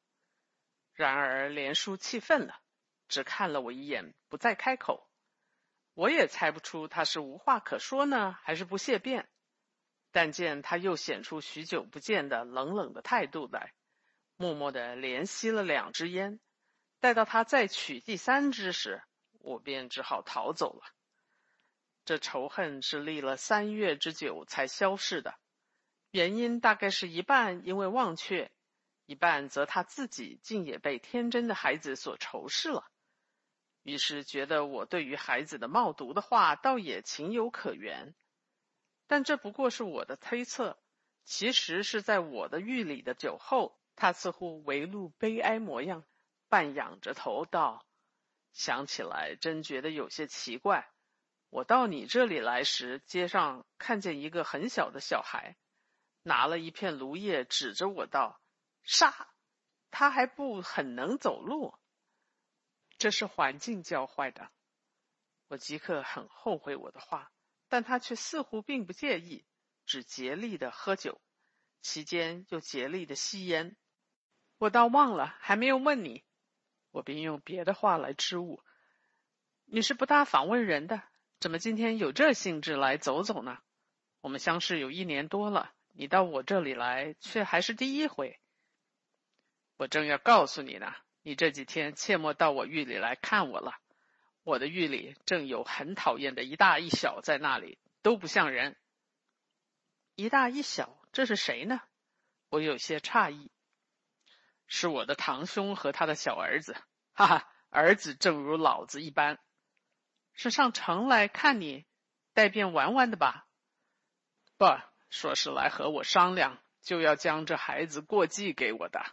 A: 然而连叔气愤了，只看了我一眼，不再开口。我也猜不出他是无话可说呢，还是不屑辩。但见他又显出许久不见的冷冷的态度来，默默的连吸了两支烟，待到他再取第三支时。我便只好逃走了。这仇恨是历了三月之久才消逝的，原因大概是一半因为忘却，一半则他自己竟也被天真的孩子所仇视了。于是觉得我对于孩子的冒读的话，倒也情有可原。但这不过是我的推测，其实是在我的狱里的酒后，他似乎唯露悲哀模样，半仰着头道：“想起来真觉得有些奇怪。我到你这里来时，街上看见一个很小的小孩，拿了一片芦叶，指着我道：‘杀！’他还不很能走路。”这是环境教坏的，我即刻很后悔我的话，但他却似乎并不介意，只竭力的喝酒，期间又竭力的吸烟。我倒忘了，还没有问你，我便用别的话来支吾。你是不大访问人的，怎么今天有这兴致来走走呢？我们相识有一年多了，你到我这里来却还是第一回。我正要告诉你呢。你这几天切莫到我狱里来看我了，我的狱里正有很讨厌的一大一小在那里，都不像人。一大一小，这是谁呢？我有些诧异。是我的堂兄和他的小儿子，哈哈，儿子正如老子一般，是上城来看你，带便玩玩的吧？不，说是来和我商量，就要将这孩子过继给我的。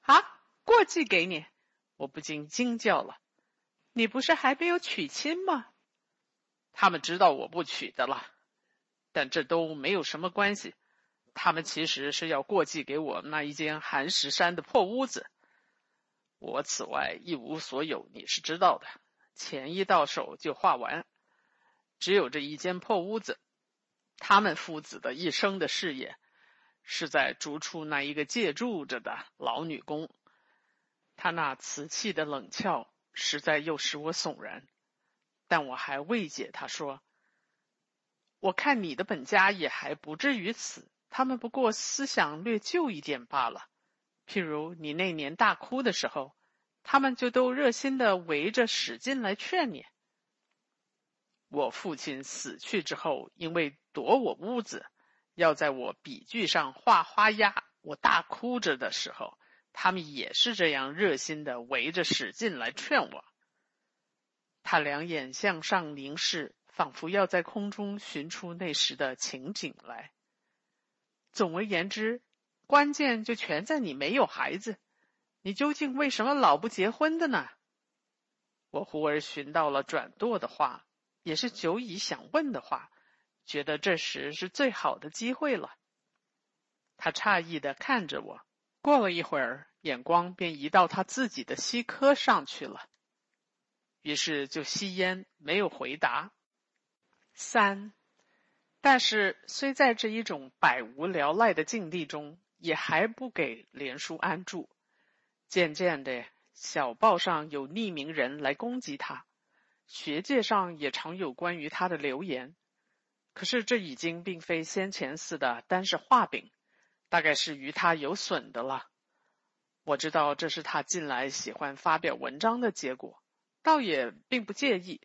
A: 啊？过继给你，我不禁惊叫了。你不是还没有娶亲吗？他们知道我不娶的了，但这都没有什么关系。他们其实是要过继给我那一间寒石山的破屋子。我此外一无所有，你是知道的。钱一到手就花完，只有这一间破屋子。他们父子的一生的事业，是在逐出那一个借住着的老女工。他那瓷器的冷峭，实在又使我悚然。但我还未解。他说：“我看你的本家也还不至于此，他们不过思想略旧一点罢了。譬如你那年大哭的时候，他们就都热心的围着使劲来劝你。我父亲死去之后，因为夺我屋子，要在我笔具上画花押，我大哭着的时候。”他们也是这样热心的围着使劲来劝我。他两眼向上凝视，仿佛要在空中寻出那时的情景来。总而言之，关键就全在你没有孩子。你究竟为什么老不结婚的呢？我忽而寻到了转舵的话，也是久已想问的话，觉得这时是最好的机会了。他诧异的看着我。过了一会儿，眼光便移到他自己的西科上去了，于是就吸烟，没有回答。三，但是虽在这一种百无聊赖的境地中，也还不给连书安住。渐渐的，小报上有匿名人来攻击他，学界上也常有关于他的流言。可是这已经并非先前似的单是画饼。大概是于他有损的了。我知道这是他近来喜欢发表文章的结果，倒也并不介意。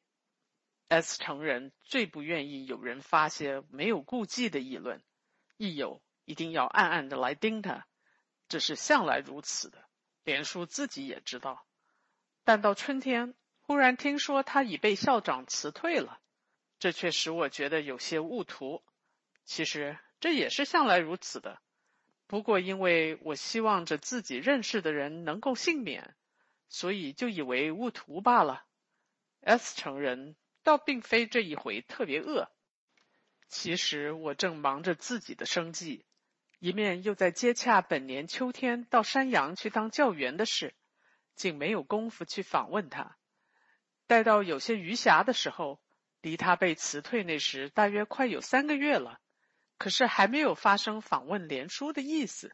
A: S 成人最不愿意有人发些没有顾忌的议论，一有一定要暗暗的来盯他，这是向来如此的。连叔自己也知道。但到春天，忽然听说他已被校长辞退了，这却使我觉得有些误图。其实这也是向来如此的。不过，因为我希望着自己认识的人能够幸免，所以就以为误图罢了。S 成人倒并非这一回特别饿。其实我正忙着自己的生计，一面又在接洽本年秋天到山阳去当教员的事，竟没有功夫去访问他。待到有些余暇的时候，离他被辞退那时，大约快有三个月了。可是还没有发生访问连书的意思。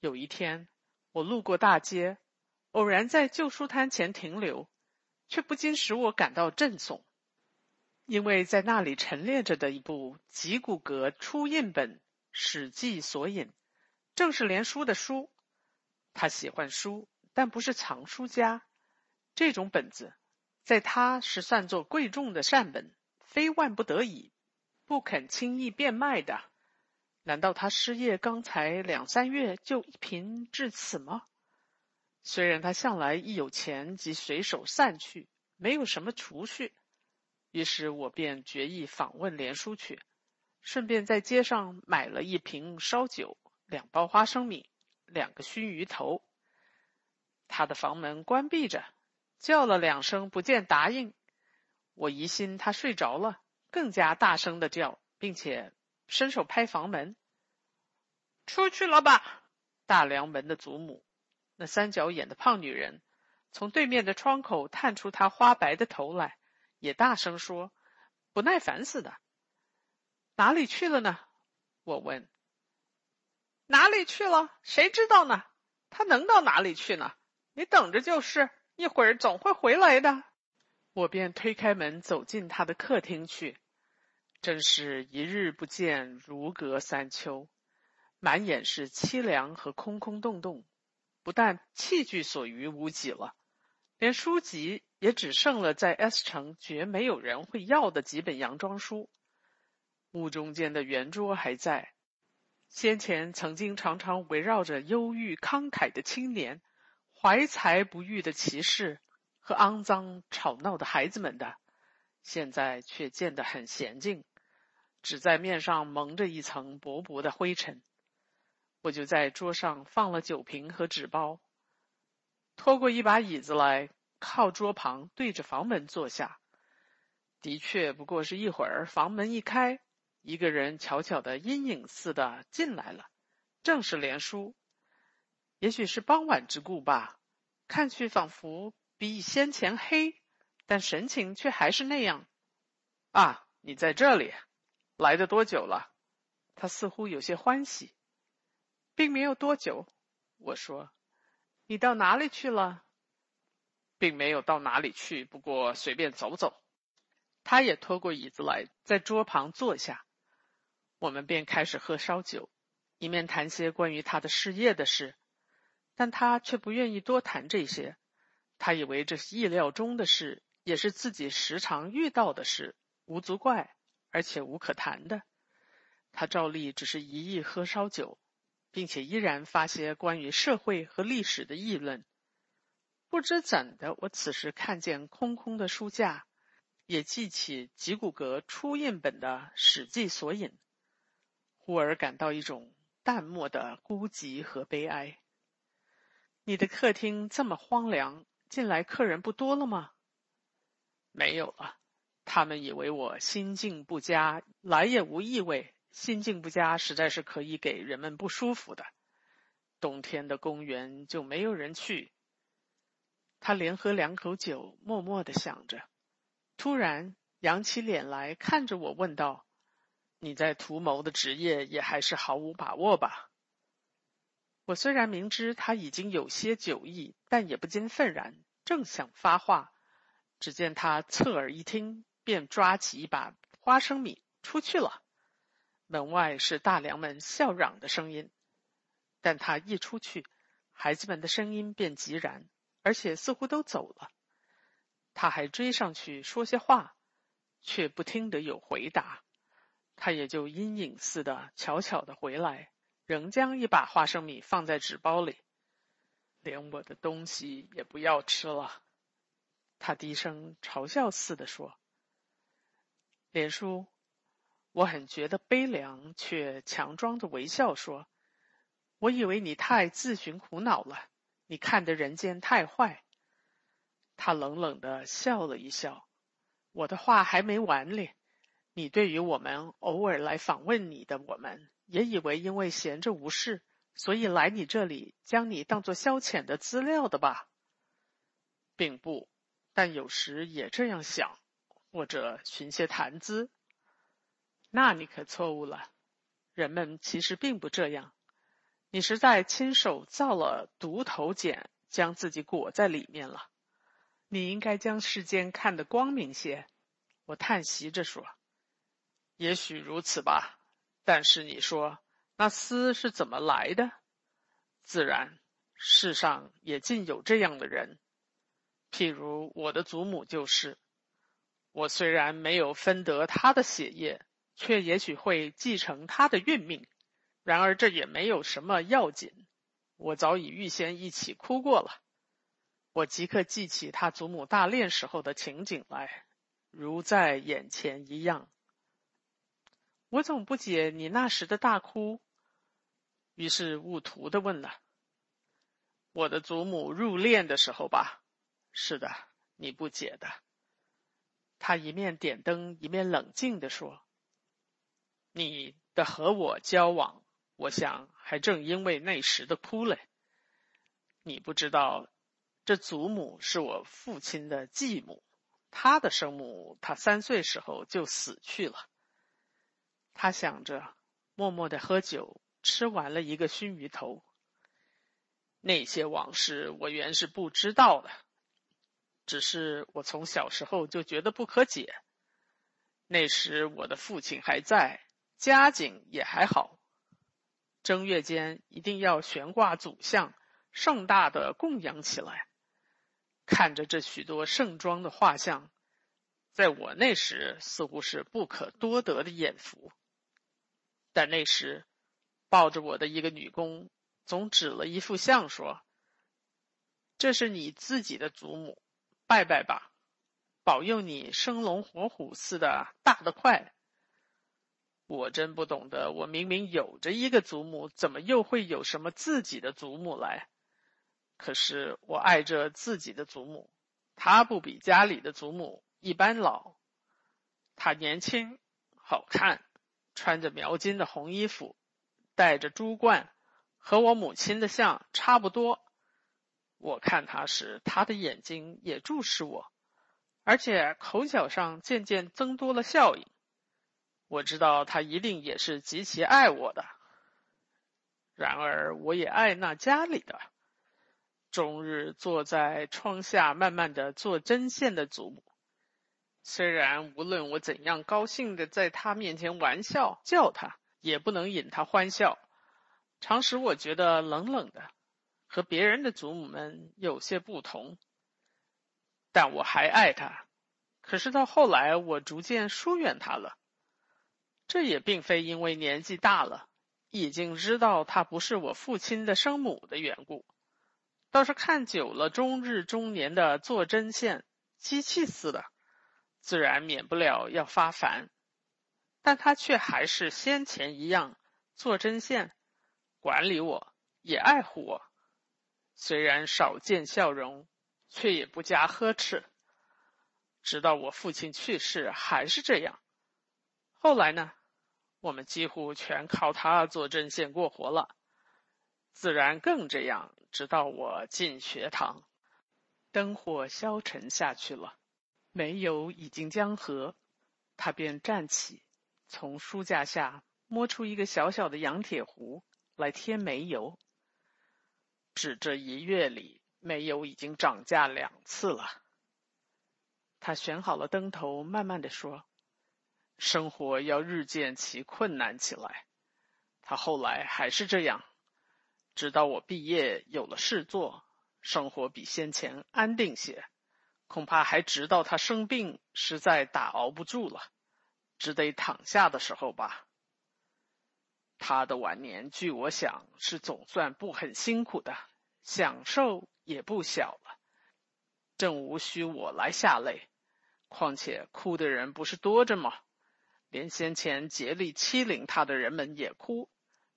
A: 有一天，我路过大街，偶然在旧书摊前停留，却不禁使我感到震悚，因为在那里陈列着的一部吉古格初印本《史记索引》，正是连书的书。他喜欢书，但不是藏书家。这种本子，在他是算作贵重的善本，非万不得已，不肯轻易变卖的。难道他失业刚才两三月就一贫至此吗？虽然他向来一有钱即随手散去，没有什么储蓄，于是我便决意访问连叔去，顺便在街上买了一瓶烧酒、两包花生米、两个熏鱼头。他的房门关闭着，叫了两声不见答应，我疑心他睡着了，更加大声的叫，并且伸手拍房门：“出去了吧，大梁门的祖母。”那三角眼的胖女人从对面的窗口探出她花白的头来，也大声说：“不耐烦似的，哪里去了呢？”我问：“哪里去了？谁知道呢？他能到哪里去呢？你等着就是，一会儿总会回来的。”我便推开门走进他的客厅去，真是一日不见如隔三秋，满眼是凄凉和空空洞洞。不但器具所余无几了，连书籍也只剩了在 S 城绝没有人会要的几本洋装书。屋中间的圆桌还在，先前曾经常常围绕着忧郁慷慨的青年、怀才不遇的骑士和肮脏吵闹的孩子们的，现在却见得很娴静，只在面上蒙着一层薄薄的灰尘。我就在桌上放了酒瓶和纸包，拖过一把椅子来，靠桌旁对着房门坐下。的确，不过是一会儿，房门一开，一个人悄悄的阴影似的进来了，正是连叔。也许是傍晚之故吧，看去仿佛比先前黑，但神情却还是那样。啊，你在这里，来的多久了？他似乎有些欢喜。并没有多久，我说：“你到哪里去了？”并没有到哪里去，不过随便走走。他也拖过椅子来，在桌旁坐下。我们便开始喝烧酒，一面谈些关于他的事业的事。但他却不愿意多谈这些。他以为这是意料中的事，也是自己时常遇到的事，无足怪，而且无可谈的。他照例只是一意喝烧酒。并且依然发些关于社会和历史的议论。不知怎的，我此时看见空空的书架，也记起吉古格初印本的《史记索引》，忽而感到一种淡漠的孤寂和悲哀。你的客厅这么荒凉，近来客人不多了吗？没有了，他们以为我心境不佳，来也无意味。心境不佳，实在是可以给人们不舒服的。冬天的公园就没有人去。他连喝两口酒，默默的想着，突然扬起脸来看着我，问道：“你在图谋的职业也还是毫无把握吧？”我虽然明知他已经有些酒意，但也不禁愤然，正想发话，只见他侧耳一听，便抓起一把花生米出去了。门外是大梁们笑嚷的声音，但他一出去，孩子们的声音便急然，而且似乎都走了。他还追上去说些话，却不听得有回答，他也就阴影似的悄悄的回来，仍将一把花生米放在纸包里，连我的东西也不要吃了。他低声嘲笑似的说：“连叔。”我很觉得悲凉，却强装着微笑说：“我以为你太自寻苦恼了，你看的人间太坏。”他冷冷的笑了一笑。我的话还没完哩，你对于我们偶尔来访问你的我们，也以为因为闲着无事，所以来你这里将你当做消遣的资料的吧？并不，但有时也这样想，或者寻些谈资。那你可错误了，人们其实并不这样。你是在亲手造了独头茧，将自己裹在里面了。你应该将世间看得光明些。我叹息着说：“也许如此吧。但是你说那丝是怎么来的？自然，世上也尽有这样的人。譬如我的祖母就是。我虽然没有分得他的血液，却也许会继承他的运命。然而这也没有什么要紧，我早已预先一起哭过了。我即刻记起他祖母大殓时候的情景来，如在眼前一样。我总不解你那时的大哭，于是误图的问了：“我的祖母入殓的时候吧？”“是的，你不解的。”他一面点灯，一面冷静的说：“你的和我交往，我想还正因为那时的哭嘞。你不知道，这祖母是我父亲的继母，他的生母，他三岁时候就死去了。”他想着，默默的喝酒，吃完了一个熏鱼头。那些往事我原是不知道的，只是我从小时候就觉得不可解。那时我的父亲还在，家境也还好。正月间一定要悬挂祖像，盛大的供养起来。看着这许多盛装的画像，在我那时似乎是不可多得的眼福。但那时，抱着我的一个女工总指了一副像说：“这是你自己的祖母，拜拜吧，保佑你生龙活虎似的大得快。”我真不懂得，我明明有着一个祖母，怎么又会有什么自己的祖母来？可是我爱着自己的祖母，她不比家里的祖母一般老，她年轻，好看。穿着描金的红衣服，戴着珠冠，和我母亲的像差不多。我看她时，她的眼睛也注视我，而且口角上渐渐增多了笑意。我知道他一定也是极其爱我的。然而，我也爱那家里的，终日坐在窗下慢慢的做针线的祖母。虽然无论我怎样高兴的在他面前玩笑叫他，也不能引他欢笑，常使我觉得冷冷的，和别人的祖母们有些不同。但我还爱他，可是到后来我逐渐疏远他了。这也并非因为年纪大了，已经知道他不是我父亲的生母的缘故，倒是看久了终日中年的做针线，机器似的。自然免不了要发烦，但他却还是先前一样做针线，管理我，也爱护我。虽然少见笑容，却也不加呵斥。直到我父亲去世，还是这样。后来呢，我们几乎全靠他做针线过活了，自然更这样。直到我进学堂，灯火消沉下去了。煤油已经将合，他便站起，从书架下摸出一个小小的羊铁壶来添煤油。只这一月里，煤油已经涨价两次了。他选好了灯头，慢慢的说：“生活要日渐其困难起来。”他后来还是这样，直到我毕业有了事做，生活比先前安定些。恐怕还直到他生病，实在打熬不住了，只得躺下的时候吧。他的晚年，据我想是总算不很辛苦的，享受也不小了，正无需我来下泪。况且哭的人不是多着吗？连先前竭力欺凌他的人们也哭，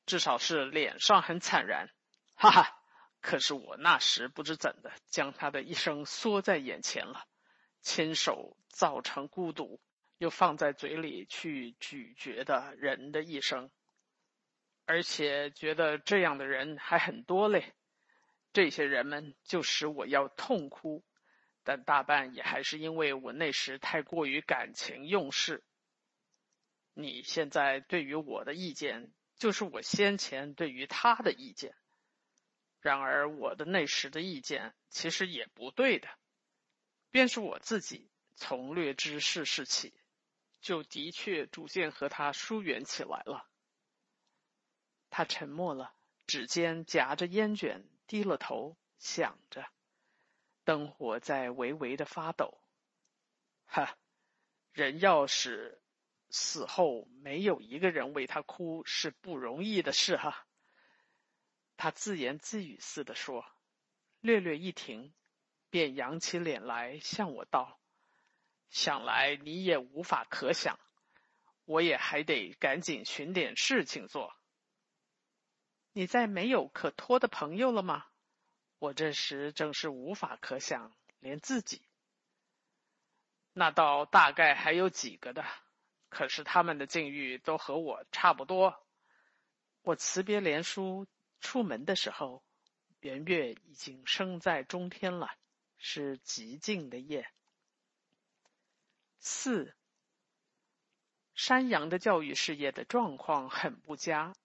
A: 至少是脸上很惨然。哈哈。可是我那时不知怎的，将他的一生缩在眼前了，亲手造成孤独，又放在嘴里去咀嚼的人的一生，而且觉得这样的人还很多嘞。这些人们就使我要痛哭，但大半也还是因为我那时太过于感情用事。你现在对于我的意见，就是我先前对于他的意见。然而，我的那时的意见其实也不对的。便是我自己从略知世事起，就的确逐渐和他疏远起来了。他沉默了，指尖夹着烟卷，低了头想着。灯火在微微的发抖。哈，人要是死后没有一个人为他哭，是不容易的事哈。他自言自语似的说，略略一停，便扬起脸来向我道：“想来你也无法可想，我也还得赶紧寻点事情做。你再没有可托的朋友了吗？”我这时正是无法可想，连自己。那倒大概还有几个的，可是他们的境遇都和我差不多。我辞别连叔出门的时候，圆月已经升在中天了，是极静的夜。四，山羊的教育事业的状况很不佳，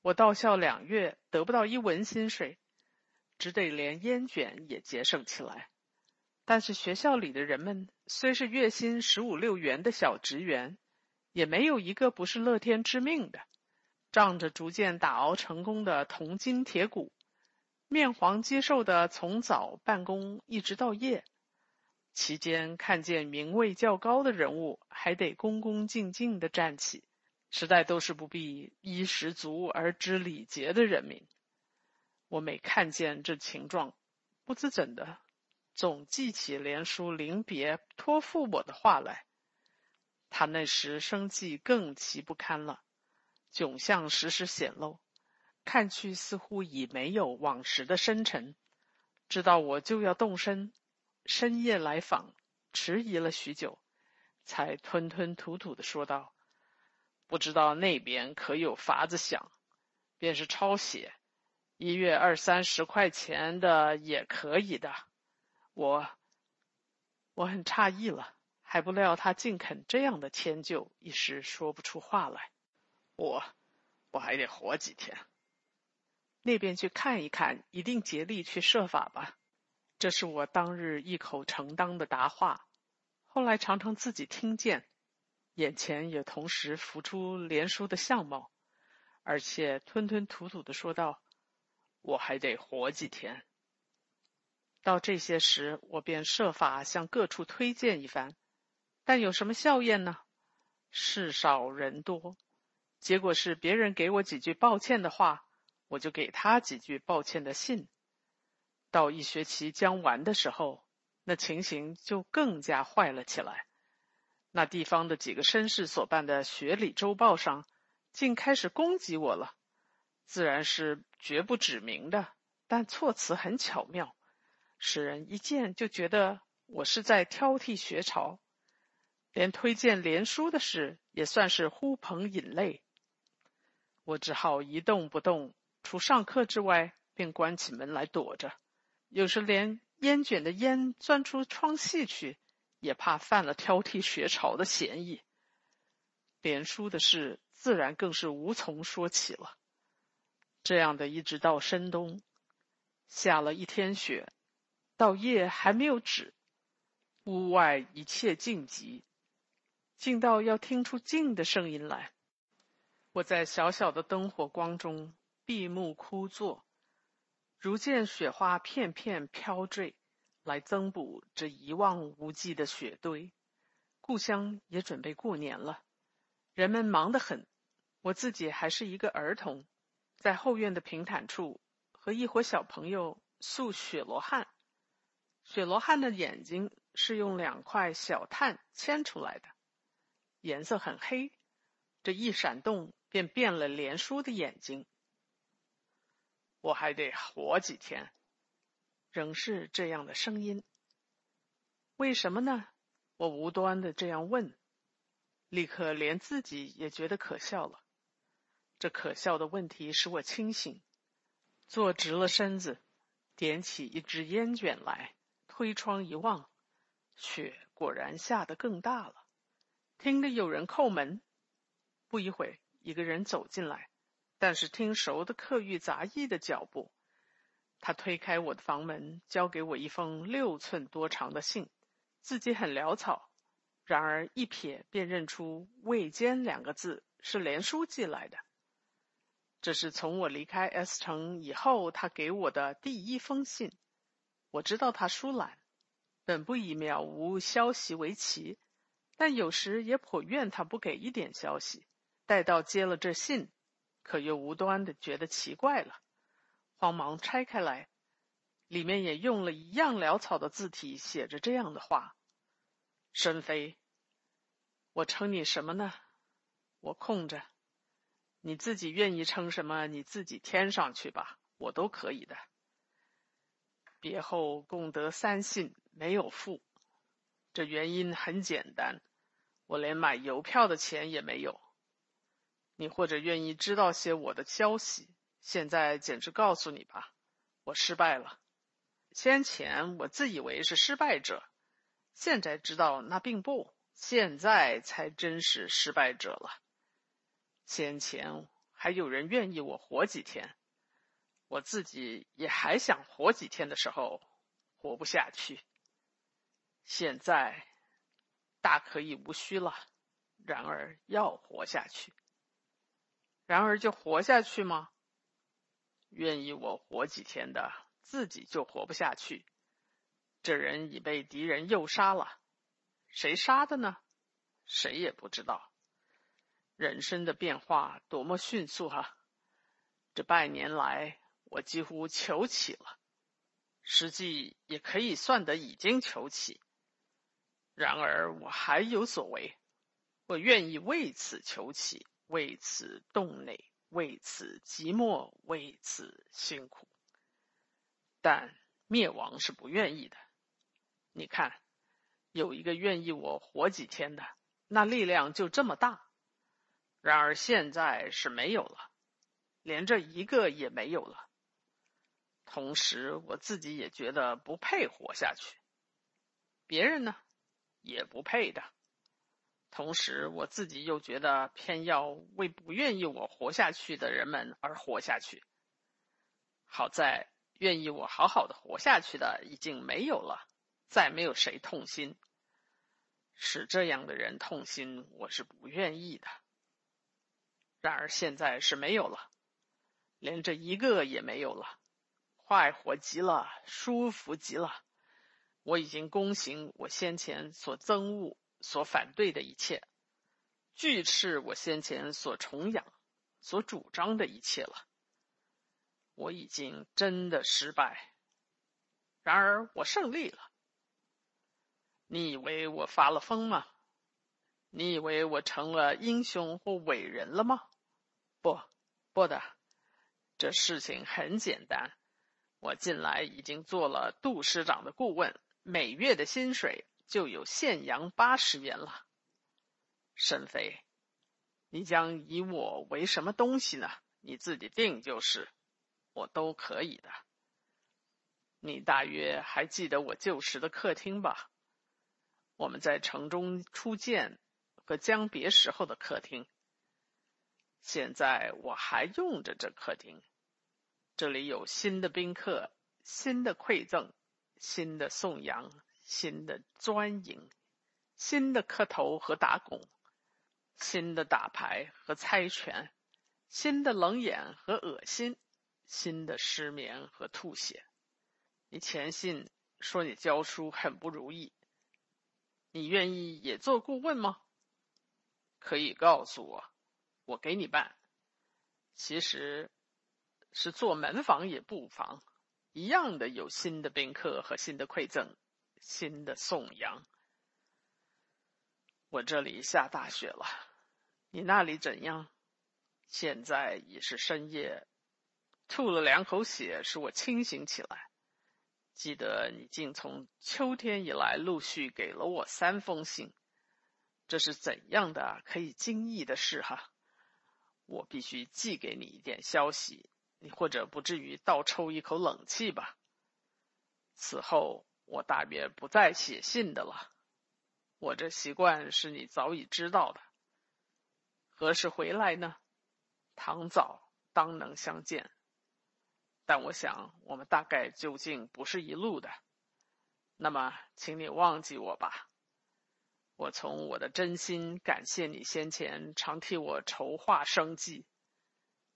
A: 我到校两月得不到一文薪水。只得连烟卷也节省起来，但是学校里的人们虽是月薪十五六元的小职员，也没有一个不是乐天知命的，仗着逐渐打熬成功的铜筋铁骨，面黄肌瘦的从早办公一直到夜，期间看见名位较高的人物，还得恭恭敬敬的站起，实在都是不必衣食足而知礼节的人民。我每看见这情状，不知怎的，总记起连叔临别托付我的话来。他那时生计更奇不堪了，窘相时时显露，看去似乎已没有往时的深沉。知道我就要动身，深夜来访，迟疑了许久，才吞吞吐吐的说道：“不知道那边可有法子想，便是抄写。”一月二三十块钱的也可以的，我我很诧异了，还不料他竟肯这样的迁就，一时说不出话来。我我还得活几天，那边去看一看，一定竭力去设法吧。这是我当日一口承当的答话。后来常常自己听见，眼前也同时浮出连叔的相貌，而且吞吞吐吐的说道。我还得活几天。到这些时，我便设法向各处推荐一番，但有什么效验呢？事少人多，结果是别人给我几句抱歉的话，我就给他几句抱歉的信。到一学期将完的时候，那情形就更加坏了起来。那地方的几个绅士所办的学理周报上，竟开始攻击我了。自然是绝不指名的，但措辞很巧妙，使人一见就觉得我是在挑剔学潮。连推荐连书的事也算是呼朋引类。我只好一动不动，除上课之外，便关起门来躲着。有时连烟卷的烟钻出窗隙去，也怕犯了挑剔学潮的嫌疑。连书的事，自然更是无从说起了。这样的一直到深冬，下了一天雪，到夜还没有止，屋外一切静极，静到要听出静的声音来。我在小小的灯火光中闭目枯坐，如见雪花片片飘坠，来增补这一望无际的雪堆。故乡也准备过年了，人们忙得很，我自己还是一个儿童。在后院的平坦处，和一伙小朋友塑雪罗汉。雪罗汉的眼睛是用两块小炭牵出来的，颜色很黑，这一闪动便变了连叔的眼睛。我还得活几天，仍是这样的声音。为什么呢？我无端的这样问，立刻连自己也觉得可笑了。这可笑的问题使我清醒，坐直了身子，点起一支烟卷来，推窗一望，雪果然下得更大了。听得有人叩门，不一会一个人走进来，但是听熟的客寓杂役的脚步。他推开我的房门，交给我一封六寸多长的信，字迹很潦草，然而一瞥便认出“魏坚”两个字是连书寄来的。这是从我离开 S 城以后，他给我的第一封信。我知道他疏懒，本不以渺无消息为奇，但有时也颇怨他不给一点消息。待到接了这信，可又无端的觉得奇怪了，慌忙拆开来，里面也用了一样潦草的字体写着这样的话：“申飞，我称你什么呢？我空着，你自己愿意称什么，你自己添上去吧，我都可以的。别后共得三信，没有付，这原因很简单。”我连买邮票的钱也没有。你或者愿意知道些我的消息？现在简直告诉你吧，我失败了。先前我自以为是失败者，现在知道那并不，现在才真是失败者了。先前还有人愿意我活几天，我自己也还想活几天的时候，活不下去。现在。大可以无需了，然而要活下去。然而就活下去吗？愿意我活几天的，自己就活不下去。这人已被敌人诱杀了，谁杀的呢？谁也不知道。人生的变化多么迅速哈！这半年来，我几乎求起了，实际也可以算得已经求起。然而我还有所为，我愿意为此求起，为此动内，为此寂寞，为此辛苦。但灭亡是不愿意的。你看，有一个愿意我活几天的，那力量就这么大。然而现在是没有了，连这一个也没有了。同时，我自己也觉得不配活下去。别人呢？也不配的。同时，我自己又觉得偏要为不愿意我活下去的人们而活下去。好在愿意我好好的活下去的已经没有了，再没有谁痛心。使这样的人痛心，我是不愿意的。然而现在是没有了，连这一个也没有了，快活极了，舒服极了。我已经躬行我先前所憎恶、所反对的一切，拒斥我先前所崇仰、所主张的一切了。我已经真的失败，然而我胜利了。你以为我发了疯吗？你以为我成了英雄或伟人了吗？不，不的。这事情很简单，我近来已经做了杜师长的顾问。每月的薪水就有现洋八十元了，沈飞，你将以我为什么东西呢？你自己定就是，我都可以的。你大约还记得我旧时的客厅吧？我们在城中初见和将别时候的客厅。现在我还用着这客厅，这里有新的宾客，新的馈赠。新的颂扬，新的钻营，新的磕头和打拱，新的打牌和猜拳，新的冷眼和恶心，新的失眠和吐血。你前信说你教书很不如意，你愿意也做顾问吗？可以告诉我，我给你办。其实是做门房也不妨。一样的有新的宾客和新的馈赠，新的颂扬。我这里下大雪了，你那里怎样？现在已是深夜，吐了两口血，使我清醒起来。记得你竟从秋天以来陆续给了我三封信，这是怎样的可以惊异的事哈？我必须寄给你一点消息。你或者不至于倒抽一口冷气吧？此后我大约不再写信的了。我这习惯是你早已知道的。何时回来呢？唐早当能相见。但我想我们大概究竟不是一路的。那么，请你忘记我吧。我从我的真心感谢你先前常替我筹划生计，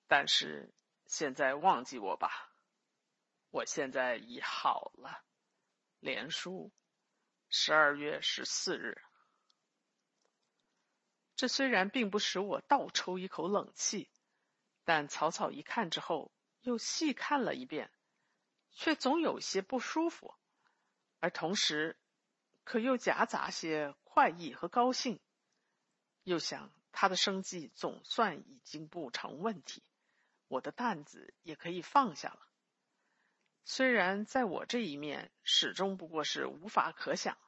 A: 但是。现在忘记我吧，我现在已好了。连书，十二月十四日。这虽然并不使我倒抽一口冷气，但草草一看之后，又细看了一遍，却总有些不舒服，而同时，可又夹杂些快意和高兴。又想他的生计总算已经不成问题，我的担子也可以放下了。虽然在我这一面始终不过是无法可想，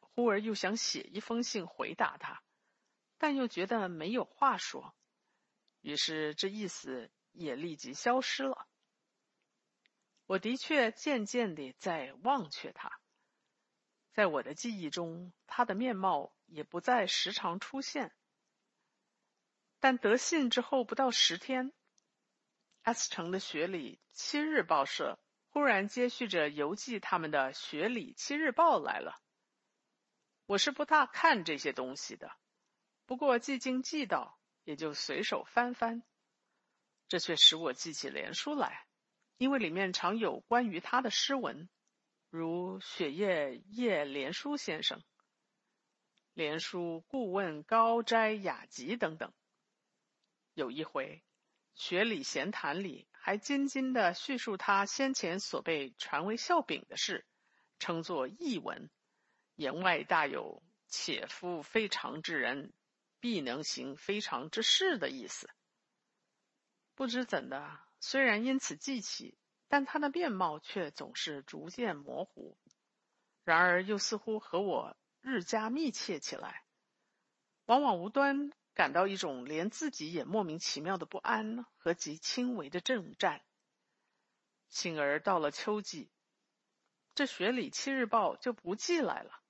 A: 忽而又想写一封信回答他，但又觉得没有话说，于是这意思也立即消失了。我的确渐渐地在忘却他，在我的记忆中，他的面貌也不再时常出现。但得信之后不到十天，S 城的雪里七日报社。忽然接续着邮寄他们的《学理七日报》来了。我是不大看这些东西的，不过既经寄到，也就随手翻翻。这却使我记起连书来，因为里面常有关于他的诗文，如雪夜夜连书先生、连书顾问高斋雅集等等。有一回，《学理闲谈》里。还津津的叙述他先前所被传为笑柄的事，称作异文，言外大有“且夫非常之人，必能行非常之事”的意思。不知怎的，虽然因此记起，但他的面貌却总是逐渐模糊。然而又似乎和我日加密切起来，往往无端。感到一种连自己也莫名其妙的不安和极轻微的震颤。幸而到了秋季，这《学理七日报》就不寄来了。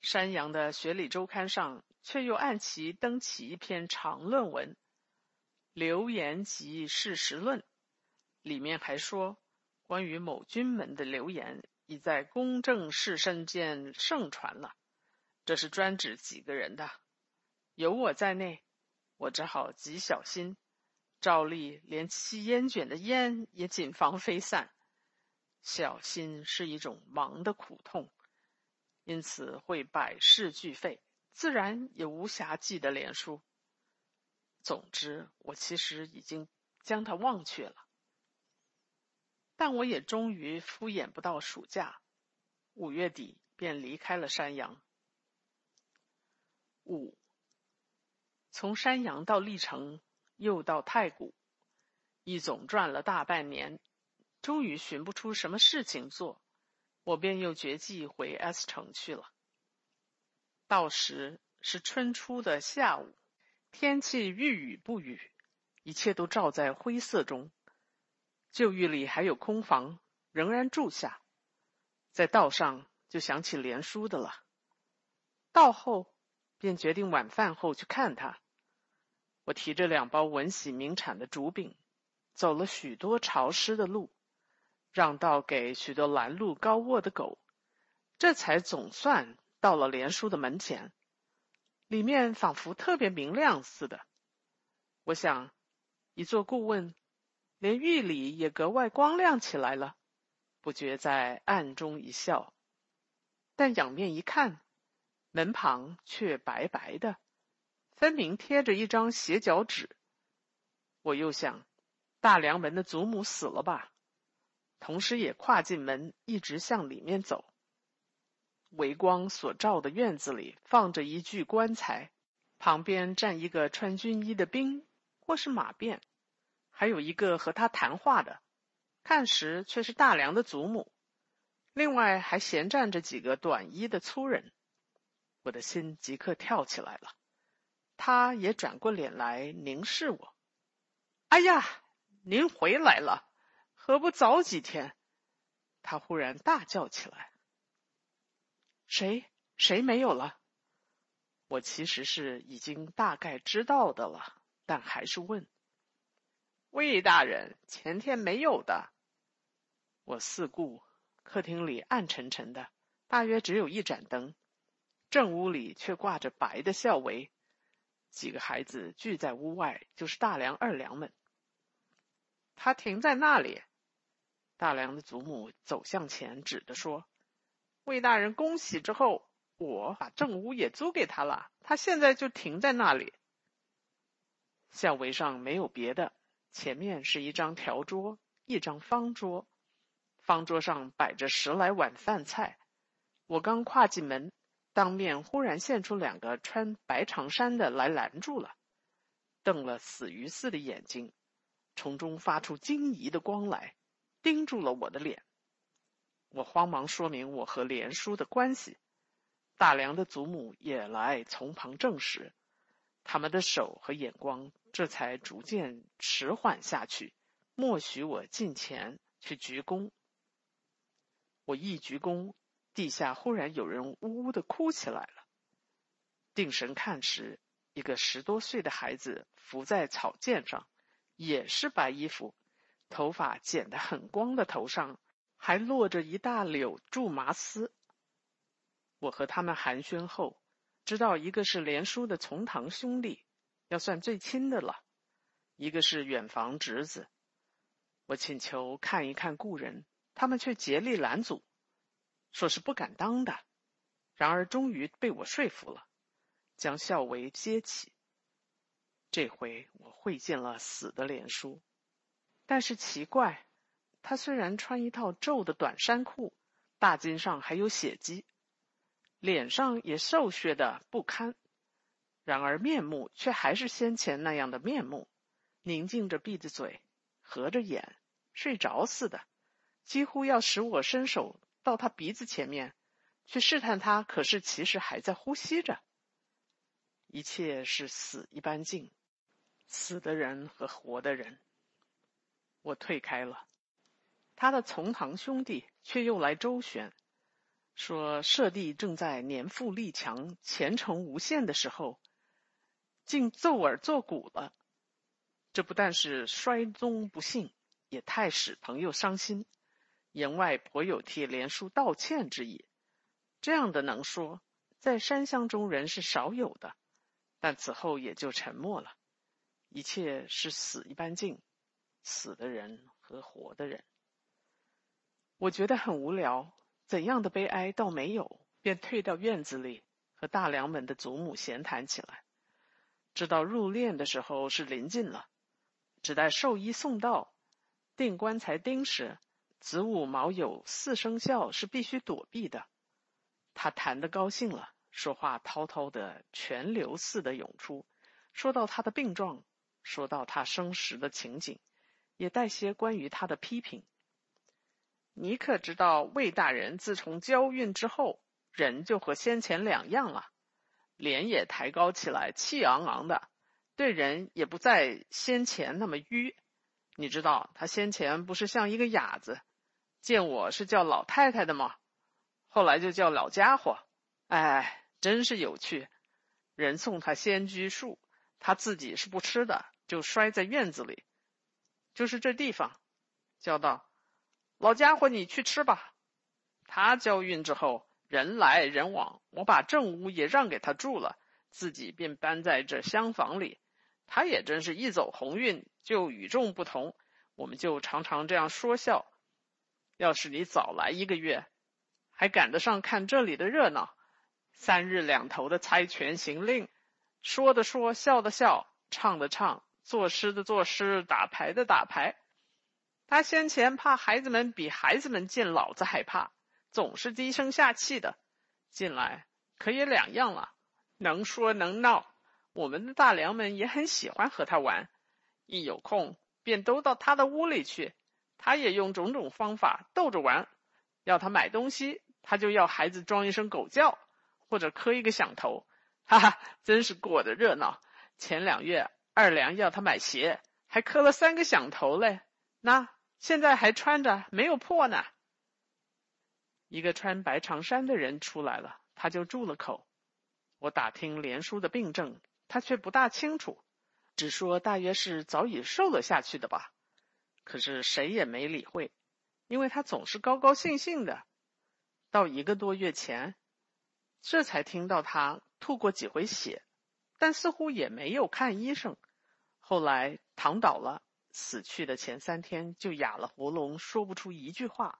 A: 山阳的《学理周刊》上却又按其登起一篇长论文，《流言及事实论》，里面还说，关于某军门的流言已在公正士身间盛传了，这是专指几个人的。有我在内，我只好极小心，照例连吸烟卷的烟也谨防飞散。小心是一种忙的苦痛，因此会百事俱废，自然也无暇记得连书。总之，我其实已经将它忘却了。但我也终于敷衍不到暑假，五月底便离开了山阳。五。从山阳到历城，又到太谷，一总转了大半年，终于寻不出什么事情做，我便又决计回 S 城去了。到时是春初的下午，天气欲雨不雨，一切都照在灰色中。旧狱里还有空房，仍然住下。在道上就想起连书的了。到后便决定晚饭后去看他。我提着两包文喜名产的竹饼，走了许多潮湿的路，让道给许多拦路高卧的狗，这才总算到了连叔的门前。里面仿佛特别明亮似的。我想，一做顾问，连狱里也格外光亮起来了，不觉在暗中一笑。但仰面一看，门旁却白白的。分明贴着一张斜角纸。我又想，大梁门的祖母死了吧？同时也跨进门，一直向里面走。微光所照的院子里放着一具棺材，旁边站一个穿军衣的兵，或是马便，还有一个和他谈话的，看时却是大梁的祖母。另外还闲站着几个短衣的粗人。我的心即刻跳起来了。他也转过脸来凝视我。哎呀，您回来了，何不早几天？他忽然大叫起来。谁谁没有了？我其实是已经大概知道的了，但还是问。魏大人前天没有的。我四顾，客厅里暗沉沉的，大约只有一盏灯，正屋里却挂着白的孝帷。几个孩子聚在屋外，就是大梁、二梁们。他停在那里。大梁的祖母走向前，指着说：“魏大人恭喜之后，我把正屋也租给他了，他现在就停在那里。校围上没有别的，前面是一张条桌，一张方桌，方桌上摆着十来碗饭菜。我刚跨进门，当面忽然现出两个穿白长衫的来拦住了，瞪了死鱼似的眼睛，从中发出惊疑的光来，盯住了我的脸。我慌忙说明我和连叔的关系。大梁的祖母也来从旁证实，他们的手和眼光这才逐渐迟缓下去，默许我近前去鞠躬。我一鞠躬，地下忽然有人呜呜的哭起来了。定神看时，一个十多岁的孩子伏在草涧上，也是白衣服，头发剪得很光的头上还落着一大绺苎麻丝。我和他们寒暄后，知道一个是连叔的从堂兄弟，要算最亲的了；一个是远房侄子。我请求看一看故人，他们却竭力拦阻，说是不敢当的。然而终于被我说服了，将孝为接起。这回我会见了死的连叔，但是奇怪，他虽然穿一套皱的短衫裤，大襟上还有血迹。脸上也瘦削的不堪，然而面目却还是先前那样的面目，宁静着闭着嘴，合着眼，睡着似的，几乎要使我伸手到他鼻子前面去试探他，可是其实还在呼吸着。一切是死一般静，死的人和活的人。我退开了，他的从堂兄弟却又来周旋。说舍弟正在年富力强、前程无限的时候，竟奏耳作鼓了。这不但是衰宗不幸，也太使朋友伤心。言外颇有替连叔道歉之意。这样的能说，在山乡中人是少有的。但此后也就沉默了。一切是死一般静，死的人和活的人。我觉得很无聊。怎样的悲哀倒没有，便退到院子里和大梁门的祖母闲谈起来。知道入殓的时候是临近了，只待寿衣送到，定棺材钉时，子午卯酉四生肖是必须躲避的。他谈得高兴了，说话滔滔的泉流似的涌出，说到他的病状，说到他生时的情景，也带些关于他的批评。你可知道，魏大人自从交运之后，人就和先前两样了，脸也抬高起来，气昂昂的，对人也不再先前那么迂。你知道，他先前不是像一个哑子，见我是叫老太太的吗？后来就叫老家伙。哎，真是有趣。人送他仙居树，他自己是不吃的，就摔在院子里，就是这地方，叫道。老家伙，你去吃吧。他交运之后，人来人往，我把正屋也让给他住了，自己便搬在这厢房里。他也真是一走鸿运就与众不同，我们就常常这样说笑。要是你早来一个月，还赶得上看这里的热闹。三日两头的猜拳行令，说的说，笑的笑，唱的唱，作诗的作诗，打牌的打牌。他先前怕孩子们比孩子们见老子害怕，总是低声下气的。近来可也两样了，能说能闹。我们的大梁们也很喜欢和他玩，一有空便都到他的屋里去。他也用种种方法逗着玩。要他买东西，他就要孩子装一声狗叫，或者磕一个响头。哈哈，真是过得热闹。前两月二梁要他买鞋，还磕了三个响头嘞。那。现在还穿着，没有破呢。一个穿白长衫的人出来了，他就住了口。我打听连叔的病症，他却不大清楚，只说大约是早已瘦了下去的吧。可是谁也没理会，因为他总是高高兴兴的。到一个多月前，这才听到他吐过几回血，但似乎也没有看医生。后来躺倒了。死去的前三天就哑了喉咙，说不出一句话。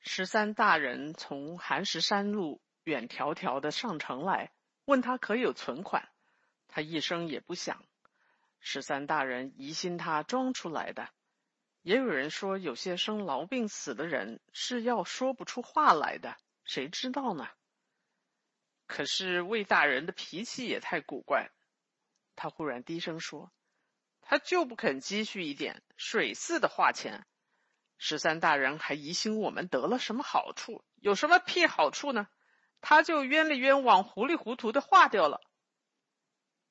A: 十三大人从寒石山路远迢迢的上城来，问他可有存款，他一声也不响。十三大人疑心他装出来的。也有人说，有些生痨病死的人是要说不出话来的，谁知道呢？可是魏大人的脾气也太古怪。他忽然低声说：“他就不肯积蓄一点水似的化钱。”十三大人还疑心我们得了什么好处？有什么屁好处呢？他就冤里冤枉、糊里糊涂的化掉了。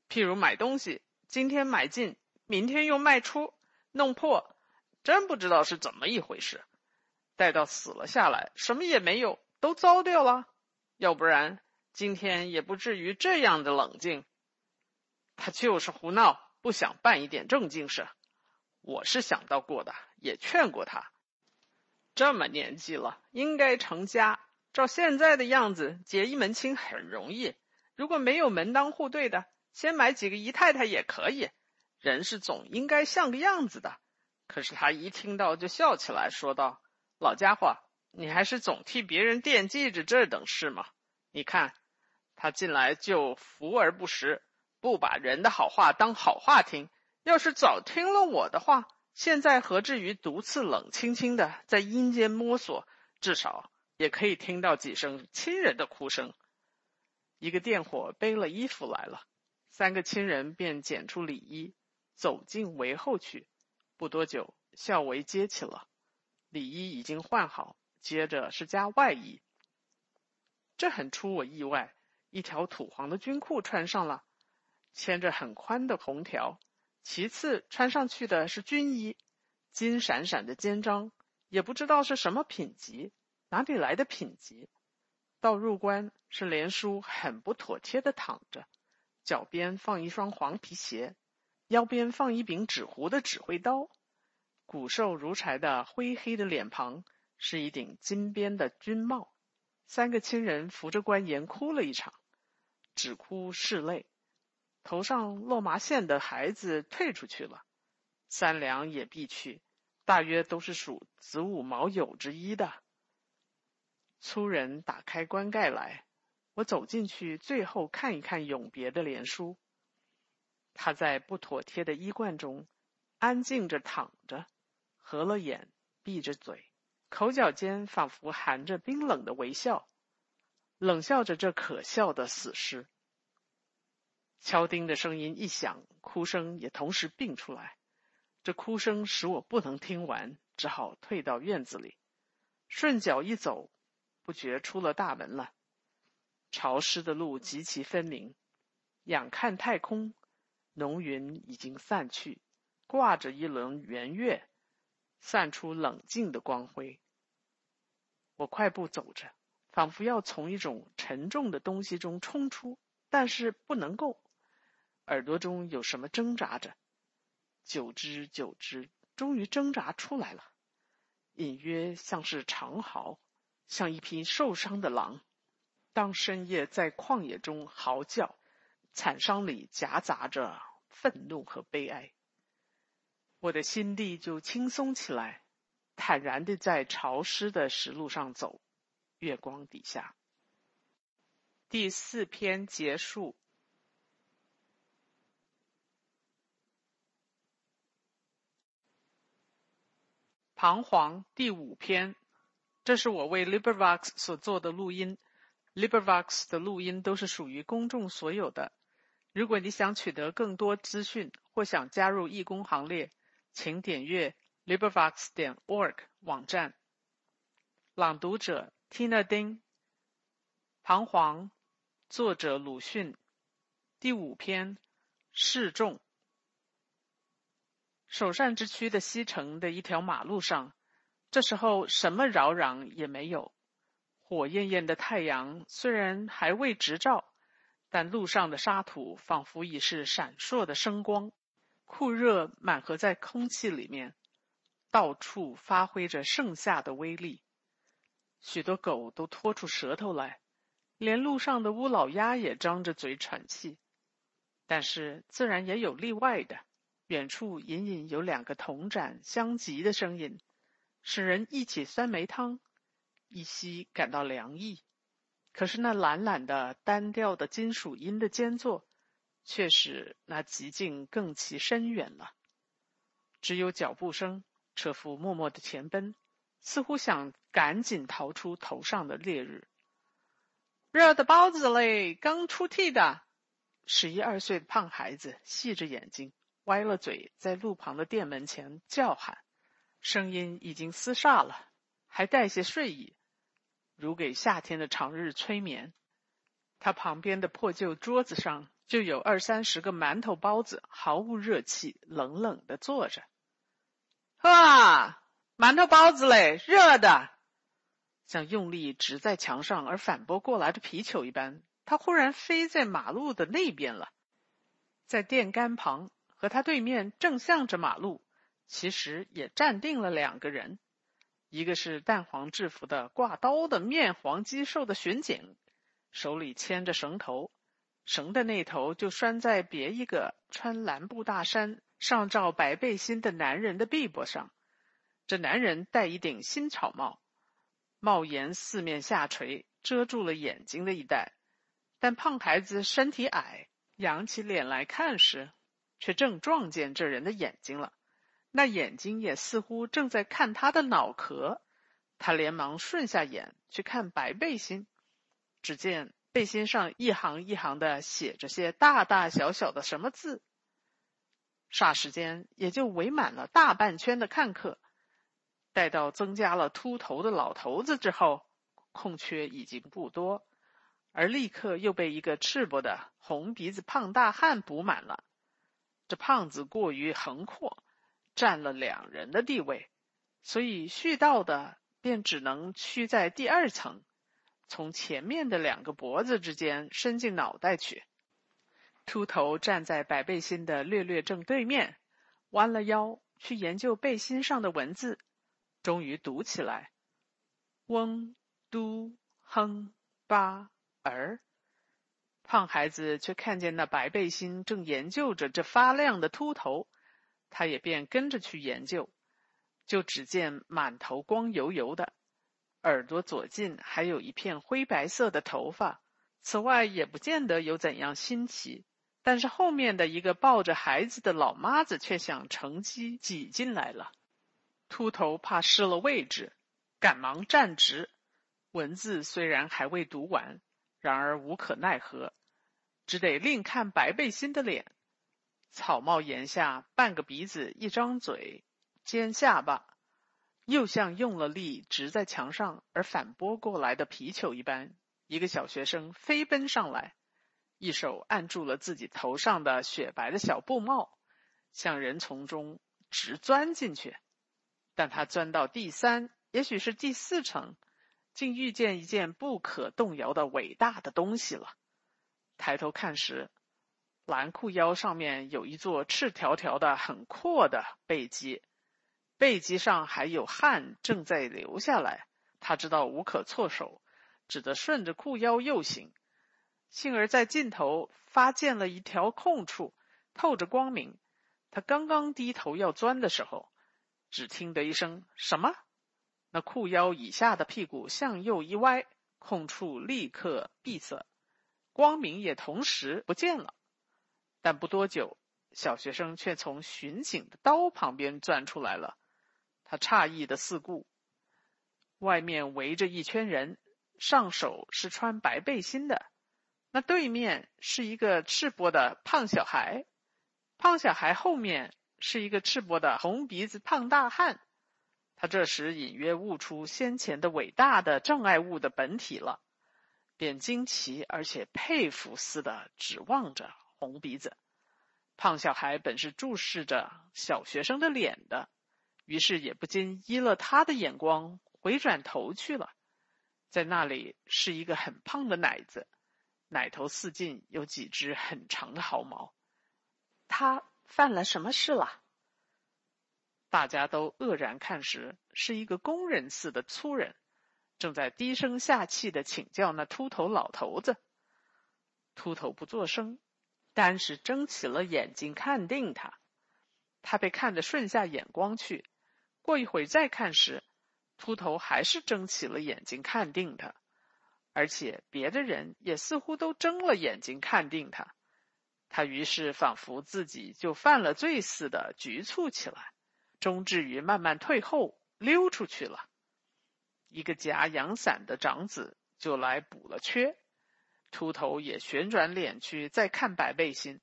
A: 譬如买东西，今天买进，明天又卖出，弄破。真不知道是怎么一回事，待到死了下来，什么也没有，都糟掉了。要不然今天也不至于这样的冷静。他就是胡闹，不想办一点正经事。我是想到过的，也劝过他。这么年纪了，应该成家。照现在的样子，结一门亲很容易。如果没有门当户对的，先买几个姨太太也可以。人是总应该像个样子的。可是他一听到就笑起来，说道：“老家伙，你还是总替别人惦记着这等事吗？你看，他进来就福而不实，不把人的好话当好话听。要是早听了我的话，现在何至于独自冷清清的在阴间摸索？至少也可以听到几声亲人的哭声。”一个电火背了衣服来了，三个亲人便剪出里衣，走进围后去。不多久，校围接起了，里衣已经换好，接着是加外衣。这很出我意外，一条土黄的军裤穿上了，牵着很宽的红条。其次穿上去的是军衣，金闪闪的肩章，也不知道是什么品级，哪里来的品级？到入关是连叔很不妥帖的躺着，脚边放一双黄皮鞋。腰边放一柄纸糊的指挥刀，骨瘦如柴的灰黑的脸庞是一顶金边的军帽。三个亲人扶着官员哭了一场，只哭拭泪。头上落麻线的孩子退出去了，三两也必去，大约都是属子午卯酉之一的。粗人打开棺盖来，我走进去，最后看一看永别的连书。他在不妥帖的衣冠中安静着躺着，合了眼，闭着嘴，口角间仿佛含着冰冷的微笑，冷笑着这可笑的死尸。敲钉的声音一响，哭声也同时并出来。这哭声使我不能听完，只好退到院子里，顺脚一走，不觉出了大门了。潮湿的路极其分明，仰看太空。浓云已经散去，挂着一轮圆月，散出冷静的光辉。我快步走着，仿佛要从一种沉重的东西中冲出，但是不能够。耳朵中有什么挣扎着，久之久之，终于挣扎出来了，隐约像是长嚎，像一匹受伤的狼，当深夜在旷野中嚎叫。惨伤里夹杂着愤怒和悲哀，我的心地就轻松起来，坦然的在潮湿的石路上走，月光底下。第四篇结束。彷徨第五篇，这是我为 LibriVox 所做的录音，LibriVox 的录音都是属于公众所有的。如果你想取得更多资讯或想加入义工行列，请点阅 librivox 点 org 网站。朗读者 Tina Ding。彷徨，作者鲁迅。第五篇，示众。首善之区的西城的一条马路上，这时候什么扰攘也没有。火焰焰的太阳虽然还未直照。但路上的沙土仿佛已是闪烁的生光，酷热满合在空气里面，到处发挥着盛夏的威力。许多狗都拖出舌头来，连路上的乌老鸭也张着嘴喘气。但是自然也有例外的，远处隐隐有两个铜盏相击的声音，使人忆起酸梅汤，一吸感到凉意。可是那懒懒的、单调的金属音的间奏，却使那寂静更其深远了。只有脚步声，车夫默默的前奔，似乎想赶紧逃出头上的烈日。热的包子嘞，刚出屉的。十一二岁的胖孩子细着眼睛，歪了嘴，在路旁的店门前叫喊，声音已经嘶煞了，还带些睡意，如给夏天的长日催眠。他旁边的破旧桌子上就有二三十个馒头包子，毫无热气，冷冷的坐着。哇，馒头包子嘞，热的，像用力直在墙上而反拨过来的皮球一般。他忽然飞在马路的那边了，在电杆旁和他对面正向着马路，其实也站定了两个人，一个是淡黄制服的挂刀的面黄肌瘦的巡警，手里牵着绳头，绳的那头就拴在别一个穿蓝布大衫、上罩白背心的男人的臂膊上。这男人戴一顶新草帽，帽檐四面下垂，遮住了眼睛的一带。但胖孩子身体矮，仰起脸来看时，却正撞见这人的眼睛了。那眼睛也似乎正在看他的脑壳。他连忙顺下眼去看白背心，只见背心上一行一行的写着些大大小小的什么字。霎时间，也就围满了大半圈的看客。待到增加了秃头的老头子之后，空缺已经不多。而立刻又被一个赤膊的红鼻子胖大汉补满了。这胖子过于横阔，占了两人的地位，所以絮道的便只能屈在第二层，从前面的两个脖子之间伸进脑袋去。秃头站在白背心的略略正对面，弯了腰去研究背心上的文字，终于读起来：翁都哼巴。儿胖孩子却看见那白背心正研究着这发亮的秃头，他也便跟着去研究。就只见满头光油油的，耳朵左近还有一片灰白色的头发。此外也不见得有怎样新奇。但是后面的一个抱着孩子的老妈子却想乘机挤进来了。秃头怕失了位置，赶忙站直。文字虽然还未读完。然而无可奈何，只得另看白背心的脸。草帽檐下半个鼻子，一张嘴，尖下巴，又像用了力直在墙上而反拨过来的皮球一般。一个小学生飞奔上来，一手按住了自己头上的雪白的小布帽，向人丛中直钻进去。但他钻到第三，也许是第四层。竟遇见一件不可动摇的伟大的东西了。抬头看时，蓝裤腰上面有一座赤条条的、很阔的背脊，背脊上还有汗正在流下来。他知道无可措手，只得顺着裤腰右行。幸而在尽头发现了一条空处，透着光明。他刚刚低头要钻的时候，只听得一声“什么”。那裤腰以下的屁股向右一歪，空处立刻闭塞，光明也同时不见了。但不多久，小学生却从巡警的刀旁边钻出来了。他诧异的四顾，外面围着一圈人，上手是穿白背心的，那对面是一个赤膊的胖小孩，胖小孩后面是一个赤膊的红鼻子胖大汉。他这时隐约悟出先前的伟大的障碍物的本体了，便惊奇而且佩服似的指望着红鼻子胖小孩。本是注视着小学生的脸的，于是也不禁依了他的眼光，回转头去了。在那里是一个很胖的奶子，奶头四近有几只很长的毫毛。他犯了什么事了？大家都愕然看时，是一个工人似的粗人，正在低声下气的请教那秃头老头子。秃头不作声，但是睁起了眼睛看定他。他被看得顺下眼光去，过一会再看时，秃头还是睁起了眼睛看定他。而且别的人也似乎都睁了眼睛看定他。他于是仿佛自己就犯了罪似的局促起来，终至于慢慢退后溜出去了。一个夹阳伞的长子就来补了缺，秃头也旋转脸去再看白背心。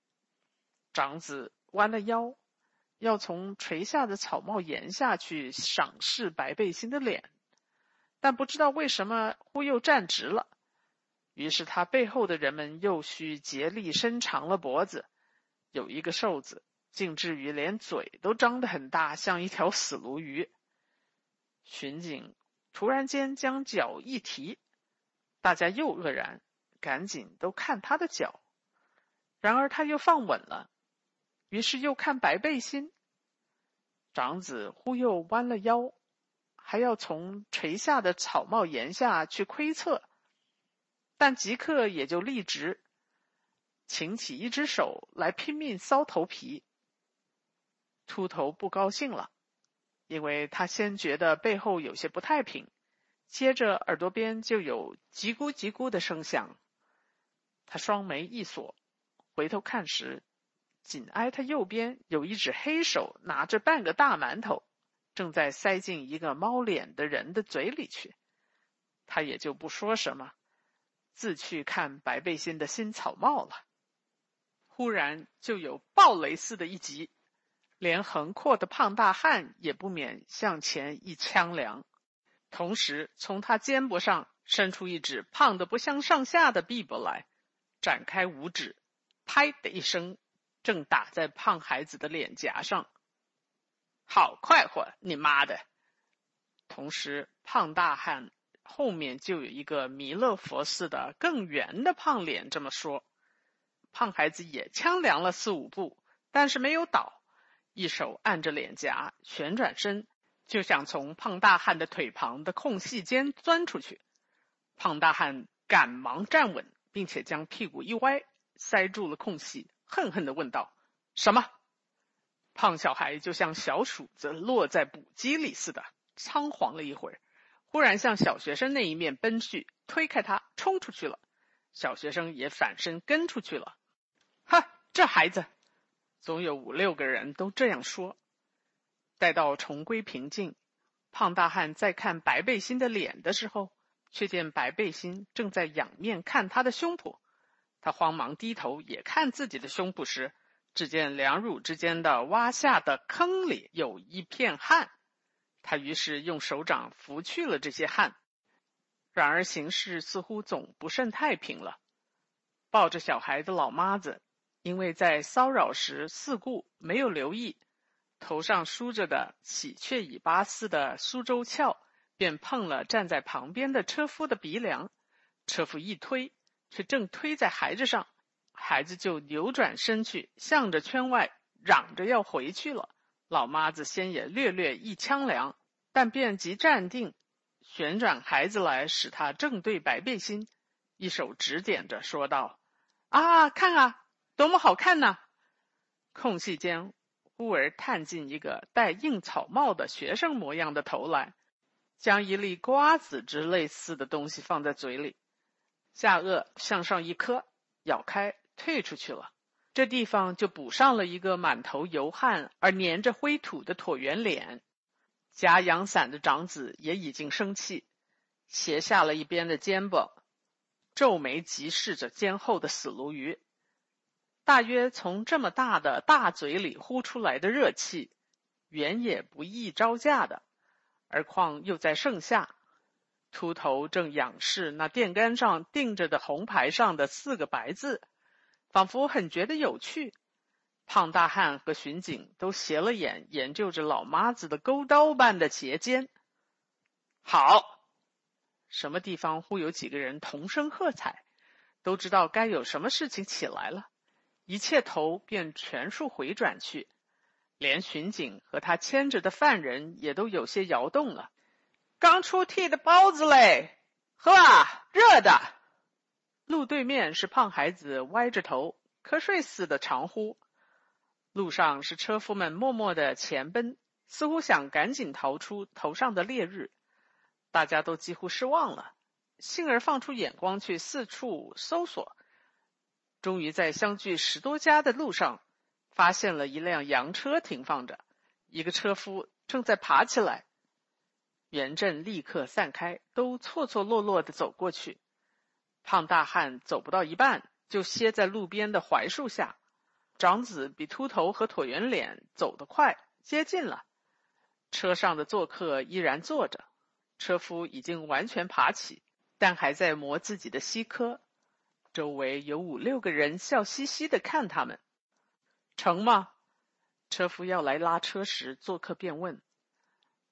A: 长子弯了腰，要从垂下的草帽檐下去赏视白背心的脸，但不知道为什么忽又站直了。于是他背后的人们又需竭力伸长了脖子。有一个瘦子，竟至于连嘴都张得很大，像一条死鲈鱼。巡警突然间将脚一提，大家又愕然，赶紧都看他的脚。然而他又放稳了，于是又看白背心。长子忽又弯了腰，还要从垂下的草帽檐下去窥测。但即刻也就立直，擎起一只手来拼命搔头皮。秃头不高兴了，因为他先觉得背后有些不太平，接着耳朵边就有叽咕叽咕的声响。他双眉一锁，回头看时，紧挨他右边有一只黑手拿着半个大馒头，正在塞进一个猫脸的人的嘴里去。他也就不说什么。自去看白背心的新草帽了。忽然就有暴雷似的一击，连横阔的胖大汉也不免向前一枪量，同时从他肩膊上伸出一指胖的不相上下的臂膊来，展开五指，拍的一声，正打在胖孩子的脸颊上。好快活，你妈的！同时，胖大汉。后面就有一个弥勒佛似的更圆的胖脸这么说，胖孩子也呛凉了四五步，但是没有倒，一手按着脸颊，旋转身就想从胖大汉的腿旁的空隙间钻出去。胖大汉赶忙站稳，并且将屁股一歪，塞住了空隙，恨恨的问道：“什么？”胖小孩就像小鼠子落在补鸡里似的，仓皇了一会儿。忽然向小学生那一面奔去，推开他，冲出去了。小学生也反身跟出去了。哈，这孩子，总有五六个人都这样说。待到重归平静，胖大汉在看白背心的脸的时候，却见白背心正在仰面看他的胸脯。他慌忙低头也看自己的胸脯时，只见两乳之间的挖下的坑里有一片汗。他于是用手掌拂去了这些汗，然而形势似乎总不甚太平了。抱着小孩的老妈子，因为在骚扰时四顾没有留意，头上梳着的喜鹊尾巴似的苏州翘，便碰了站在旁边的车夫的鼻梁。车夫一推，却正推在孩子上，孩子就扭转身去，向着圈外嚷着要回去了。老妈子先也略略一枪凉，但便即站定，旋转孩子来，使他正对白背心，一手指点着说道：“啊，看啊，多么好看呐！”空隙间，忽而探进一个戴硬草帽的学生模样的头来，将一粒瓜子之类似的东西放在嘴里，下颚向上一磕，咬开，退出去了。这地方就补上了一个满头油汗而粘着灰土的椭圆脸，夹阳伞的长子也已经生气，斜下了一边的肩膀，皱眉急视着肩后的死鲈鱼。大约从这么大的大嘴里呼出来的热气，原也不易招架的，而况又在盛夏。秃头正仰视那电杆上钉着的红牌上的四个白字。仿佛很觉得有趣，胖大汉和巡警都斜了眼，研究着老妈子的钩刀般的斜肩。好，什么地方忽有几个人同声喝彩，都知道该有什么事情起来了，一切头便全数回转去，连巡警和他牵着的犯人也都有些摇动了。刚出屉的包子嘞，喝啊，热的。路对面是胖孩子歪着头瞌睡似的长呼，路上是车夫们默默的前奔，似乎想赶紧逃出头上的烈日。大家都几乎失望了，幸而放出眼光去四处搜索，终于在相距十多家的路上，发现了一辆洋车停放着，一个车夫正在爬起来。袁振立刻散开，都错错落落的走过去。胖大汉走不到一半，就歇在路边的槐树下。长子比秃头和椭圆脸走得快，接近了。车上的坐客依然坐着，车夫已经完全爬起。但还在磨自己的膝科，周围有五六个人笑嘻嘻的看他们。成吗？车夫要来拉车时，做客便问。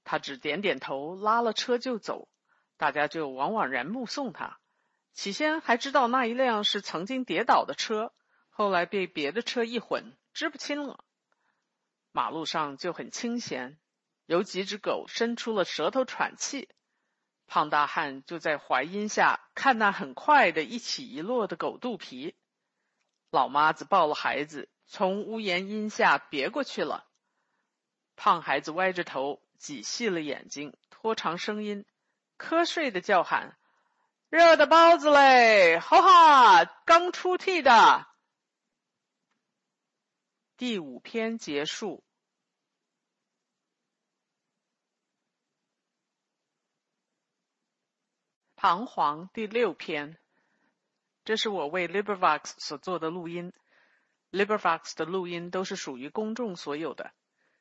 A: 他只点点头，拉了车就走。大家就往往然目送他。起先还知道那一辆是曾经跌倒的车，后来被别的车一混，知不清了。马路上就很清闲，有几只狗伸出了舌头喘气。胖大汉就在槐荫下看那很快的一起一落的狗肚皮。老妈子抱了孩子，从屋檐荫下别过去了。胖孩子歪着头，挤细了眼睛，拖长声音，瞌睡的叫喊：“热的包子嘞！哈哈，刚出屉的。”第五篇结束。彷徨第六篇，这是我为 LibriVox 所做的录音。LibriVox 的录音都是属于公众所有的。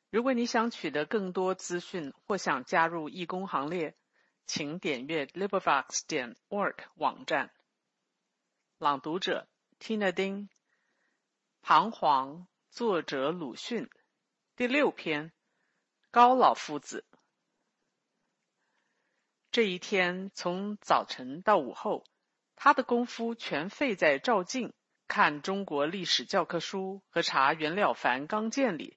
A: 如果你想取得更多资讯或想加入义工行列，请点阅 LibriVox 点 org 网站。朗读者：Tina Ding。彷徨，作者鲁迅。第六篇，高老夫子。这一天从早晨到午后，他的功夫全费在照镜、看中国历史教科书和查袁了凡纲鉴里。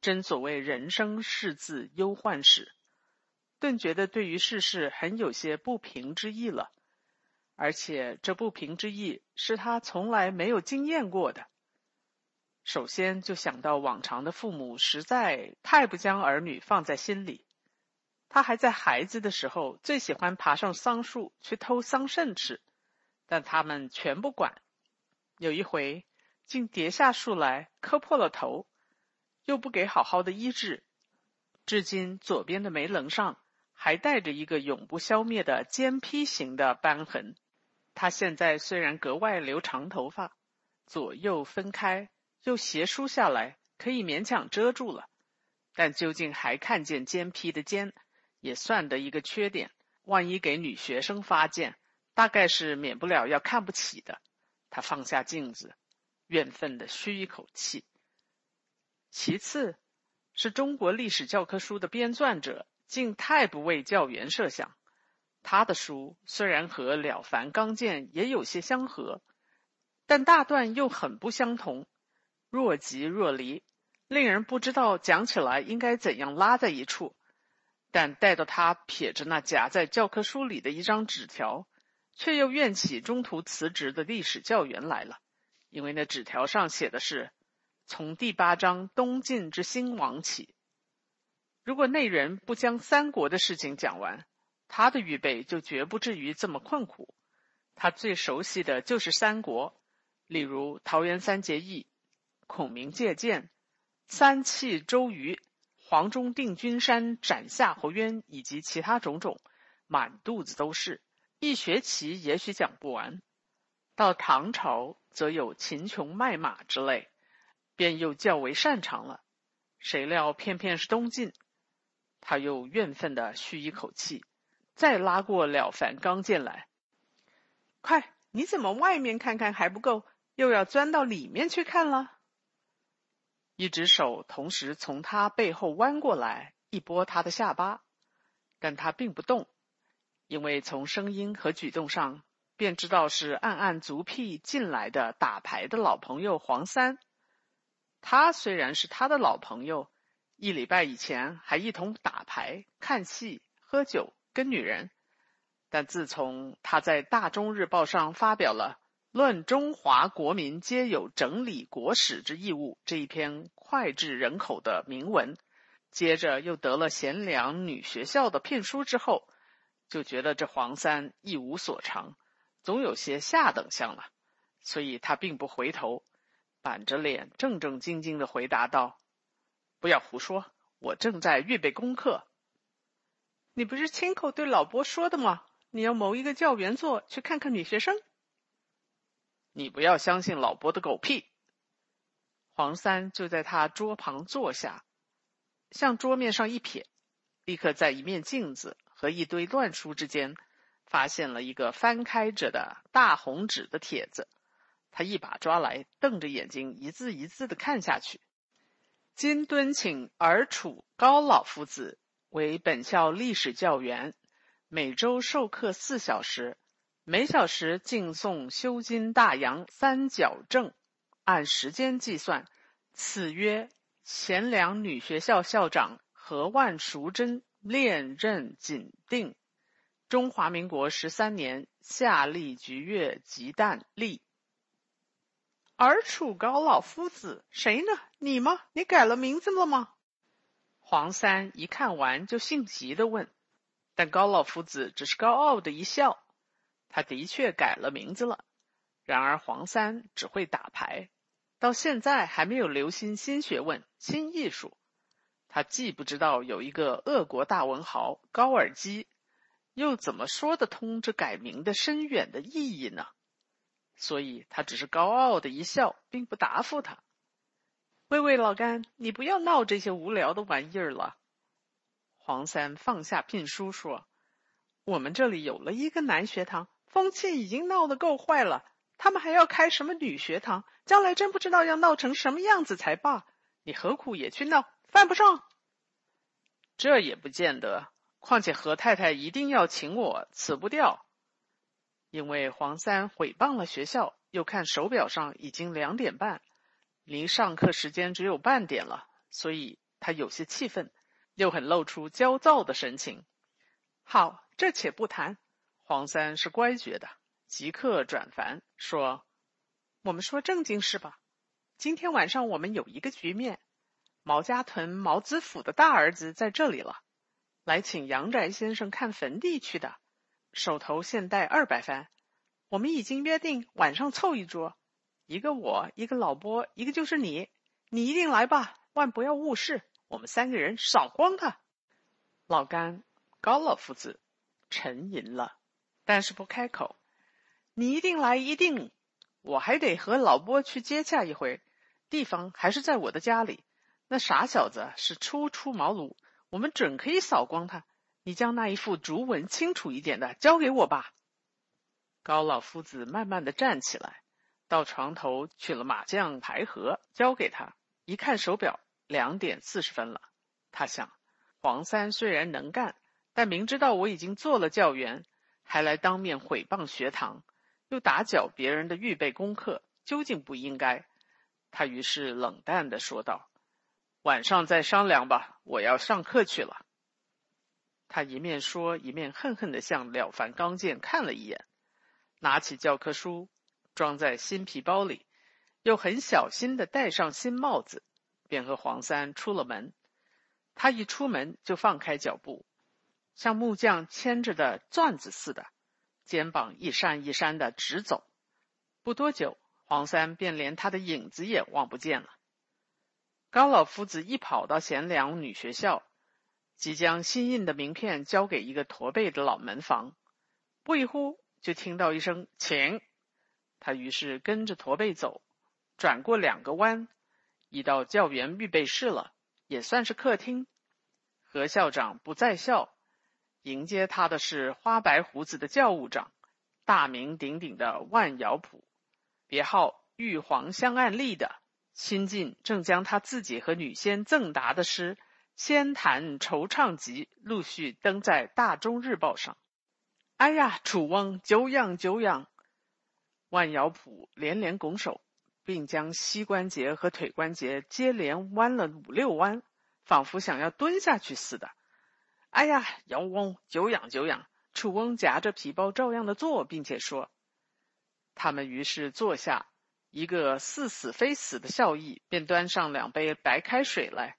A: 真所谓人生世字忧患史，顿觉得对于世事很有些不平之意了。而且这不平之意是他从来没有经验过的。首先就想到往常的父母实在太不将儿女放在心里。他还在孩子的时候，最喜欢爬上桑树去偷桑葚吃，但他们全不管。有一回，竟跌下树来，磕破了头，又不给好好的医治，至今左边的眉棱上还带着一个永不消灭的尖劈形的斑痕。他现在虽然格外留长头发，左右分开，又斜梳下来，可以勉强遮住了，但究竟还看见尖劈的尖。也算得一个缺点，万一给女学生发现，大概是免不了要看不起的。他放下镜子，怨愤的吁一口气。其次，是中国历史教科书的编撰者竟太不为教员设想。他的书虽然和《了凡刚健》也有些相合，但大段又很不相同，若即若离，令人不知道讲起来应该怎样拉在一处。但待到他撇着那夹在教科书里的一张纸条，却又怨起中途辞职的历史教员来了，因为那纸条上写的是“从第八章东晋之兴亡起”。如果那人不将三国的事情讲完，他的预备就绝不至于这么困苦。他最熟悉的就是三国，例如桃园三结义、孔明借箭、三气周瑜。黄忠定军山斩夏侯渊，以及其他种种，满肚子都是，一学期也许讲不完。到唐朝，则有秦琼卖马之类，便又较为擅长了。谁料偏偏是东晋，他又怨愤的吁一口气，再拉过《了凡刚进》来。快，你怎么外面看看还不够，又要钻到里面去看了？一只手同时从他背后弯过来，一拨他的下巴，但他并不动，因为从声音和举动上便知道是暗暗足癖进来的打牌的老朋友黄三。他虽然是他的老朋友，一礼拜以前还一同打牌、看戏、喝酒、跟女人，但自从他在《大中日报》上发表了。论中华国民皆有整理国史之义务这一篇脍炙人口的铭文，接着又得了贤良女学校的聘书之后，就觉得这黄三一无所长，总有些下等相了，所以他并不回头，板着脸正正经经的回答道：“不要胡说，我正在预备功课。”你不是亲口对老伯说的吗？你要谋一个教员做，去看看女学生。你不要相信老伯的狗屁。黄三就在他桌旁坐下，向桌面上一瞥，立刻在一面镜子。和一堆乱书之间，发现了一个翻开着的大红纸的帖子。他一把抓来，瞪着眼睛，一字一字的看下去。今敦请尔楚高老夫子为本校历史教员，每周授课四小时，每小时敬诵修经大洋三角正，按时间计算。此约前两女学校校长何万淑珍。练任紧定，中华民国十三年夏历菊月吉旦立。而楚高老夫子谁呢？你吗？你改了名字了吗？黄三一看完就性急的问，但高老夫子只是高傲的一笑。他的确改了名字了，然而黄三只会打牌，到现在还没有留心新学问、新艺术。他既不知道有一个俄国大文豪高尔基，又怎么说得通这改名的深远的意义呢？所以他只是高傲的一笑，并不答复他。喂喂，老干，你不要闹这些无聊的玩意儿了。黄三放下聘书说：“我们这里有了一个男学堂，风气已经闹得够坏了，他们还要开什么女学堂？将来真不知道要闹成什么样子才罢。你何苦也去闹？”犯不上，这也不见得。况且何太太一定要请我，辞不掉。因为黄三毁谤了学校，又看手表上已经两点半，离上课时间只有半点了，所以他有些气愤，又很露出焦躁的神情。好，这且不谈。黄三是乖觉的，即刻转凡说：“我们说正经事吧。今天晚上我们有一个局面。”毛家屯毛子府的大儿子在这里了，来请杨宅先生看坟地去的，手头现带二百番。我们已经约定晚上凑一桌，一个我，一个老波，一个就是你，你一定来吧，万不要误事。我们三个人扫光他。老干高老夫子沉吟了，但是不开口。你一定来，一定。我还得和老波去接洽一回，地方还是在我的家里。那傻小子是初出茅庐，我们准可以扫光他。你将那一副竹文清楚一点的交给我吧。高老夫子慢慢的站起来，到床头取了麻将牌盒，交给他。一看手表，两点四十分了。他想，黄三虽然能干，但明知道我已经做了教员，还来当面毁谤学堂，又打搅别人的预备功课，究竟不应该。他于是冷淡的说道。晚上再商量吧，我要上课去了。他一面说，一面恨恨的向《了凡刚健》看了一眼，拿起教科书装在新皮包里，又很小心的戴上新帽子，便和黄三出了门。他一出门就放开脚步，像木匠牵着的钻子似的，肩膀一扇一扇的直走。不多久，黄三便连他的影子也望不见了。高老夫子一跑到贤良女学校，即将新印的名片交给一个驼背的老门房，不一呼就听到一声“请”，他于是跟着驼背走，转过两个弯，已到教员预备室了，也算是客厅。何校长不在校，迎接他的是花白胡子的教务长，大名鼎鼎的万尧普，别号玉皇香案立的。新晋正将他自己和女仙赠答的诗《仙坛惆怅集》陆续登在《大中日报》上。哎呀，楚翁久仰久仰！万尧普连连拱手，并将膝关节和腿关节接连弯了五六弯，仿佛想要蹲下去似的。哎呀，姚翁久仰久仰！楚翁夹着皮包照样的坐，并且说：“他们于是坐下。”一个似死非死的笑意，便端上两杯白开水来。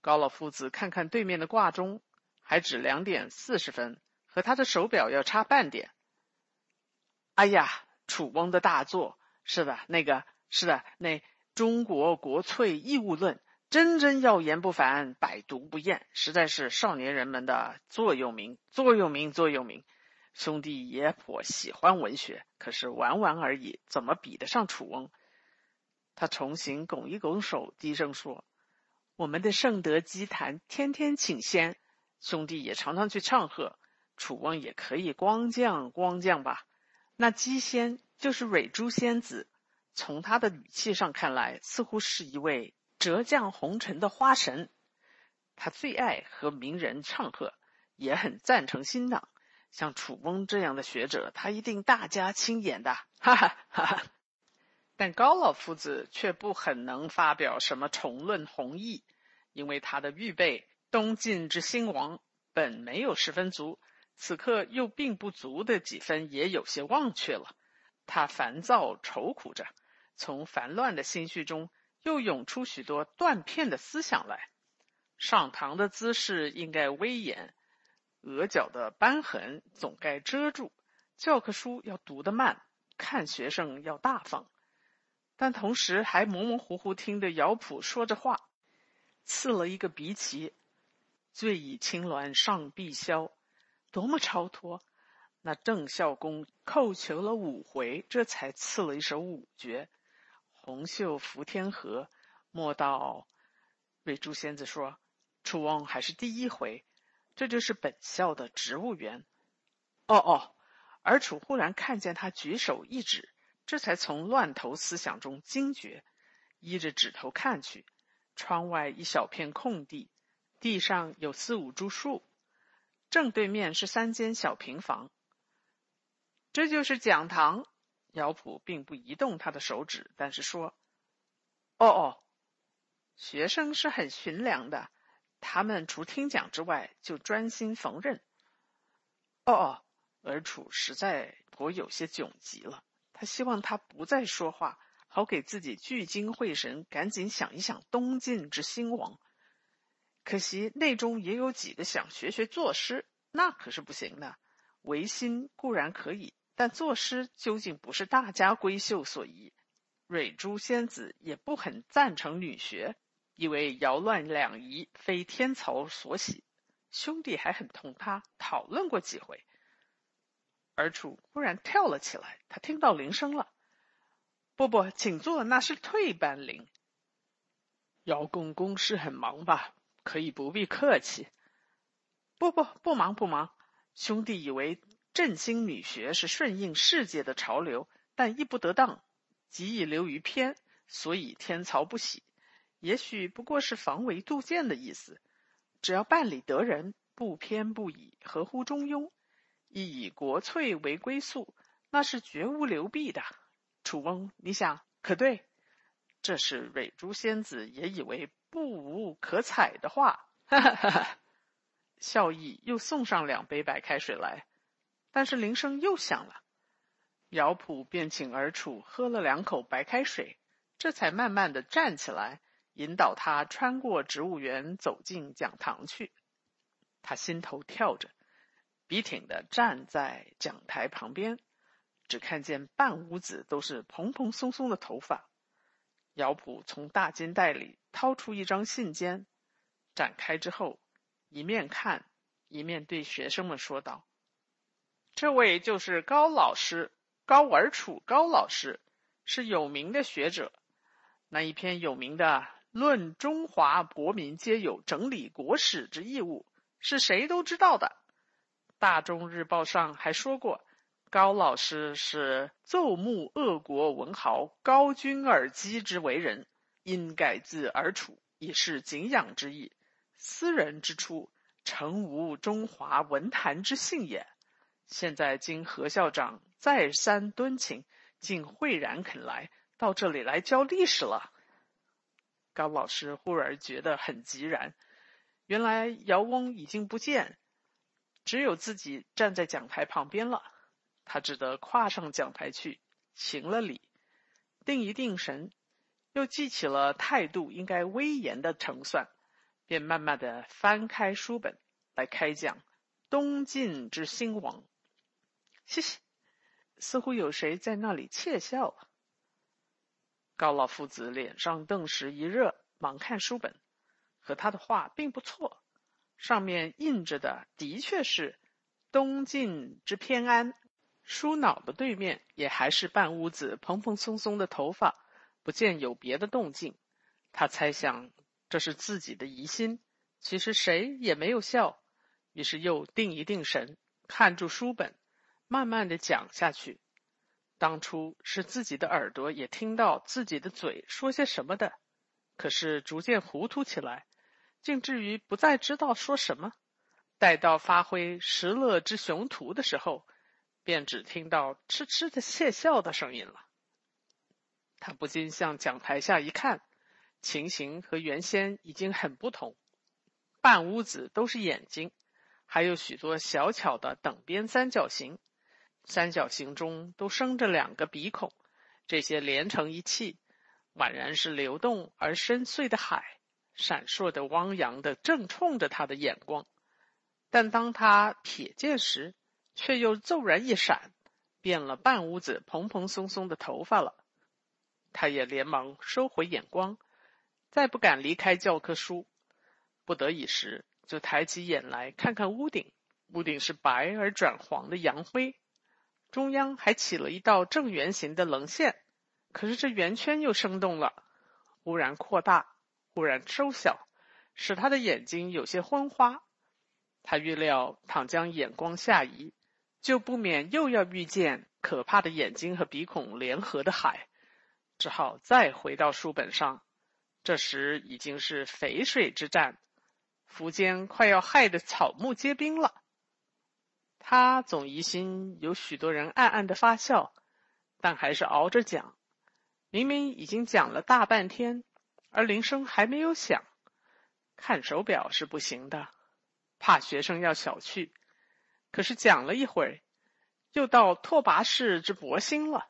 A: 高老夫子看看对面的挂钟，还只两点四十分，和他的手表要差半点。哎呀，楚翁的大作是的，那个是的，那《中国国粹义务论》真真耀言不凡，百读不厌，实在是少年人们的座右铭，座右铭，座右铭。兄弟也颇喜欢文学，可是玩玩而已，怎么比得上楚翁？他重新拱一拱手，低声说：“我们的圣德基坛天天请仙，兄弟也常常去唱和。楚翁也可以光降光降吧？那姬仙就是蕊珠仙子，从他的语气上看来，似乎是一位折降红尘的花神。他最爱和名人唱和，也很赞成新党。”像楚翁这样的学者，他一定大家亲眼的，哈哈哈哈。但高老夫子却不很能发表什么重论弘毅，因为他的预备东晋之兴亡本没有十分足，此刻又并不足的几分也有些忘却了。他烦躁愁苦着，从烦乱的心绪中又涌出许多断片的思想来。上堂的姿势应该威严。额角的斑痕总该遮住，教科书要读得慢，看学生要大方，但同时还模模糊糊听着姚普说着话，赐了一个鼻旗：“醉倚青鸾上碧霄”，多么超脱！那郑孝公叩求了五回，这才赐了一首五绝：“红袖拂天河”。莫道瑞珠仙子说：“楚翁还是第一回。”这就是本校的植物园。哦哦，尔楚忽然看见他举手一指，这才从乱头思想中惊觉，依着指头看去，窗外一小片空地，地上有四五株树，正对面是三间小平房。这就是讲堂。姚普并不移动他的手指，但是说：“哦哦，学生是很驯良的。”他们除听讲之外，就专心缝纫。哦哦，尔楚实在颇有些窘极了。他希望他不再说话，好给自己聚精会神，赶紧想一想东晋之兴亡。可惜内中也有几个想学学作诗，那可是不行的。唯心固然可以，但作诗究竟不是大家闺秀所宜。蕊珠仙子也不很赞成女学。以为摇乱两仪非天曹所喜，兄弟还很同他讨论过几回。而楚忽然跳了起来，他听到铃声了。不不，请坐，那是退班铃。姚公公事很忙吧？可以不必客气。不不不忙不忙，兄弟以为振兴女学是顺应世界的潮流，但亦不得当，极易流于偏，所以天曹不喜。也许不过是防微杜渐的意思，只要办理得人，不偏不倚，合乎中庸，亦以国粹为归宿，那是绝无流弊的。楚翁，你想可对？这是蕊珠仙子也以为不无可采的话，哈哈哈哈！笑意又送上两杯白开水来，但是铃声又响了，姚普便请儿楚喝了两口白开水，这才慢慢的站起来。引导他穿过植物园，走进讲堂去。他心头跳着，笔挺的站在讲台旁边，只看见半屋子都是蓬蓬松松的头发。姚普从大金袋里掏出一张信笺，展开之后，一面看，一面对学生们说道：“这位就是高老师，高尔楚高老师，是有名的学者。那一篇有名的。”论中华国民皆有整理国史之义务，是谁都知道的。大众日报上还说过，高老师是奏慕恶国文豪高君尔基之为人，因改字而处，以示敬仰之意。斯人之初，诚无中华文坛之幸也。现在经何校长再三敦请，竟慧然肯来到这里来教历史了。高老师忽然觉得很急然，原来姚翁已经不见，只有自己站在讲台旁边了。他只得跨上讲台去，行了礼，定一定神，又记起了态度应该威严的成算，便慢慢的翻开书本来开讲。东晋之兴亡。嘻嘻，似乎有谁在那里窃笑啊！高老夫子脸上顿时一热，忙看书本，和他的画并不错，上面印着的的确是东晋之偏安。书脑的对面也还是半屋子蓬蓬松松的头发，不见有别的动静。他猜想这是自己的疑心，其实谁也没有笑。于是又定一定神，看住书本，慢慢的讲下去。当初是自己的耳朵也听到自己的嘴说些什么的，可是逐渐糊涂起来，竟至于不再知道说什么。待到发挥石勒之雄图的时候，便只听到痴痴的窃笑的声音了。他不禁向讲台下一看，情形和原先已经很不同，半屋子都是眼睛。还有许多小巧的等边三角形，三角形中都生着两个鼻孔，这些连成一气，宛然是流动而深邃的海，闪烁的汪洋的，正冲着他的眼光。但当他瞥见时，却又骤然一闪，变了半屋子蓬蓬松松的头发了。他也连忙收回眼光，再不敢离开教科书。不得已时。就抬起眼来看看屋顶，屋顶是白而转黄的洋灰，中央还起了一道正圆形的棱线。可是这圆圈又生动了，忽然扩大，忽然收小，使他的眼睛有些昏花。他预料，倘将眼光下移，就不免又要遇见可怕的眼睛和鼻孔联合的海，只好再回到书本上。这时已经是淝水之战。苻坚快要害得草木皆兵了，他总疑心有许多人暗暗的发笑，但还是熬着讲。明明已经讲了大半天，而铃声还没有响。看手表是不行的，怕学生要小觑。可是讲了一会儿，又到拓跋氏之博兴了，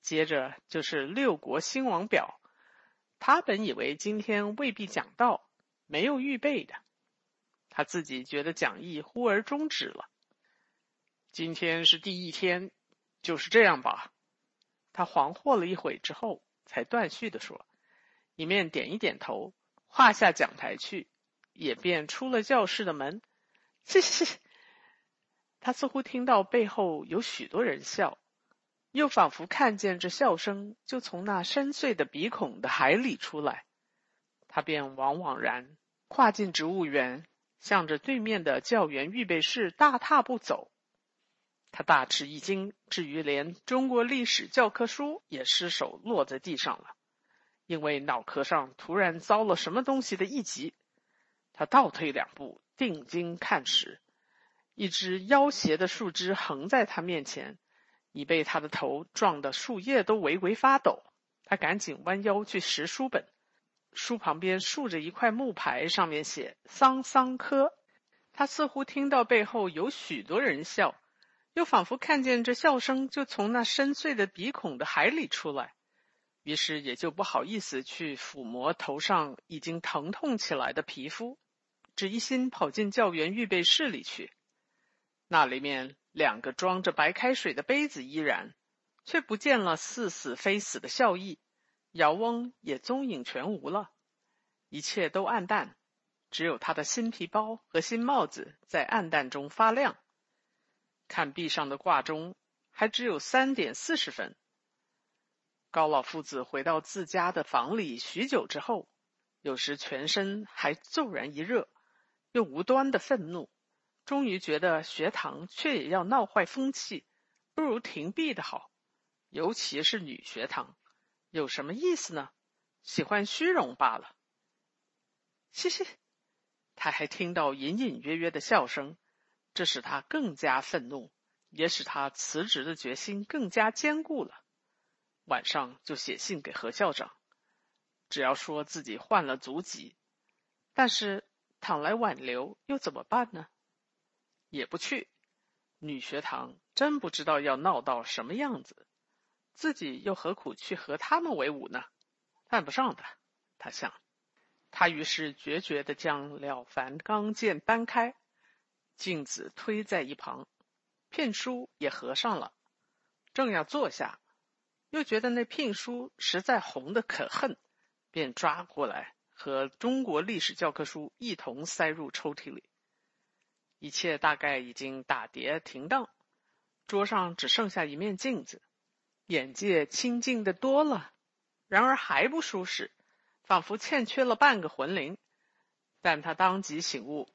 A: 接着就是六国兴亡表。他本以为今天未必讲到，没有预备的。他自己觉得讲义忽而终止了。今天是第一天，就是这样吧。他惶惑了一会之后，才断续的说，一面点一点头，画下讲台去，也便出了教室的门。嘻嘻，他似乎听到背后有许多人笑，又仿佛看见这笑声就从那深邃的鼻孔的海里出来，他便惘惘然跨进植物园。向着对面的教员预备室大踏步走，他大吃一惊，至于连中国历史教科书也失手落在地上了，因为脑壳上突然遭了什么东西的一击。他倒退两步，定睛看时，一只腰斜的树枝横在他面前，已被他的头撞得树叶都微微发抖。他赶紧弯腰去拾书本。书旁边竖着一块木牌，上面写“桑桑科”。他似乎听到背后有许多人笑，又仿佛看见这笑声就从那深邃的鼻孔的海里出来，于是也就不好意思去抚摸头上已经疼痛起来的皮肤，只一心跑进教员预备室里去。那里面两个装着白开水的杯子依然，却不见了似死非死的笑意。姚翁也踪影全无了，一切都暗淡，只有他的新皮包和新帽子在暗淡中发亮。看壁上的挂钟，还只有三点四十分。高老夫子回到自家的房里许久之后，有时全身还骤然一热，又无端的愤怒，终于觉得学堂却也要闹坏风气，不如停闭的好，尤其是女学堂。有什么意思呢？喜欢虚荣罢了。嘻嘻，他还听到隐隐约约的笑声，这使他更加愤怒，也使他辞职的决心更加坚固了。晚上就写信给何校长，只要说自己患了足疾，但是倘来挽留又怎么办呢？也不去。女学堂真不知道要闹到什么样子。自己又何苦去和他们为伍呢？犯不上的，他想。他于是决绝的将《了凡纲见》搬开，镜子推在一旁，聘书也合上了，正要坐下，又觉得那聘书实在红的可恨，便抓过来和中国历史教科书一同塞入抽屉里。一切大概已经打叠停当，桌上只剩下一面镜子，眼界清净的多了，然而还不舒适，仿佛欠缺了半个魂灵。但他当即醒悟。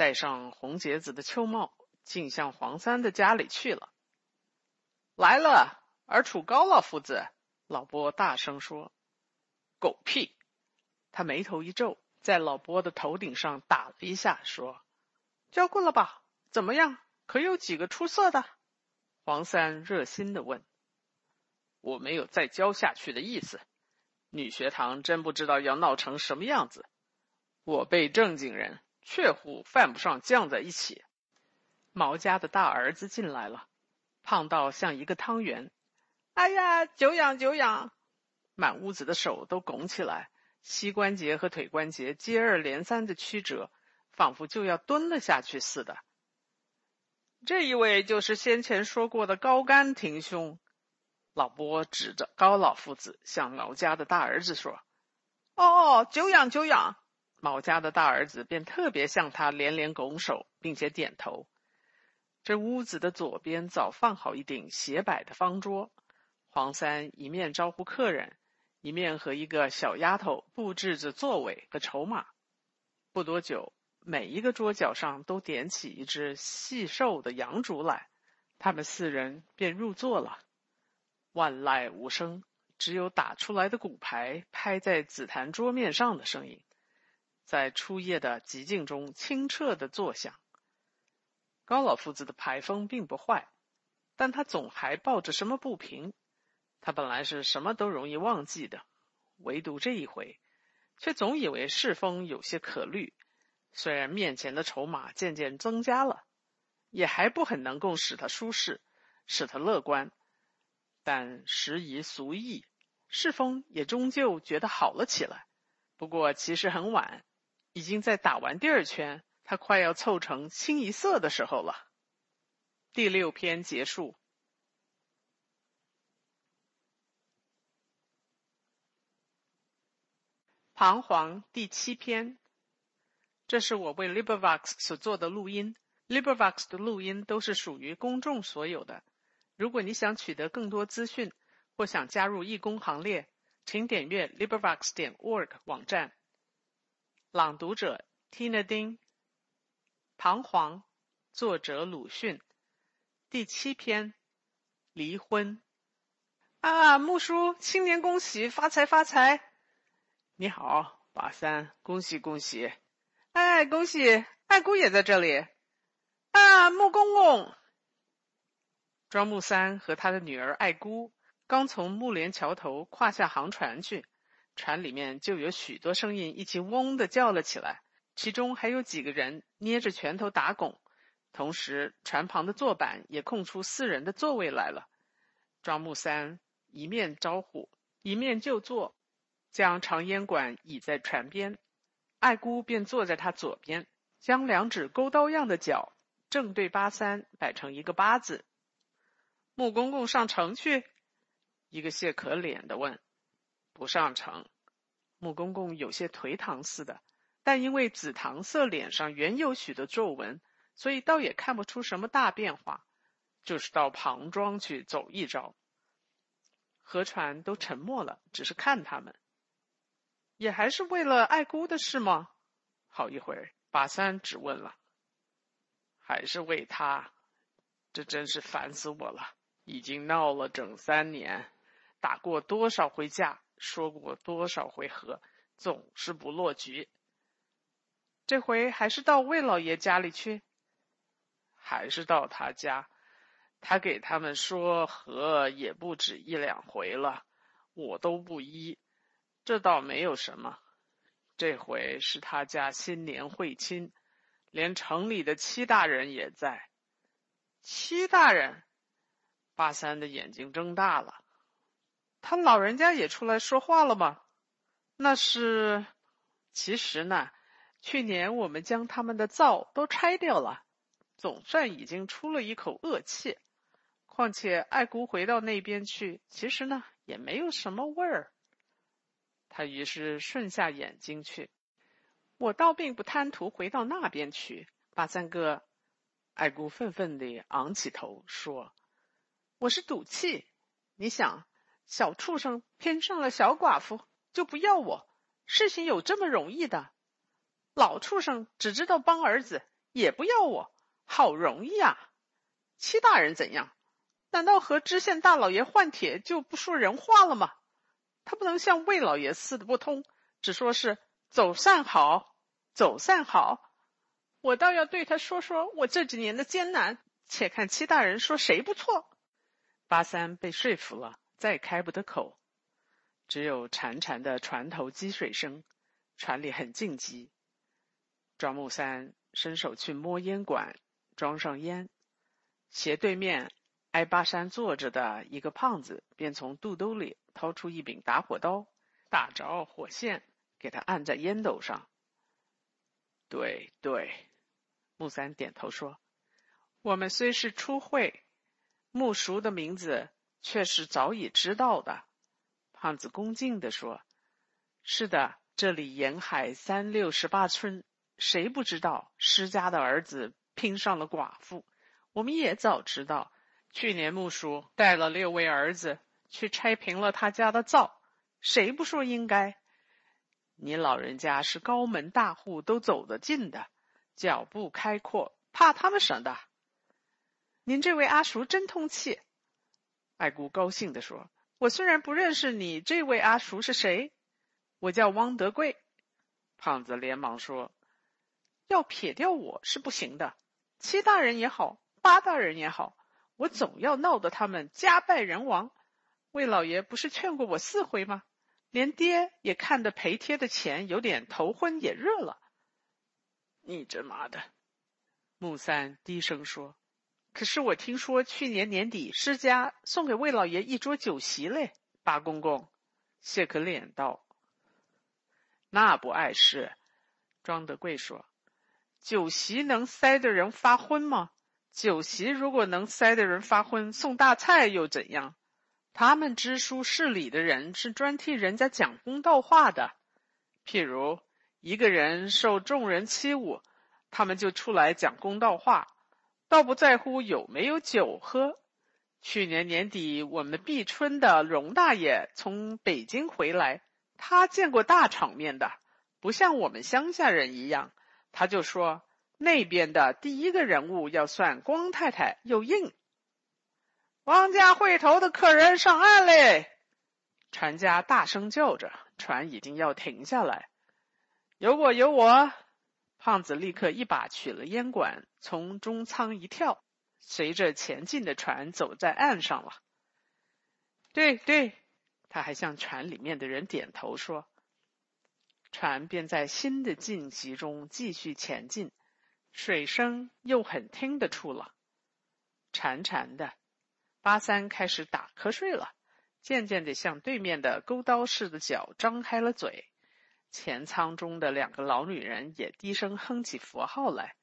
A: 戴上红结子的秋帽，竟向黄三的家里去了。来了，而楚高老夫子。老波大声说：“狗屁！”他眉头一皱，在老波的头顶上打了一下，说：“教过了吧？怎么样？可有几个出色的？”黄三热心的问：“我没有再教下去的意思。女学堂真不知道要闹成什么样子。我辈正经人。”确乎犯不上犟在一起。毛家的大儿子进来了，胖到像一个汤圆。哎呀，久仰久仰！满屋子的手都拱起来，膝关节和腿关节接二连三的曲折，仿佛就要蹲了下去似的。这一位就是先前说过的高干廷兄。老波指着高老夫子，向毛家的大儿子说：“哦哦，久仰久仰。”毛家的大儿子便特别向他连连拱手，并且点头。这屋子的左边早放好一顶斜摆的方桌，黄三一面招呼客人，一面和一个小丫头布置着座位和筹码。不多久，每一个桌角上都点起一只细瘦的洋烛来，他们四人便入座了。万籁无声，只有打出来的骨牌拍在紫檀桌面上的声音。在初夜的寂静中，清澈的作响。高老夫子的牌风并不坏，但他总还抱着什么不平。他本来是什么都容易忘记的，唯独这一回，却总以为世风有些可虑。虽然面前的筹码渐渐增加了，也还不很能够使他舒适，使他乐观。但时移俗易，世风也终究觉得好了起来。不过其实很晚。已经在打完第二圈，他快要凑成清一色的时候了。第六篇结束。彷徨第七篇，这是我为 LibriVox 所做的录音。LibriVox 的录音都是属于公众所有的。如果你想取得更多资讯，或想加入义工行列，请点阅 LibriVox 点 org 网站。朗读者：Tina 丁。彷徨，作者：鲁迅。第七篇，离婚。啊，木叔，新年恭喜，发财发财！你好，八三，恭喜恭喜！哎，恭喜，爱姑也在这里。啊，木公公。庄木三和他的女儿爱姑刚从木莲桥头跨下航船去。船里面就有许多声音一起嗡的叫了起来，其中还有几个人捏着拳头打拱。同时，船旁的坐板也空出四人的座位来了。庄木三一面招呼，一面就坐，将长烟管倚在船边，爱姑便坐在他左边，将两指勾刀样的脚正对八三摆成一个八字。穆公公上城去？一个谢可脸的问。不上城，穆公公有些颓唐似的，但因为紫檀色脸上原有许多皱纹，所以倒也看不出什么大变化。就是到庞庄去走一遭。河船都沉默了，只是看他们。也还是为了爱姑的事吗？好一会儿，八三只问了，还是为他？这真是烦死我了！已经闹了整三年，打过多少回架？说过多少回合，总是不落局。这回还是到魏老爷家里去，还是到他家。他给他们说和也不止一两回了，我都不依。这倒没有什么。这回是他家新年会亲，连城里的七大人也在。七大人，八三的眼睛睁大了。他老人家也出来说话了吗？那是，其实呢，去年我们将他们的灶都拆掉了，总算已经出了一口恶气。况且爱姑回到那边去，其实呢也没有什么味儿。他于是顺下眼睛去。我倒并不贪图回到那边去，八三哥。爱姑愤愤地昂起头说：“我是赌气。你想，小畜生偏上了小寡妇，就不要我？事情有这么容易的？老畜生只知道帮儿子，也不要我，好容易啊！七大人怎样？”难道和知县大老爷换帖就不说人话了吗？他不能像魏老爷似的不通，只说是走散好，走散好。我倒要对他说说我这几年的艰难，且看七大人说谁不错。八三被说服了，再开不得口，只有潺潺的船头积水声，船里很静寂。庄木三伸手去摸烟管，装上烟，斜对面。挨巴山坐着的一个胖子，便从肚兜里掏出一柄打火刀，打着火线，给他按在烟斗上。对对，木三点头说：“我们虽是初会，木熟的名字却是早已知道的。”胖子恭敬地说：“是的，这里沿海三六十八村，谁不知道施家的儿子拼上了寡妇？我们也早知道。”去年木叔带了六位儿子去拆平了他家的灶，谁不说应该？你老人家是高门大户都走得近的，脚步开阔，怕他们省的？您这位阿叔真通气。爱姑高兴地说：“我虽然不认识你这位阿叔是谁，我叫汪德贵。”胖子连忙说：“要撇掉我是不行的，七大人也好，八大人也好。”我总要闹得他们家败人亡。魏老爷不是劝过我四回吗？连爹也看得赔贴的钱有点头昏眼热了。你这妈的！木三低声说：“可是我听说去年年底施家送给魏老爷一桌酒席嘞。”八公公谢可脸道：“那不碍事。”庄德贵说：“酒席能塞得人发昏吗？”酒席如果能塞得人发昏，送大菜又怎样？他们知书识礼的人是专替人家讲公道话的。譬如一个人受众人欺侮，他们就出来讲公道话，倒不在乎有没有酒喝。去年年底，我们碧春的荣大爷从北京回来，他见过大场面的，不像我们乡下人一样，他就说。那边的第一个人物要算光太太，又硬。王家会头的客人上岸嘞！船家大声叫着，船已经要停下来。有我，有我！胖子立刻一把取了烟管，从中舱一跳，随着前进的船走在岸上了。对对，他还向船里面的人点头说。船便在新的晋级中继续前进。水声又很听得出了，潺潺的。八三开始打瞌睡了，渐渐的向对面的钩刀似的脚张开了嘴。前舱中的两个老女人也低声哼起佛号来，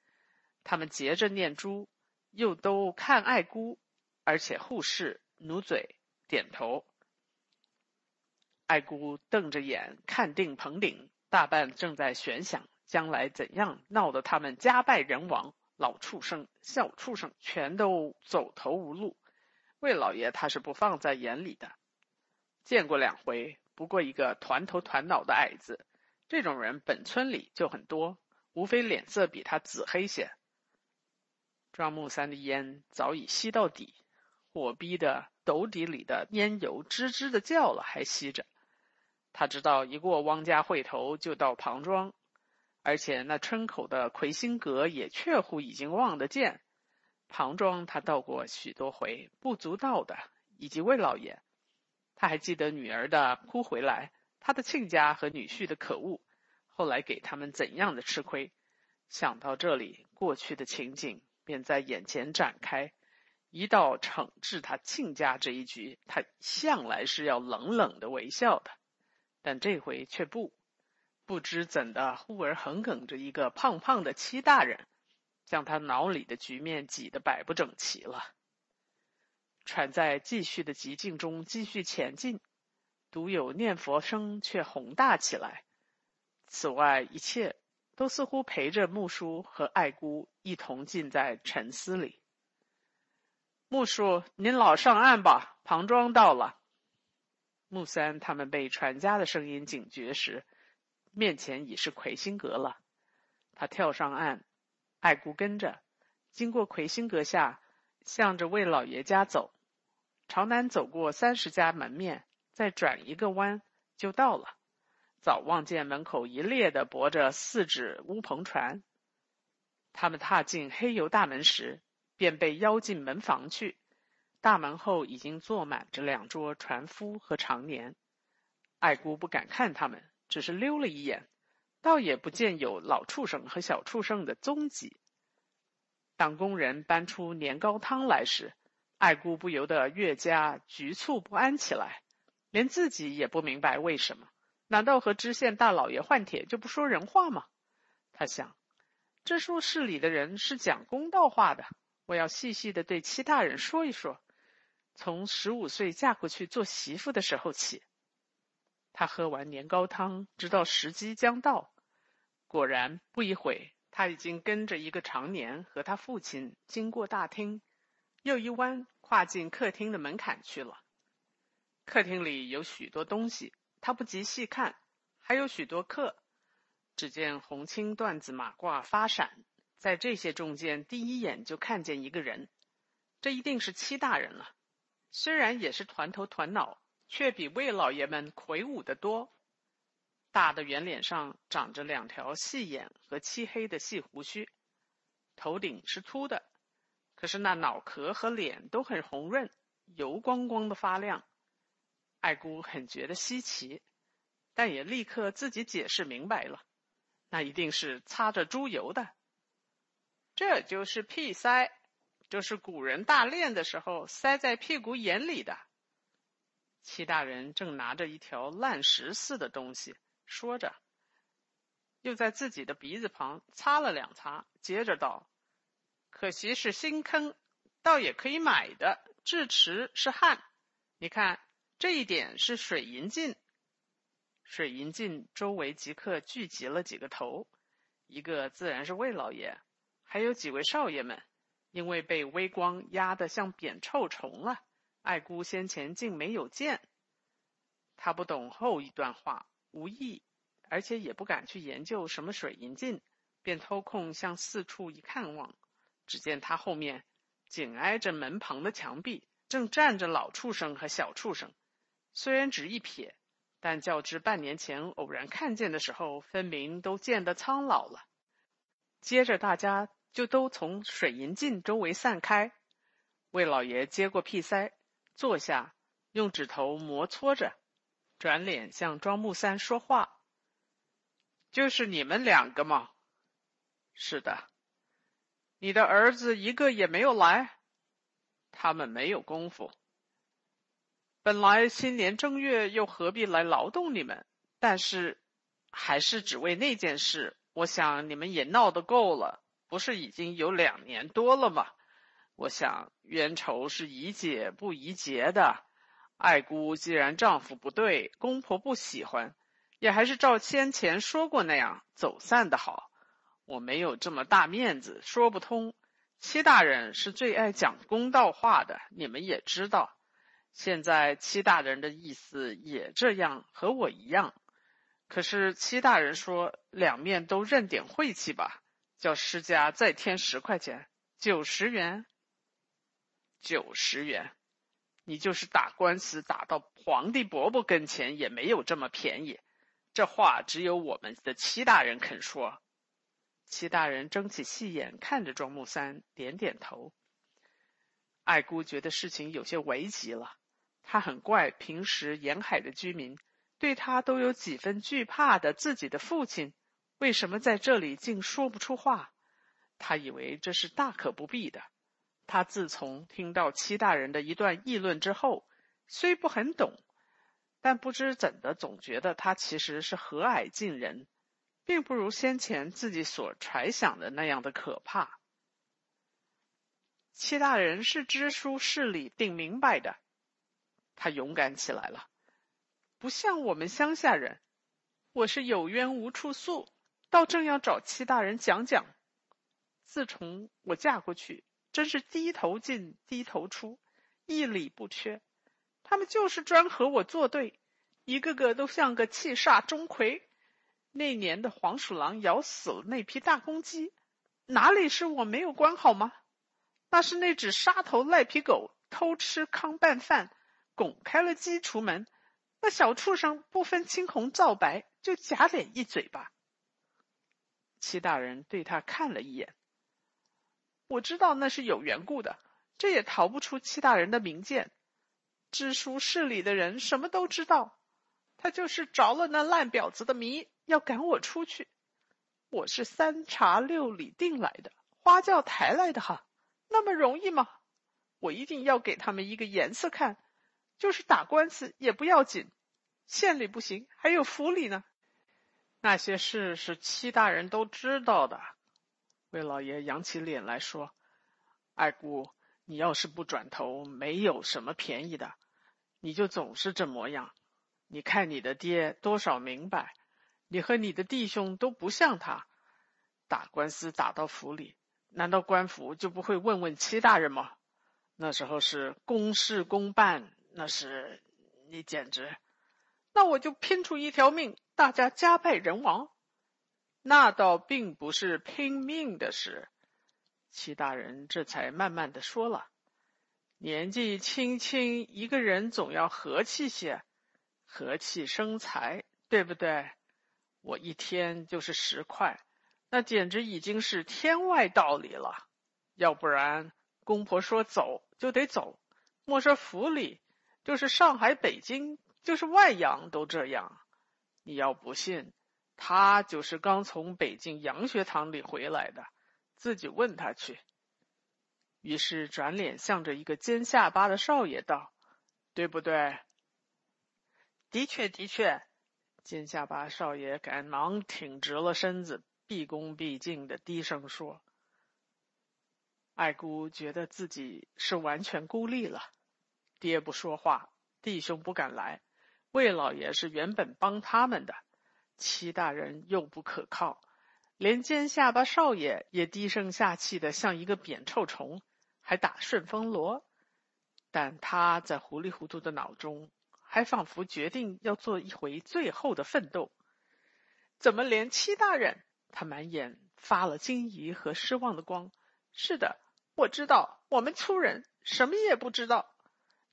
A: 他们结着念珠，又都看爱姑，而且互视努嘴点头。爱姑瞪着眼看定棚顶，大半正在悬想。将来怎样闹得他们家败人亡，老畜生、小畜生全都走投无路。魏老爷他是不放在眼里的，见过两回，不过一个团头团脑的矮子。这种人本村里就很多，无非脸色比他紫黑些。庄木三的烟早已吸到底，火逼的斗底里的烟油吱吱的叫了，还吸着。他知道一过汪家会头就到庞庄。而且那村口的魁星阁也确乎已经望得见，庞庄他到过许多回，不足道的，以及魏老爷，他还记得女儿的哭回来，他的亲家和女婿的可恶，后来给他们怎样的吃亏，想到这里，过去的情景便在眼前展开，一到惩治他亲家这一局，他向来是要冷冷的微笑的，但这回却不。不知怎的，忽而横梗着一个胖胖的七大人，将他脑里的局面挤得摆不整齐了。船在继续的寂静中继续前进，独有念佛声却宏大起来。此外，一切都似乎陪着木叔和爱姑一同浸在沉思里。木叔，您老上岸吧，庞庄到了。木三他们被船家的声音警觉时，面前已是魁星阁了。他跳上岸，爱姑跟着，经过魁星阁下，向着魏老爷家走，朝南走过三十家门面，再转一个弯就到了。早望见门口一列的泊着四只乌篷船。他们踏进黑油大门时，便被邀进门房去。大门后已经坐满着两桌船夫和常年。爱姑不敢看他们，只是溜了一眼，倒也不见有老畜生和小畜生的踪迹。当工人搬出年糕汤来时，爱姑不由得越加局促不安起来，连自己也不明白为什么。难道和知县大老爷换帖就不说人话吗？他想，这处市里的人是讲公道话的，我要细细的对戚大人说一说。从十五岁嫁过去做媳妇的时候起，他喝完年糕汤，直到时机将到。果然，不一会，他已经跟着一个常年和他父亲经过大厅，又一弯跨进客厅的门槛去了。客厅里有许多东西，他不及细看，还有许多客。只见红青缎子马褂发闪，在这些中间，第一眼就看见一个人，这一定是戚大人了。虽然也是团头团脑，却比魏老爷们魁梧得多。大的圆脸上长着两条细眼和漆黑的细胡须，头顶是秃的，可是那脑壳和脸都很红润，油光光的发亮。爱姑很觉得稀奇，但也立刻自己解释明白了，那一定是擦着猪油的。这就是屁腮。这是古人大练的时候塞在屁股眼里的。戚大人正拿着一条烂石似的东西说着，又在自己的鼻子旁擦了两擦，接着道：“可惜是新坑，倒也可以买的。智池是汉，你看这一点是水银镜。水银镜周围即刻聚集了几个头，一个自然是魏老爷，还有几位少爷们。”因为被微光压得像扁臭虫了，爱姑先前竟没有见。他不懂后一段话，无意，而且也不敢去研究什么水银镜，便偷空向四处一看望，只见他后面紧挨着门旁的墙壁，正站着老畜生和小畜生。虽然只一瞥，但较之半年前偶然看见的时候，分明都见得苍老了。接着大家。就都从水银镜周围散开。魏老爷接过屁塞，坐下，用指头摩搓着，转脸向庄木三说话：“就是你们两个吗？”“是的。”“你的儿子一个也没有来？”“他们没有功夫。”“本来新年正月又何必来劳动你们？但是，还是只为那件事。我想你们也闹得够了。”不是已经有两年多了吗？我想冤仇是宜解不宜结的。爱姑既然丈夫不对，公婆不喜欢，也还是照先前说过那样走散的好。我没有这么大面子，说不通。戚大人是最爱讲公道话的，你们也知道。现在戚大人的意思也这样，和我一样。可是戚大人说两面都认点晦气吧。叫施家再添十块钱，九十元。九十元，你就是打官司打到皇帝伯伯跟前，也没有这么便宜。这话只有我们的戚大人肯说。戚大人睁起细眼看着庄木三，点点头。爱姑觉得事情有些危急了，他很怪平时沿海的居民对他都有几分惧怕的自己的父亲。为什么在这里竟说不出话？他以为这是大可不必的。他自从听到戚大人的一段议论之后，虽不很懂，但不知怎的，总觉得他其实是和蔼近人，并不如先前自己所揣想的那样的可怕。戚大人是知书识礼定明白的，他勇敢起来了，不像我们乡下人。我是有冤无处诉，倒正要找戚大人讲讲。自从我嫁过去，真是低头进低头出，一礼不缺。他们就是专和我作对，一个个都像个气煞钟馗。那年的黄鼠狼咬死了那批大公鸡，哪里是我没有管好吗？那是那只杀头赖皮狗偷吃糠拌饭，拱开了鸡雏门。那小畜生不分青红皂白，就假脸一嘴巴。戚大人对他看了一眼，我知道那是有缘故的，这也逃不出戚大人的明鉴。知书识礼的人什么都知道，他就是着了那烂婊子的迷，要赶我出去。我是三茶六里定来的，花轿抬来的哈，那么容易吗？我一定要给他们一个颜色看。就是打官司也不要紧，县里不行，还有府里呢。那些事是戚大人都知道的。魏老爷扬起脸来说：“二姑，你要是不转头，没有什么便宜的。你就总是这模样。你看你的爹多少明白，你和你的弟兄都不像他。打官司打到府里，难道官府就不会问问戚大人吗？那时候是公事公办。”那是你简直，那我就拼出一条命，大家家败人亡。那倒并不是拼命的事。齐大人这才慢慢的说了：“年纪轻轻，一个人总要和气些，和气生财，对不对？我一天就是十块，那简直已经是天外道理了。要不然，公婆说走就得走，莫说府里。”就是上海、北京，就是外洋都这样。你要不信，他就是刚从北京洋学堂里回来的，自己问他去。于是转脸向着一个尖下巴的少爷道：“对不对？”“的确，的确。”尖下巴少爷赶忙挺直了身子，毕恭毕敬的低声说：“爱姑觉得自己是完全孤立了。”爹不说话，弟兄不敢来。魏老爷是原本帮他们的，戚大人又不可靠，连尖下巴少爷也低声下气的像一个扁臭虫，还打顺风锣。但他在糊里糊涂的脑中，还仿佛决定要做一回最后的奋斗。怎么连戚大人？他满眼发了惊疑和失望的光。是的，我知道，我们粗人什么也不知道。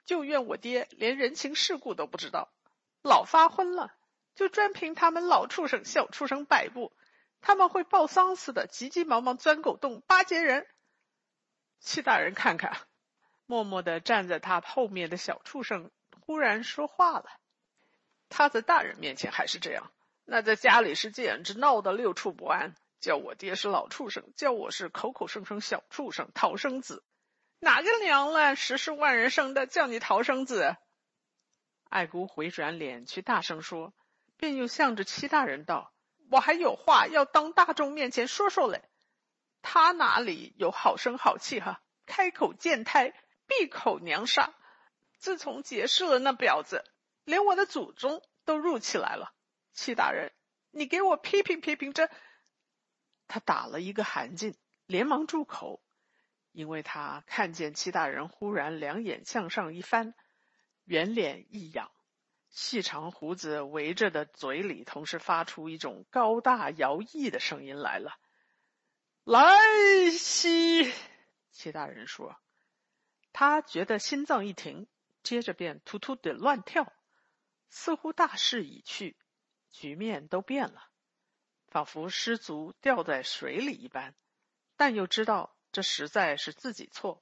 A: 就怨我爹连人情世故都不知道，老发昏了，就专凭他们老畜生、小畜生摆布，他们会报丧似的，急急忙忙钻狗洞巴结人。戚大人看看，默默的站在他后面的小畜生忽然说话了。他在大人面前还是这样，那在家里是简直闹得六处不安，叫我爹是老畜生，叫我是口口声声小畜生、逃生子。哪个娘了？十是万人生的，叫你逃生子。爱姑回转脸去大声说，便又向着戚大人道：“我还有话要当大众面前说说嘞。他哪里有好声好气哈？开口见胎，闭口娘杀。自从结识了那婊子，连我的祖宗都入起来了。戚大人，你给我批评批评这。”他打了一个寒噤，连忙住口。因为他看见戚大人忽然两眼向上一翻，圆脸一仰，细长胡子围着的嘴里同时发出一种高大摇曳的声音来了。来兮！戚大人说，他觉得心脏一停，接着便突突的乱跳，似乎大势已去，局面都变了，仿佛失足掉在水里一般，但又知道。这实在是自己错。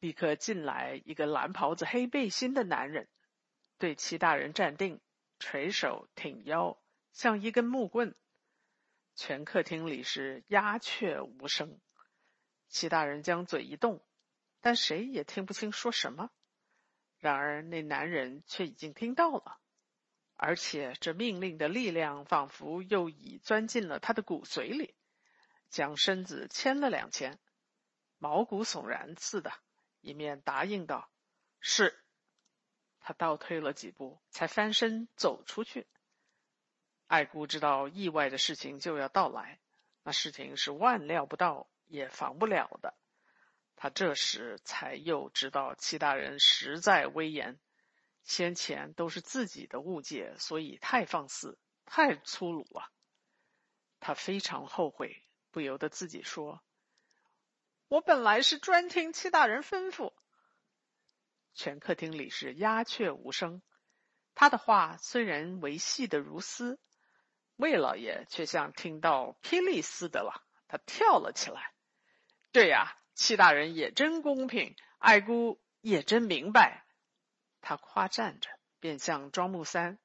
A: 立刻进来一个蓝袍子、黑背心的男人，对齐大人站定，垂手挺腰，像一根木棍。全客厅里是鸦雀无声。齐大人将嘴一动，但谁也听不清说什么。然而那男人却已经听到了，而且这命令的力量仿佛又已钻进了他的骨髓里。将身子牵了两牵，毛骨悚然似的，一面答应道：“是。”他倒退了几步，才翻身走出去。爱姑知道意外的事情就要到来，那事情是万料不到也防不了的。他这时才又知道戚大人实在威严，先前都是自己的误解，所以太放肆、太粗鲁了。他非常后悔，不由得自己说：“我本来是专听戚大人吩咐。”全客厅里是鸦雀无声。他的话虽然维系的如丝，魏老爷却像听到霹雳似的了。他跳了起来：“对呀，戚大人也真公平，爱姑也真明白。”他夸赞着，便向庄木三：“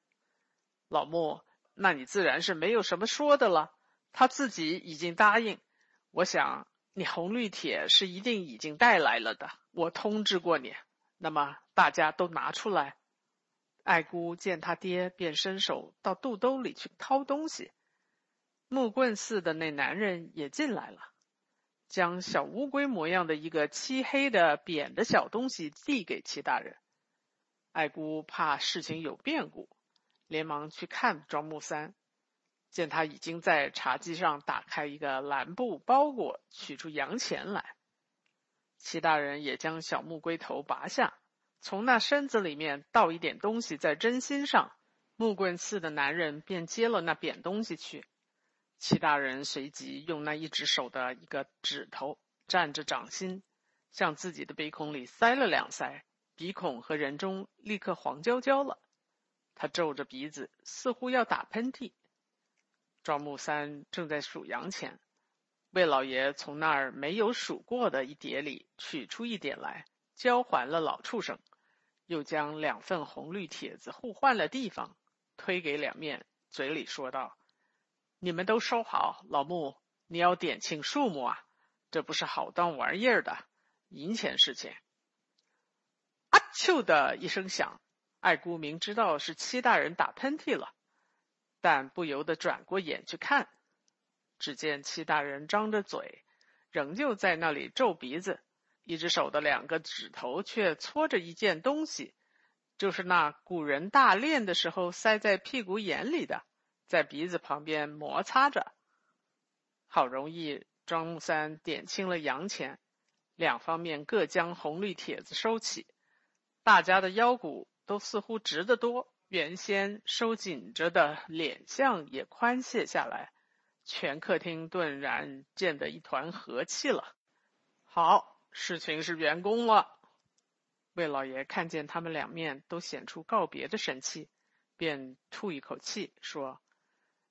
A: 老穆，那你自然是没有什么说的了。他自己已经答应。我想你红绿帖是一定已经带来了的，我通知过你。”那么大家都拿出来。爱姑见他爹，便伸手到肚兜里去掏东西。木棍似的那男人也进来了，将小乌龟模样的一个漆黑的扁的小东西递给齐大人。爱姑怕事情有变故，连忙去看庄木三，见他已经在茶几上打开一个蓝布包裹，取出洋钱来。齐大人也将小木龟头拔下，从那身子里面倒一点东西在针心上。木棍似的男人便接了那扁东西去。齐大人随即用那一只手的一个指头蘸着掌心，向自己的鼻孔里塞了两塞，鼻孔和人中立刻黄焦焦了。他皱着鼻子，似乎要打喷嚏。庄木三正在数洋钱。魏老爷从那儿没有数过的一叠里取出一点来，交还了老畜生，又将两份红绿帖子互换了地方，推给两面，嘴里说道：“你们都收好，老木，你要点清数目啊，这不是好当玩意儿的银钱事情。”阿秋的一声响，爱姑明知道是戚大人打喷嚏了，但不由得转过眼去看。只见戚大人张着嘴，仍旧在那里皱鼻子，一只手的两个指头却搓着一件东西，就是那古人大练的时候塞在屁股眼里的，在鼻子旁边摩擦着。好容易，庄三点清了洋钱，两方面各将红绿帖子收起，大家的腰骨都似乎直得多，原先收紧着的脸相也宽卸下来。全客厅顿然见得一团和气了。好，事情是圆工了。魏老爷看见他们两面都显出告别的神气，便吐一口气说：“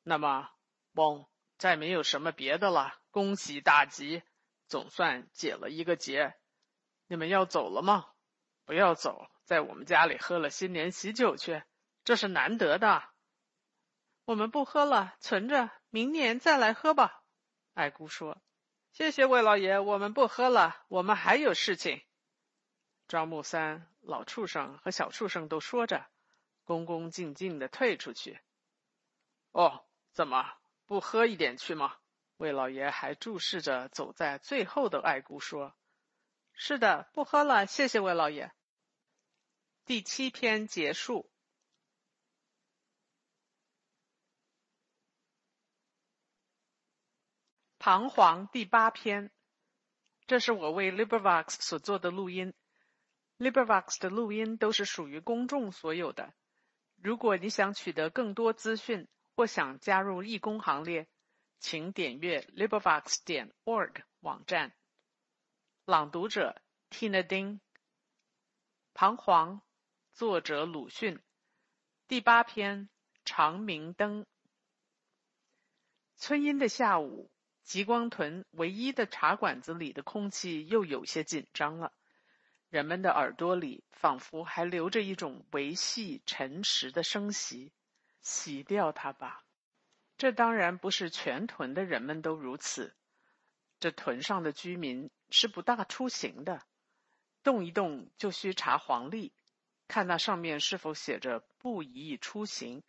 A: 那么，翁再没有什么别的了。恭喜大吉，总算解了一个结。你们要走了吗？不要走，在我们家里喝了新年喜酒去，这是难得的。我们不喝了，存着。”明年再来喝吧，爱姑说：“谢谢魏老爷，我们不喝了，我们还有事情。”庄木三、老畜生和小畜生都说着，恭恭敬敬的退出去。哦，怎么不喝一点去吗？魏老爷还注视着走在最后的爱姑说：“是的，不喝了，谢谢魏老爷。”第七篇结束。彷徨第八篇，这是我为 LibriVox 所做的录音。LibriVox 的录音都是属于公众所有的。如果你想取得更多资讯或想加入义工行列，请点阅 LibriVox 点 org 网站。朗读者：Tina Ding。彷徨，作者鲁迅。第八篇：长明灯。春阴的下午。极光屯唯一的茶馆子里的空气又有些紧张了，人们的耳朵里仿佛还留着一种维系沉实的声息。洗掉它吧。这当然不是全屯的人们都如此。这屯上的居民是不大出行的，动一动就需查黄历，看那上面是否写着“不宜出行”。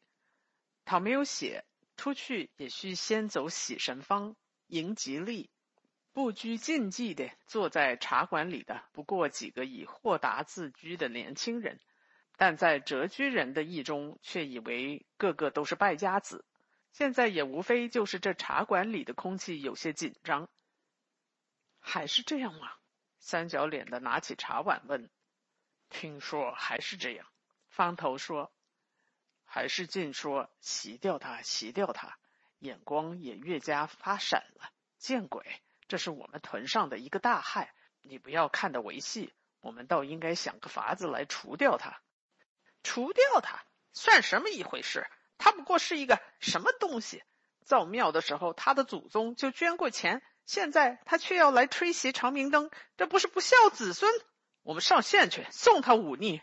A: 倘没有写，出去也需先走喜神方。迎吉利，不拘禁忌的坐在茶馆里的不过几个以豁达自居的年轻人，但在谪居人的意中，却以为个个都是败家子。现在也无非就是这茶馆里的空气有些紧张，还是这样吗？三角脸的拿起茶碗问：“听说还是这样。”方头说：“还是尽说洗掉它，洗掉它。”眼光也越加发闪了。见鬼！这是我们屯上的一个大害，你不要看得为戏。我们倒应该想个法子来除掉它。
B: 除掉它算什么一回事？它不过是一个什么东西？造庙的时候，他的祖宗就捐过钱，现在他却要来吹熄长明灯，这不是不孝子孙？我们上县去送他忤逆。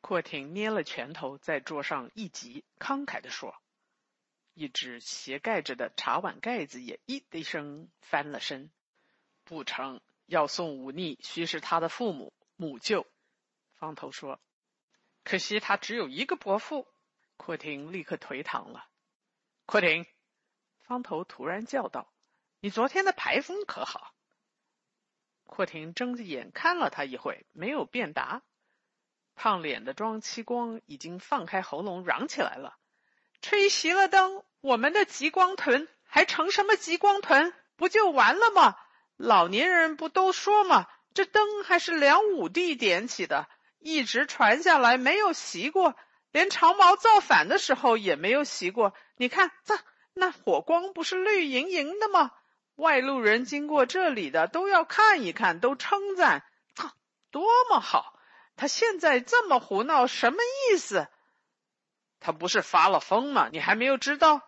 A: 阔廷捏了拳头，在桌上一击，慷慨地说。一只斜盖着的茶碗盖子也“咦”的一声翻了身。不成，要送忤逆，须是他的父母母舅。方头说：“
B: 可惜他只有一个伯父。”
A: 阔亭立刻颓唐了。
B: 阔亭，
A: 方头突然叫道：“
B: 你昨天的牌风可好？”
A: 阔亭睁着眼看了他一会，没有便答。胖脸的庄七光已经放开喉咙嚷起来了。
B: 吹熄了灯，我们的极光屯还成什么极光屯？不就完了吗？老年人不都说吗？这灯还是梁武帝点起的，一直传下来没有熄过，连长毛造反的时候也没有熄过。你看，这那火光不是绿莹莹的吗？外路人经过这里的都要看一看，都称赞，操，多么好！他现在这么胡闹，什么意思？他不是发了疯吗？你还没有知道？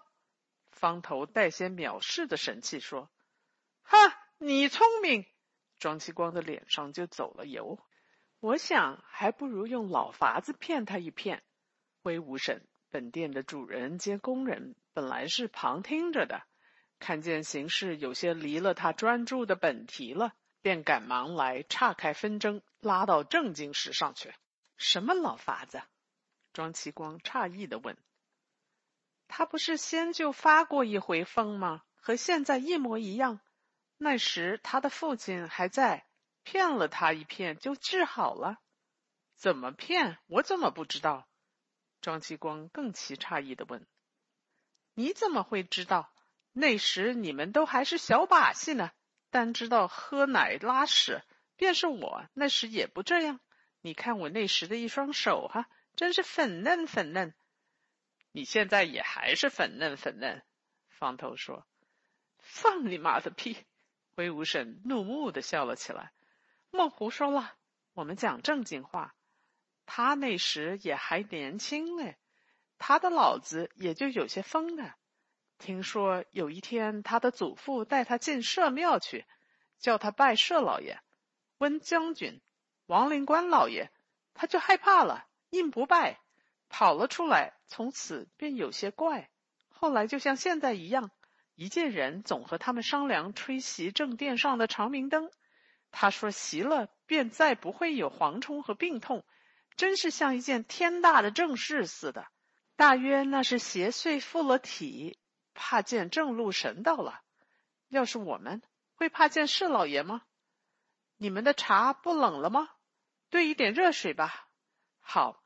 A: 方头带些藐视的神气说：“
B: 哈，你聪明。”
A: 庄其光的脸上就走了油。我想还不如用老法子骗他一骗。威武神，本店的主人兼工人，本来是旁听着的，看见形势有些离了他专注的本题了，便赶忙来岔开纷争，拉到正经事上去。
B: 什么老法子？
A: 庄其光诧异的问：“
B: 他不是先就发过一回疯吗？和现在一模一样。那时他的父亲还在，骗了他一骗就治好了。
A: 怎么骗？我怎么不知道？”庄其光更其诧异的问：“
B: 你怎么会知道？那时你们都还是小把戏呢，单知道喝奶拉屎。便是我那时也不这样。你看我那时的一双手，哈。”真是粉嫩粉嫩，
A: 你现在也还是粉嫩粉嫩。方头说：“
B: 放你妈的屁！”
A: 威武婶怒目的笑了起来：“
B: 莫胡说了，
A: 我们讲正经话。他那时也还年轻哎，他的脑子也就有些疯的。听说有一天，他的祖父带他进社庙去，叫他拜社老爷、温将军、王灵官老爷，他就害怕了。”应不败，跑了出来，从此便有些怪。后来就像现在一样，一见人总和他们商量吹熄正殿上的长明灯。他说熄了，便再不会有蝗虫和病痛，真是像一件天大的正事似的。大约那是邪祟附了体，怕见正路神道了。要是我们会怕见世老爷吗？你们的茶不冷了吗？兑一点热水吧。好。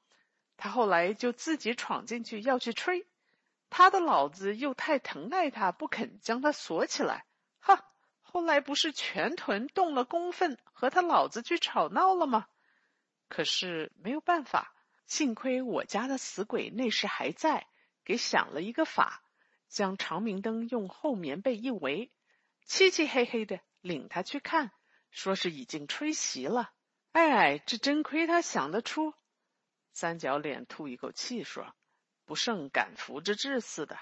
A: 他后来就自己闯进去要去吹，他的老子又太疼爱他，不肯将他锁起来。哈！后来不是全屯动了公愤，和他老子去吵闹了吗？可是没有办法，幸亏我家的死鬼那时还在，给想了一个法，将长明灯用厚棉被一围，漆漆黑黑的，领他去看，说是已经吹熄了。哎，这真亏他想得出。三角脸吐一口气说：“不胜感服之至似的，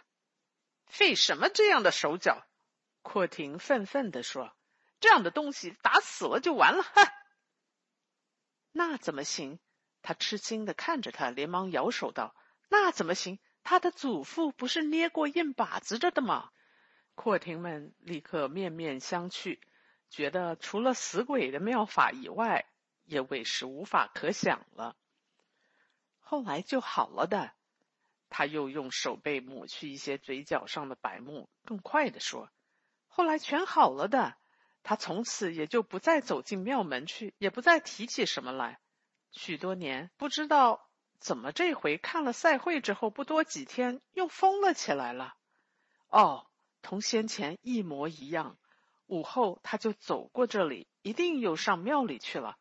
B: 费什么这样的手脚？”
A: 阔廷愤愤地说：“
B: 这样的东西打死了就完了。”哼，
A: 那怎么行？他吃惊的看着他，连忙摇手道：“那怎么行？他的祖父不是捏过印把子着的吗？”阔廷们立刻面面相觑，觉得除了死鬼的妙法以外，也委实无法可想了。后来就好了的，他又用手背抹去一些嘴角上的白沫，更快的说：“后来全好了的。他从此也就不再走进庙门去，也不再提起什么来。许多年，不知道怎么这回看了赛会之后，不多几天又疯了起来了。哦，同先前一模一样。午后他就走过这里，一定又上庙里去了。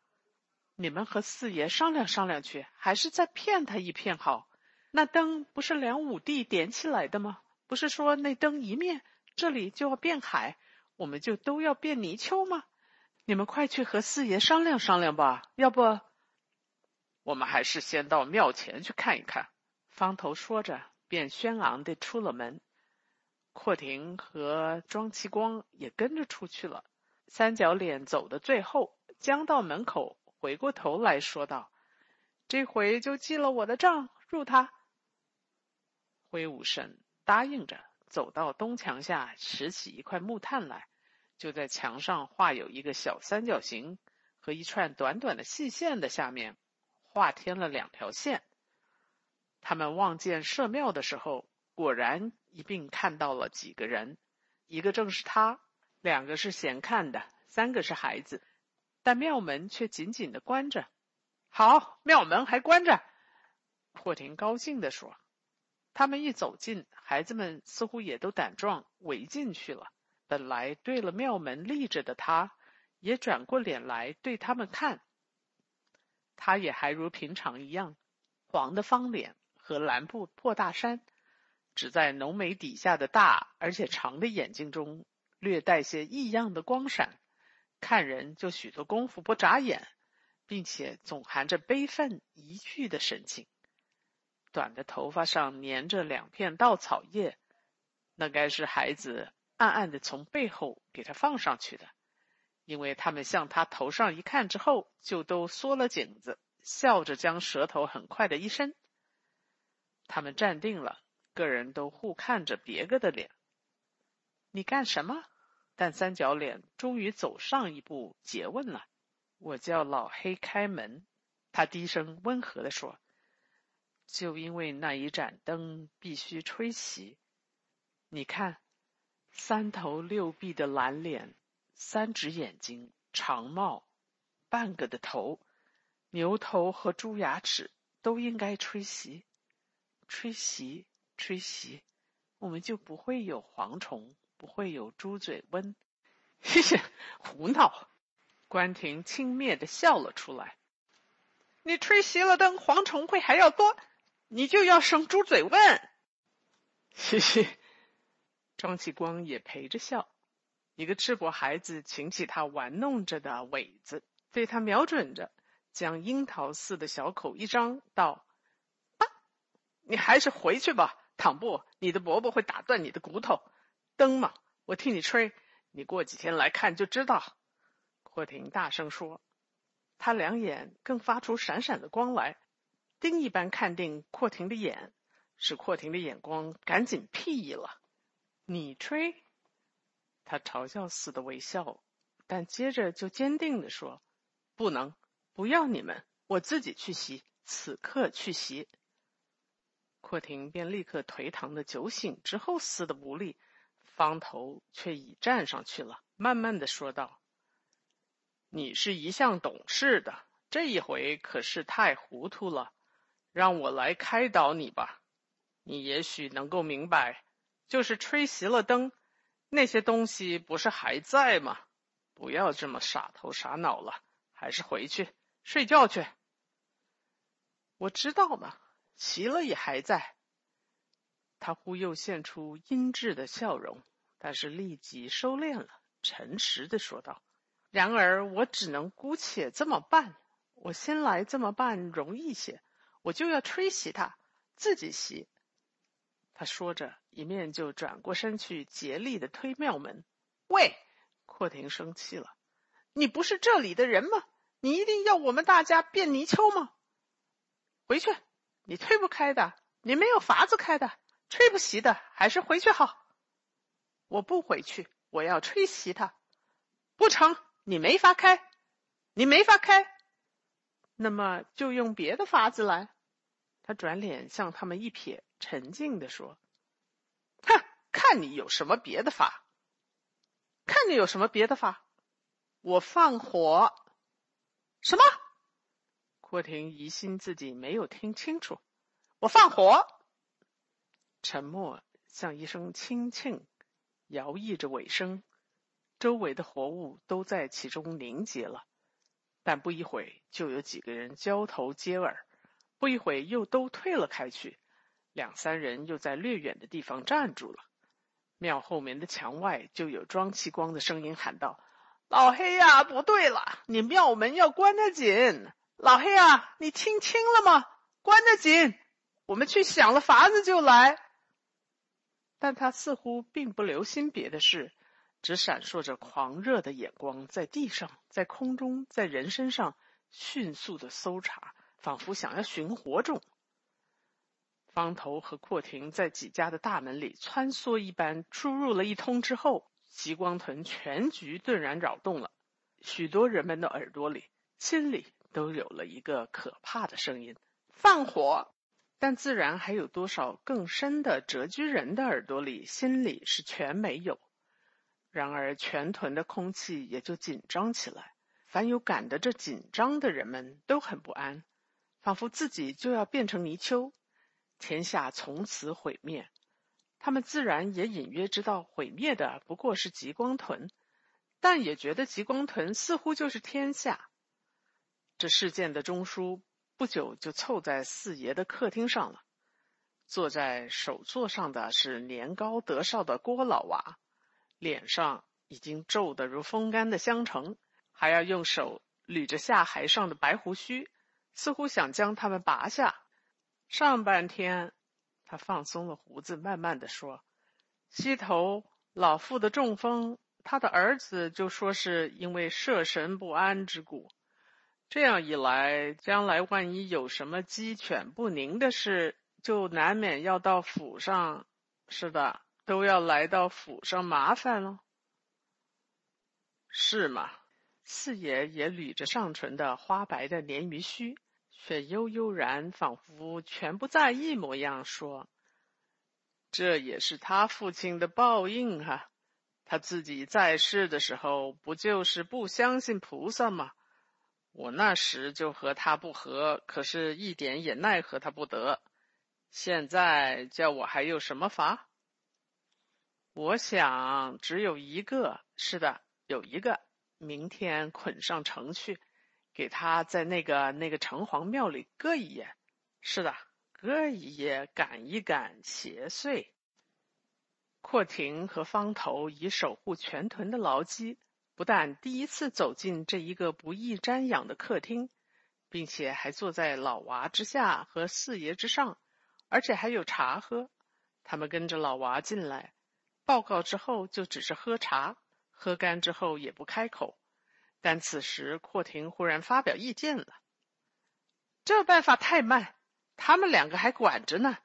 A: 你们和四爷商量商量去，还是再骗他一骗好？那灯不是梁武帝点起来的吗？不是说那灯一灭，这里就要变海，我们就都要变泥鳅吗？你们快去和四爷商量商量吧，要不，
B: 我们还是先到庙前去看一看。
A: 方头说着，便轩昂地出了门。阔亭和庄其光也跟着出去了。三角脸走的最后，将到门口，回过头来说道：“这回就记了我的账，入他。”挥舞神答应着，走到东墙下，拾起一块木炭来，就在墙上画有一个小三角形和一串短短的细线的下面，画添了两条线。他们望见社庙的时候。果然一并看到了几个人，一个正是他，两个是闲看的，三个是孩子，但庙门却紧紧的关着。好，庙门还关着。霍廷高兴地说：“他们一走近，孩子们似乎也都胆壮，围进去了。本来对了庙门立着的他，也转过脸来对他们看。他也还如平常一样，黄的方脸和蓝布破大衫。”只在浓眉底下的大而且长的眼睛中，略带些异样的光闪，看人就许多功夫不眨眼，并且总含着悲愤疑惧的神情。短的头发上粘着两片稻草叶，那该是孩子暗暗的从背后给他放上去的，因为他们向他头上一看之后，就都缩了颈子，笑着将舌头很快的一伸。他们站定了。个人都互看着别个的脸。你干什么？但三角脸终于走上一步，诘问了：“我叫老黑开门。”他低声温和的说：“就因为那一盏灯必须吹熄。你看，三头六臂的蓝脸，三只眼睛，长帽，半个的头，牛头和猪牙齿都应该吹熄，吹熄。”吹熄，我们就不会有蝗虫，会有猪嘴瘟。嘿嘿，胡闹！关婷轻蔑的笑了出来。你吹熄了灯，蝗虫会还要多，你就要生猪嘴瘟。嘻嘻，庄启光也陪着笑。一个赤膊孩子擎起他玩弄着的尾子，对他瞄准着，将樱桃似的小口一张，道：“啊，你还是回去吧。”倘不，你的伯伯会打断你的骨头。灯嘛，我替你吹，你过几天来看就知道。霍廷大声说，他两眼更发出闪闪的光来，钉一般看定霍廷的眼，使霍廷的眼光赶紧屁了。你吹？他嘲笑似的微笑，但接着就坚定的说：“不能，不要你们，我自己去洗，此刻去洗。”阔廷便立刻颓唐的酒醒之后似的无力，方头却已站上去了，慢慢的说道：“你是一向懂事的，这一回可是太糊涂了，让我来开导你吧。你也许能够明白，就是吹熄了灯，那些东西不是还在吗？不要这么傻头傻脑了，还是回去睡觉去。我知道嘛。”齐了也还在。他忽又现出阴鸷的笑容，但是立即收敛了，诚实的说道：“然而我只能姑且这么办。我先来这么办容易些，我就要吹熄他，自己熄。”他说着，一面就转过身去，竭力的推庙门。喂，阔廷生气了：“你不是这里的人吗？你一定要我们大家变泥鳅吗？回去。”你推不开的，你没有法子开的，吹不熄的，还是回去好。我不回去，我要吹熄它。不成，你没法开，你没法开，那么就用别的法子来。他转脸向他们一瞥，沉静的说：“哼，看你有什么别的法，看你有什么别的法。
B: 我放火。什么？
A: 阔廷疑心自己没有听清楚。
B: 我放火。
A: 沉默像一声轻磬，摇曳着尾声。周围的活物都在其中凝结了。但不一会，就有几个人交头接耳；不一会，又都退了开去。两三人又在略远的地方站住了。庙后面的墙外，就有庄启光的声音喊道：“
B: 老黑呀，不对了，你庙门要关得紧。老黑啊，你听清了吗？关得紧，我们去想了法子就来。”
A: 但他似乎并不留心别的事。只闪烁着狂热的眼光，在地上，在空中，在人身上迅速的搜查，仿佛想要寻活种。方头和阔亭在几家的大门里穿梭一般出入了一通之后，极光屯全局顿然扰动了。许多人们的耳朵里、心里都有了一个可怕的声音：
B: 放火。
A: 但自然还有多少更深的谪居人的耳朵里、心里是全没有。然而，全屯的空气也就紧张起来。凡有感得这紧张的人们都很不安，仿佛自己就要变成泥鳅，天下从此毁灭。他们自然也隐约知道，毁灭的不过是极光屯，但也觉得极光屯似乎就是天下。这事件的中枢不久就凑在四爷的客厅上了。坐在首座上的是年高德少的郭老娃。脸上已经皱得如风干的香橙，还要用手捋着下颌上的白胡须，似乎想将它们拔下。上半天，他放松了胡子，慢慢的说：“西头老妇的中风，他的儿子就说是因为摄神不安之故。这样一来，将来万一有什么鸡犬不宁的事，就难免要到府上。是的。”都要来到府上麻烦了，是吗？四爷也捋着上唇的花白的鲶鱼须，却悠悠然，仿佛全不在意模样，说：“这也是他父亲的报应啊！他自己在世的时候，不就是不相信菩萨吗？我那时就和他不和，可是一点也奈何他不得。现在叫我还有什么法？”我想只有一个，是的，有一个。明天捆上城去，给他在那个那个城隍庙里搁一夜。是的，搁一夜，赶一赶邪祟。阔亭和方头以守护全屯的牢基，不但第一次走进这一个不易瞻仰的客厅，并且还坐在老娃之下和四爷之上，而且还有茶喝。他们跟着老娃进来。报告之后就只是喝茶，喝干之后也不开口。但此时阔廷忽然发表意见了：“这办法太慢，他们两个还管着呢。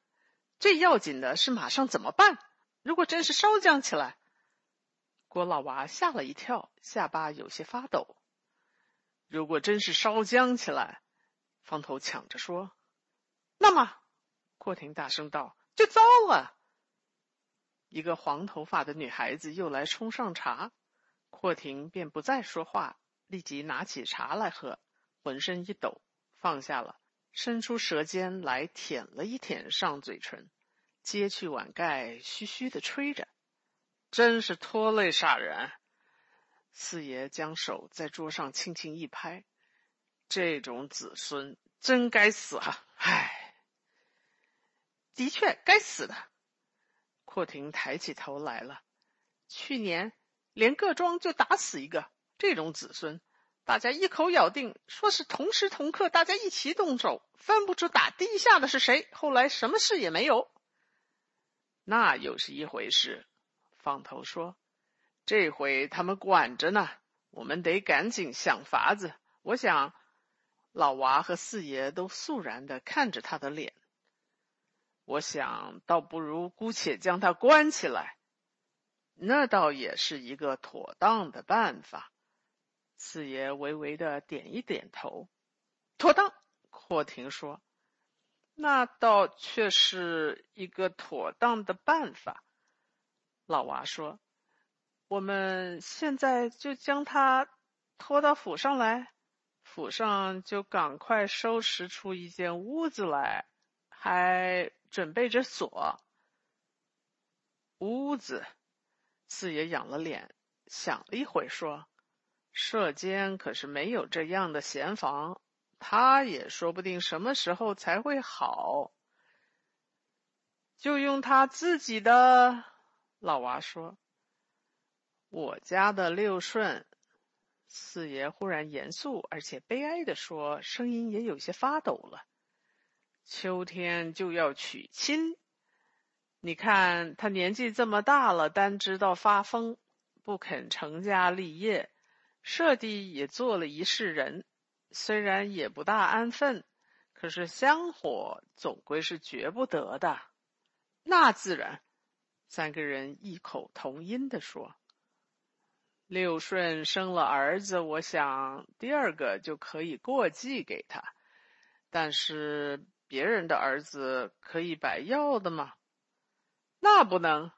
A: 最要紧的是马上怎么办？如果真是烧僵起来……”郭老娃吓了一跳，下巴有些发抖。如果真是烧僵起来，方头抢着说：“
B: 那么……”
A: 阔廷大声道：“
B: 就糟了。”
A: 一个黄头发的女孩子又来冲上茶，阔廷便不再说话，立即拿起茶来喝，浑身一抖，放下了，伸出舌尖来舔了一舔上嘴唇，揭去碗盖，嘘嘘的吹着，真是拖累煞人。四爷将手在桌上轻轻一拍，这种子孙真该死啊！唉，
B: 的确该死的。
A: 阔亭抬起头来了。
B: 去年连各庄就打死一个这种子孙，大家一口咬定说是同时同刻，大家一起动手，分不出打地下的是谁。后来什么事也没有。
A: 那又是一回事。方头说：“这回他们管着呢，我们得赶紧想法子。”我想，老娃和四爷都肃然的看着他的脸。我想，倒不如姑且将他关起来，那倒也是一个妥当的办法。四爷微微的点一点头，
B: 妥当。
A: 霍廷说：“那倒却是一个妥当的办法。”老娃说：“我们现在就将他拖到府上来，府上就赶快收拾出一间屋子来，还准备着锁。屋子，四爷仰了脸，想了一会，说：“舍间可是没有这样的闲房，他也说不定什么时候才会好。”就用他自己的。老娃说：“我家的六顺。”四爷忽然严肃而且悲哀的说，声音也有些发抖了：“秋天就要娶亲。”你看他年纪这么大了，单知道发疯，不肯成家立业。舍弟也做了一世人，虽然也不大安分，可是香火总归是绝不得的。
B: 那自然，
A: 三个人异口同音的说：“六顺生了儿子，我想第二个就可以过继给他。但是别人的儿子可以白要的吗？”
B: 那不能，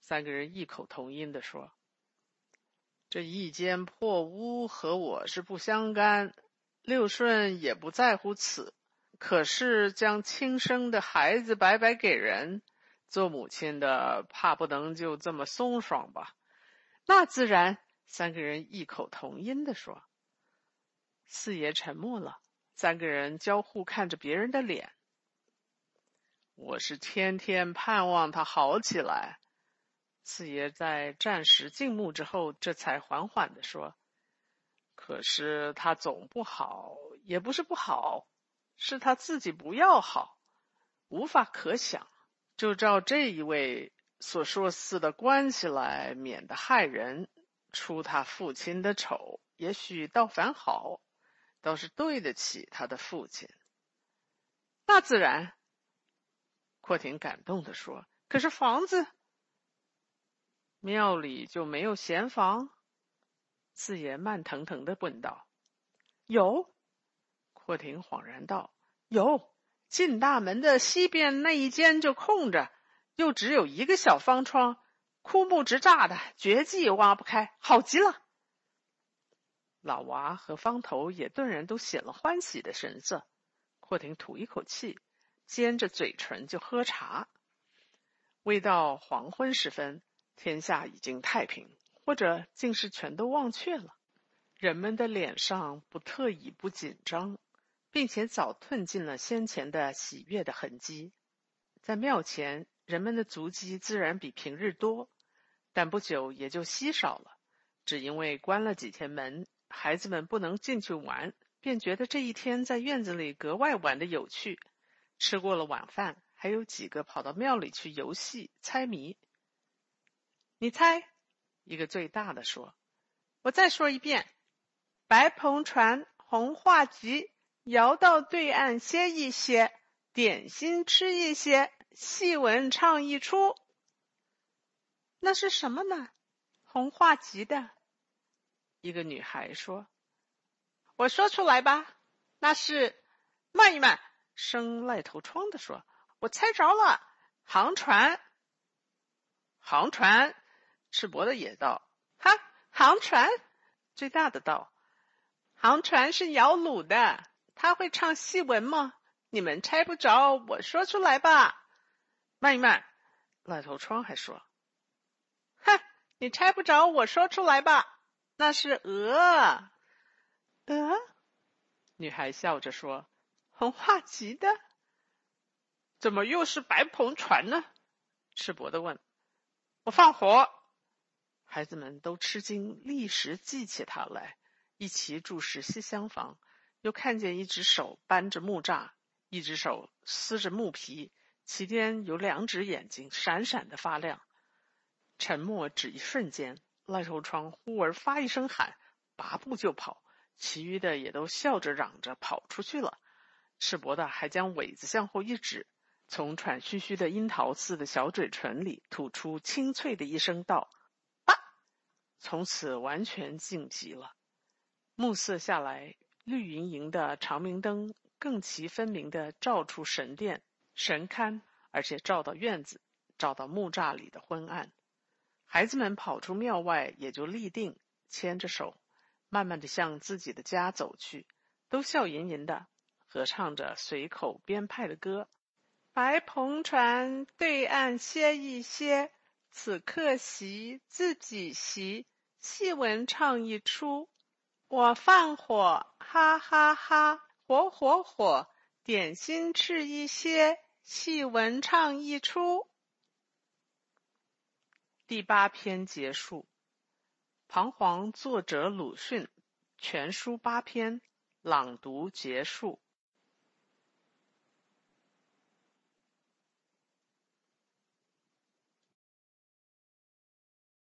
A: 三个人异口同音的说：“这一间破屋和我是不相干，六顺也不在乎此。可是将亲生的孩子白白给人，做母亲的怕不能就这么松爽吧？”
B: 那自然，
A: 三个人异口同音的说。四爷沉默了，三个人交互看着别人的脸。我是天天盼望他好起来。四爷在暂时静默之后，这才缓缓的说：“可是他总不好，也不是不好，是他自己不要好，无法可想。就照这一位所说似的关系来，免得害人，出他父亲的丑，也许倒反好，倒是对得起他的父亲。
B: 那自然。”
A: 阔亭感动的说：“
B: 可是房子，
A: 庙里就没有闲房？”四爷慢腾腾的问道。
B: “有。”
A: 阔亭恍然道：“
B: 有，进大门的西边那一间就空着，又只有一个小方窗，枯木直栅的，绝技也挖不开，好极了。”
A: 老娃和方头也顿然都显了欢喜的神色。霍廷吐一口气。尖着嘴唇就喝茶，未到黄昏时分，天下已经太平，或者竟是全都忘却了。人们的脸上不特意不紧张，并且早褪尽了先前的喜悦的痕迹。在庙前，人们的足迹自然比平日多，但不久也就稀少了。只因为关了几天门，孩子们不能进去玩，便觉得这一天在院子里格外玩的有趣。吃过了晚饭，还有几个跑到庙里去游戏猜谜。
B: 你猜，
A: 一个最大的说：“
B: 我再说一遍，白篷船，红画集，摇到对岸歇一歇，点心吃一些，戏文唱一出。那是什么呢？红画集的。”
A: 一个女孩说：“
B: 我说出来吧，那是慢一慢。”
A: 生赖头疮的说：“
B: 我猜着了，航船。
A: 航船。”赤膊的也道：“
B: 哈，航船。”
A: 最大的道：“
B: 航船是摇橹的，他会唱戏文吗？你们猜不着，我说出来吧。
A: 慢一慢。”赖头疮还说：“
B: 哼，你猜不着，我说出来吧。那是鹅。
A: 鹅。”女孩笑着说。
B: 红画集的，怎么又是白篷船呢？
A: 赤膊的问。
B: 我放火，
A: 孩子们都吃惊，立时记起他来，一齐注视西厢房。又看见一只手搬着木栅，一只手撕着木皮，其间有两只眼睛闪闪的发亮。沉默只一瞬间，赖头窗忽而发一声喊，拔步就跑，其余的也都笑着嚷着跑出去了。赤膊的还将尾子向后一指，从喘吁吁的樱桃似的小嘴唇里吐出清脆的一声道：“啊！”从此完全静极了。暮色下来，绿莹莹的长明灯更其分明的照出神殿、神龛，而且照到院子，照到木栅里的昏暗。孩子们跑出庙外，也就立定，牵着手，慢慢的向自己的家走去，都笑吟吟的合唱着随口编派的歌。白篷船对岸歇一歇，此刻席自己席，戏文唱一出。我放火，哈哈哈，火火火，点心吃一些，戏文唱一出。第八篇结束。彷徨作者鲁迅，全书八篇，朗读结束。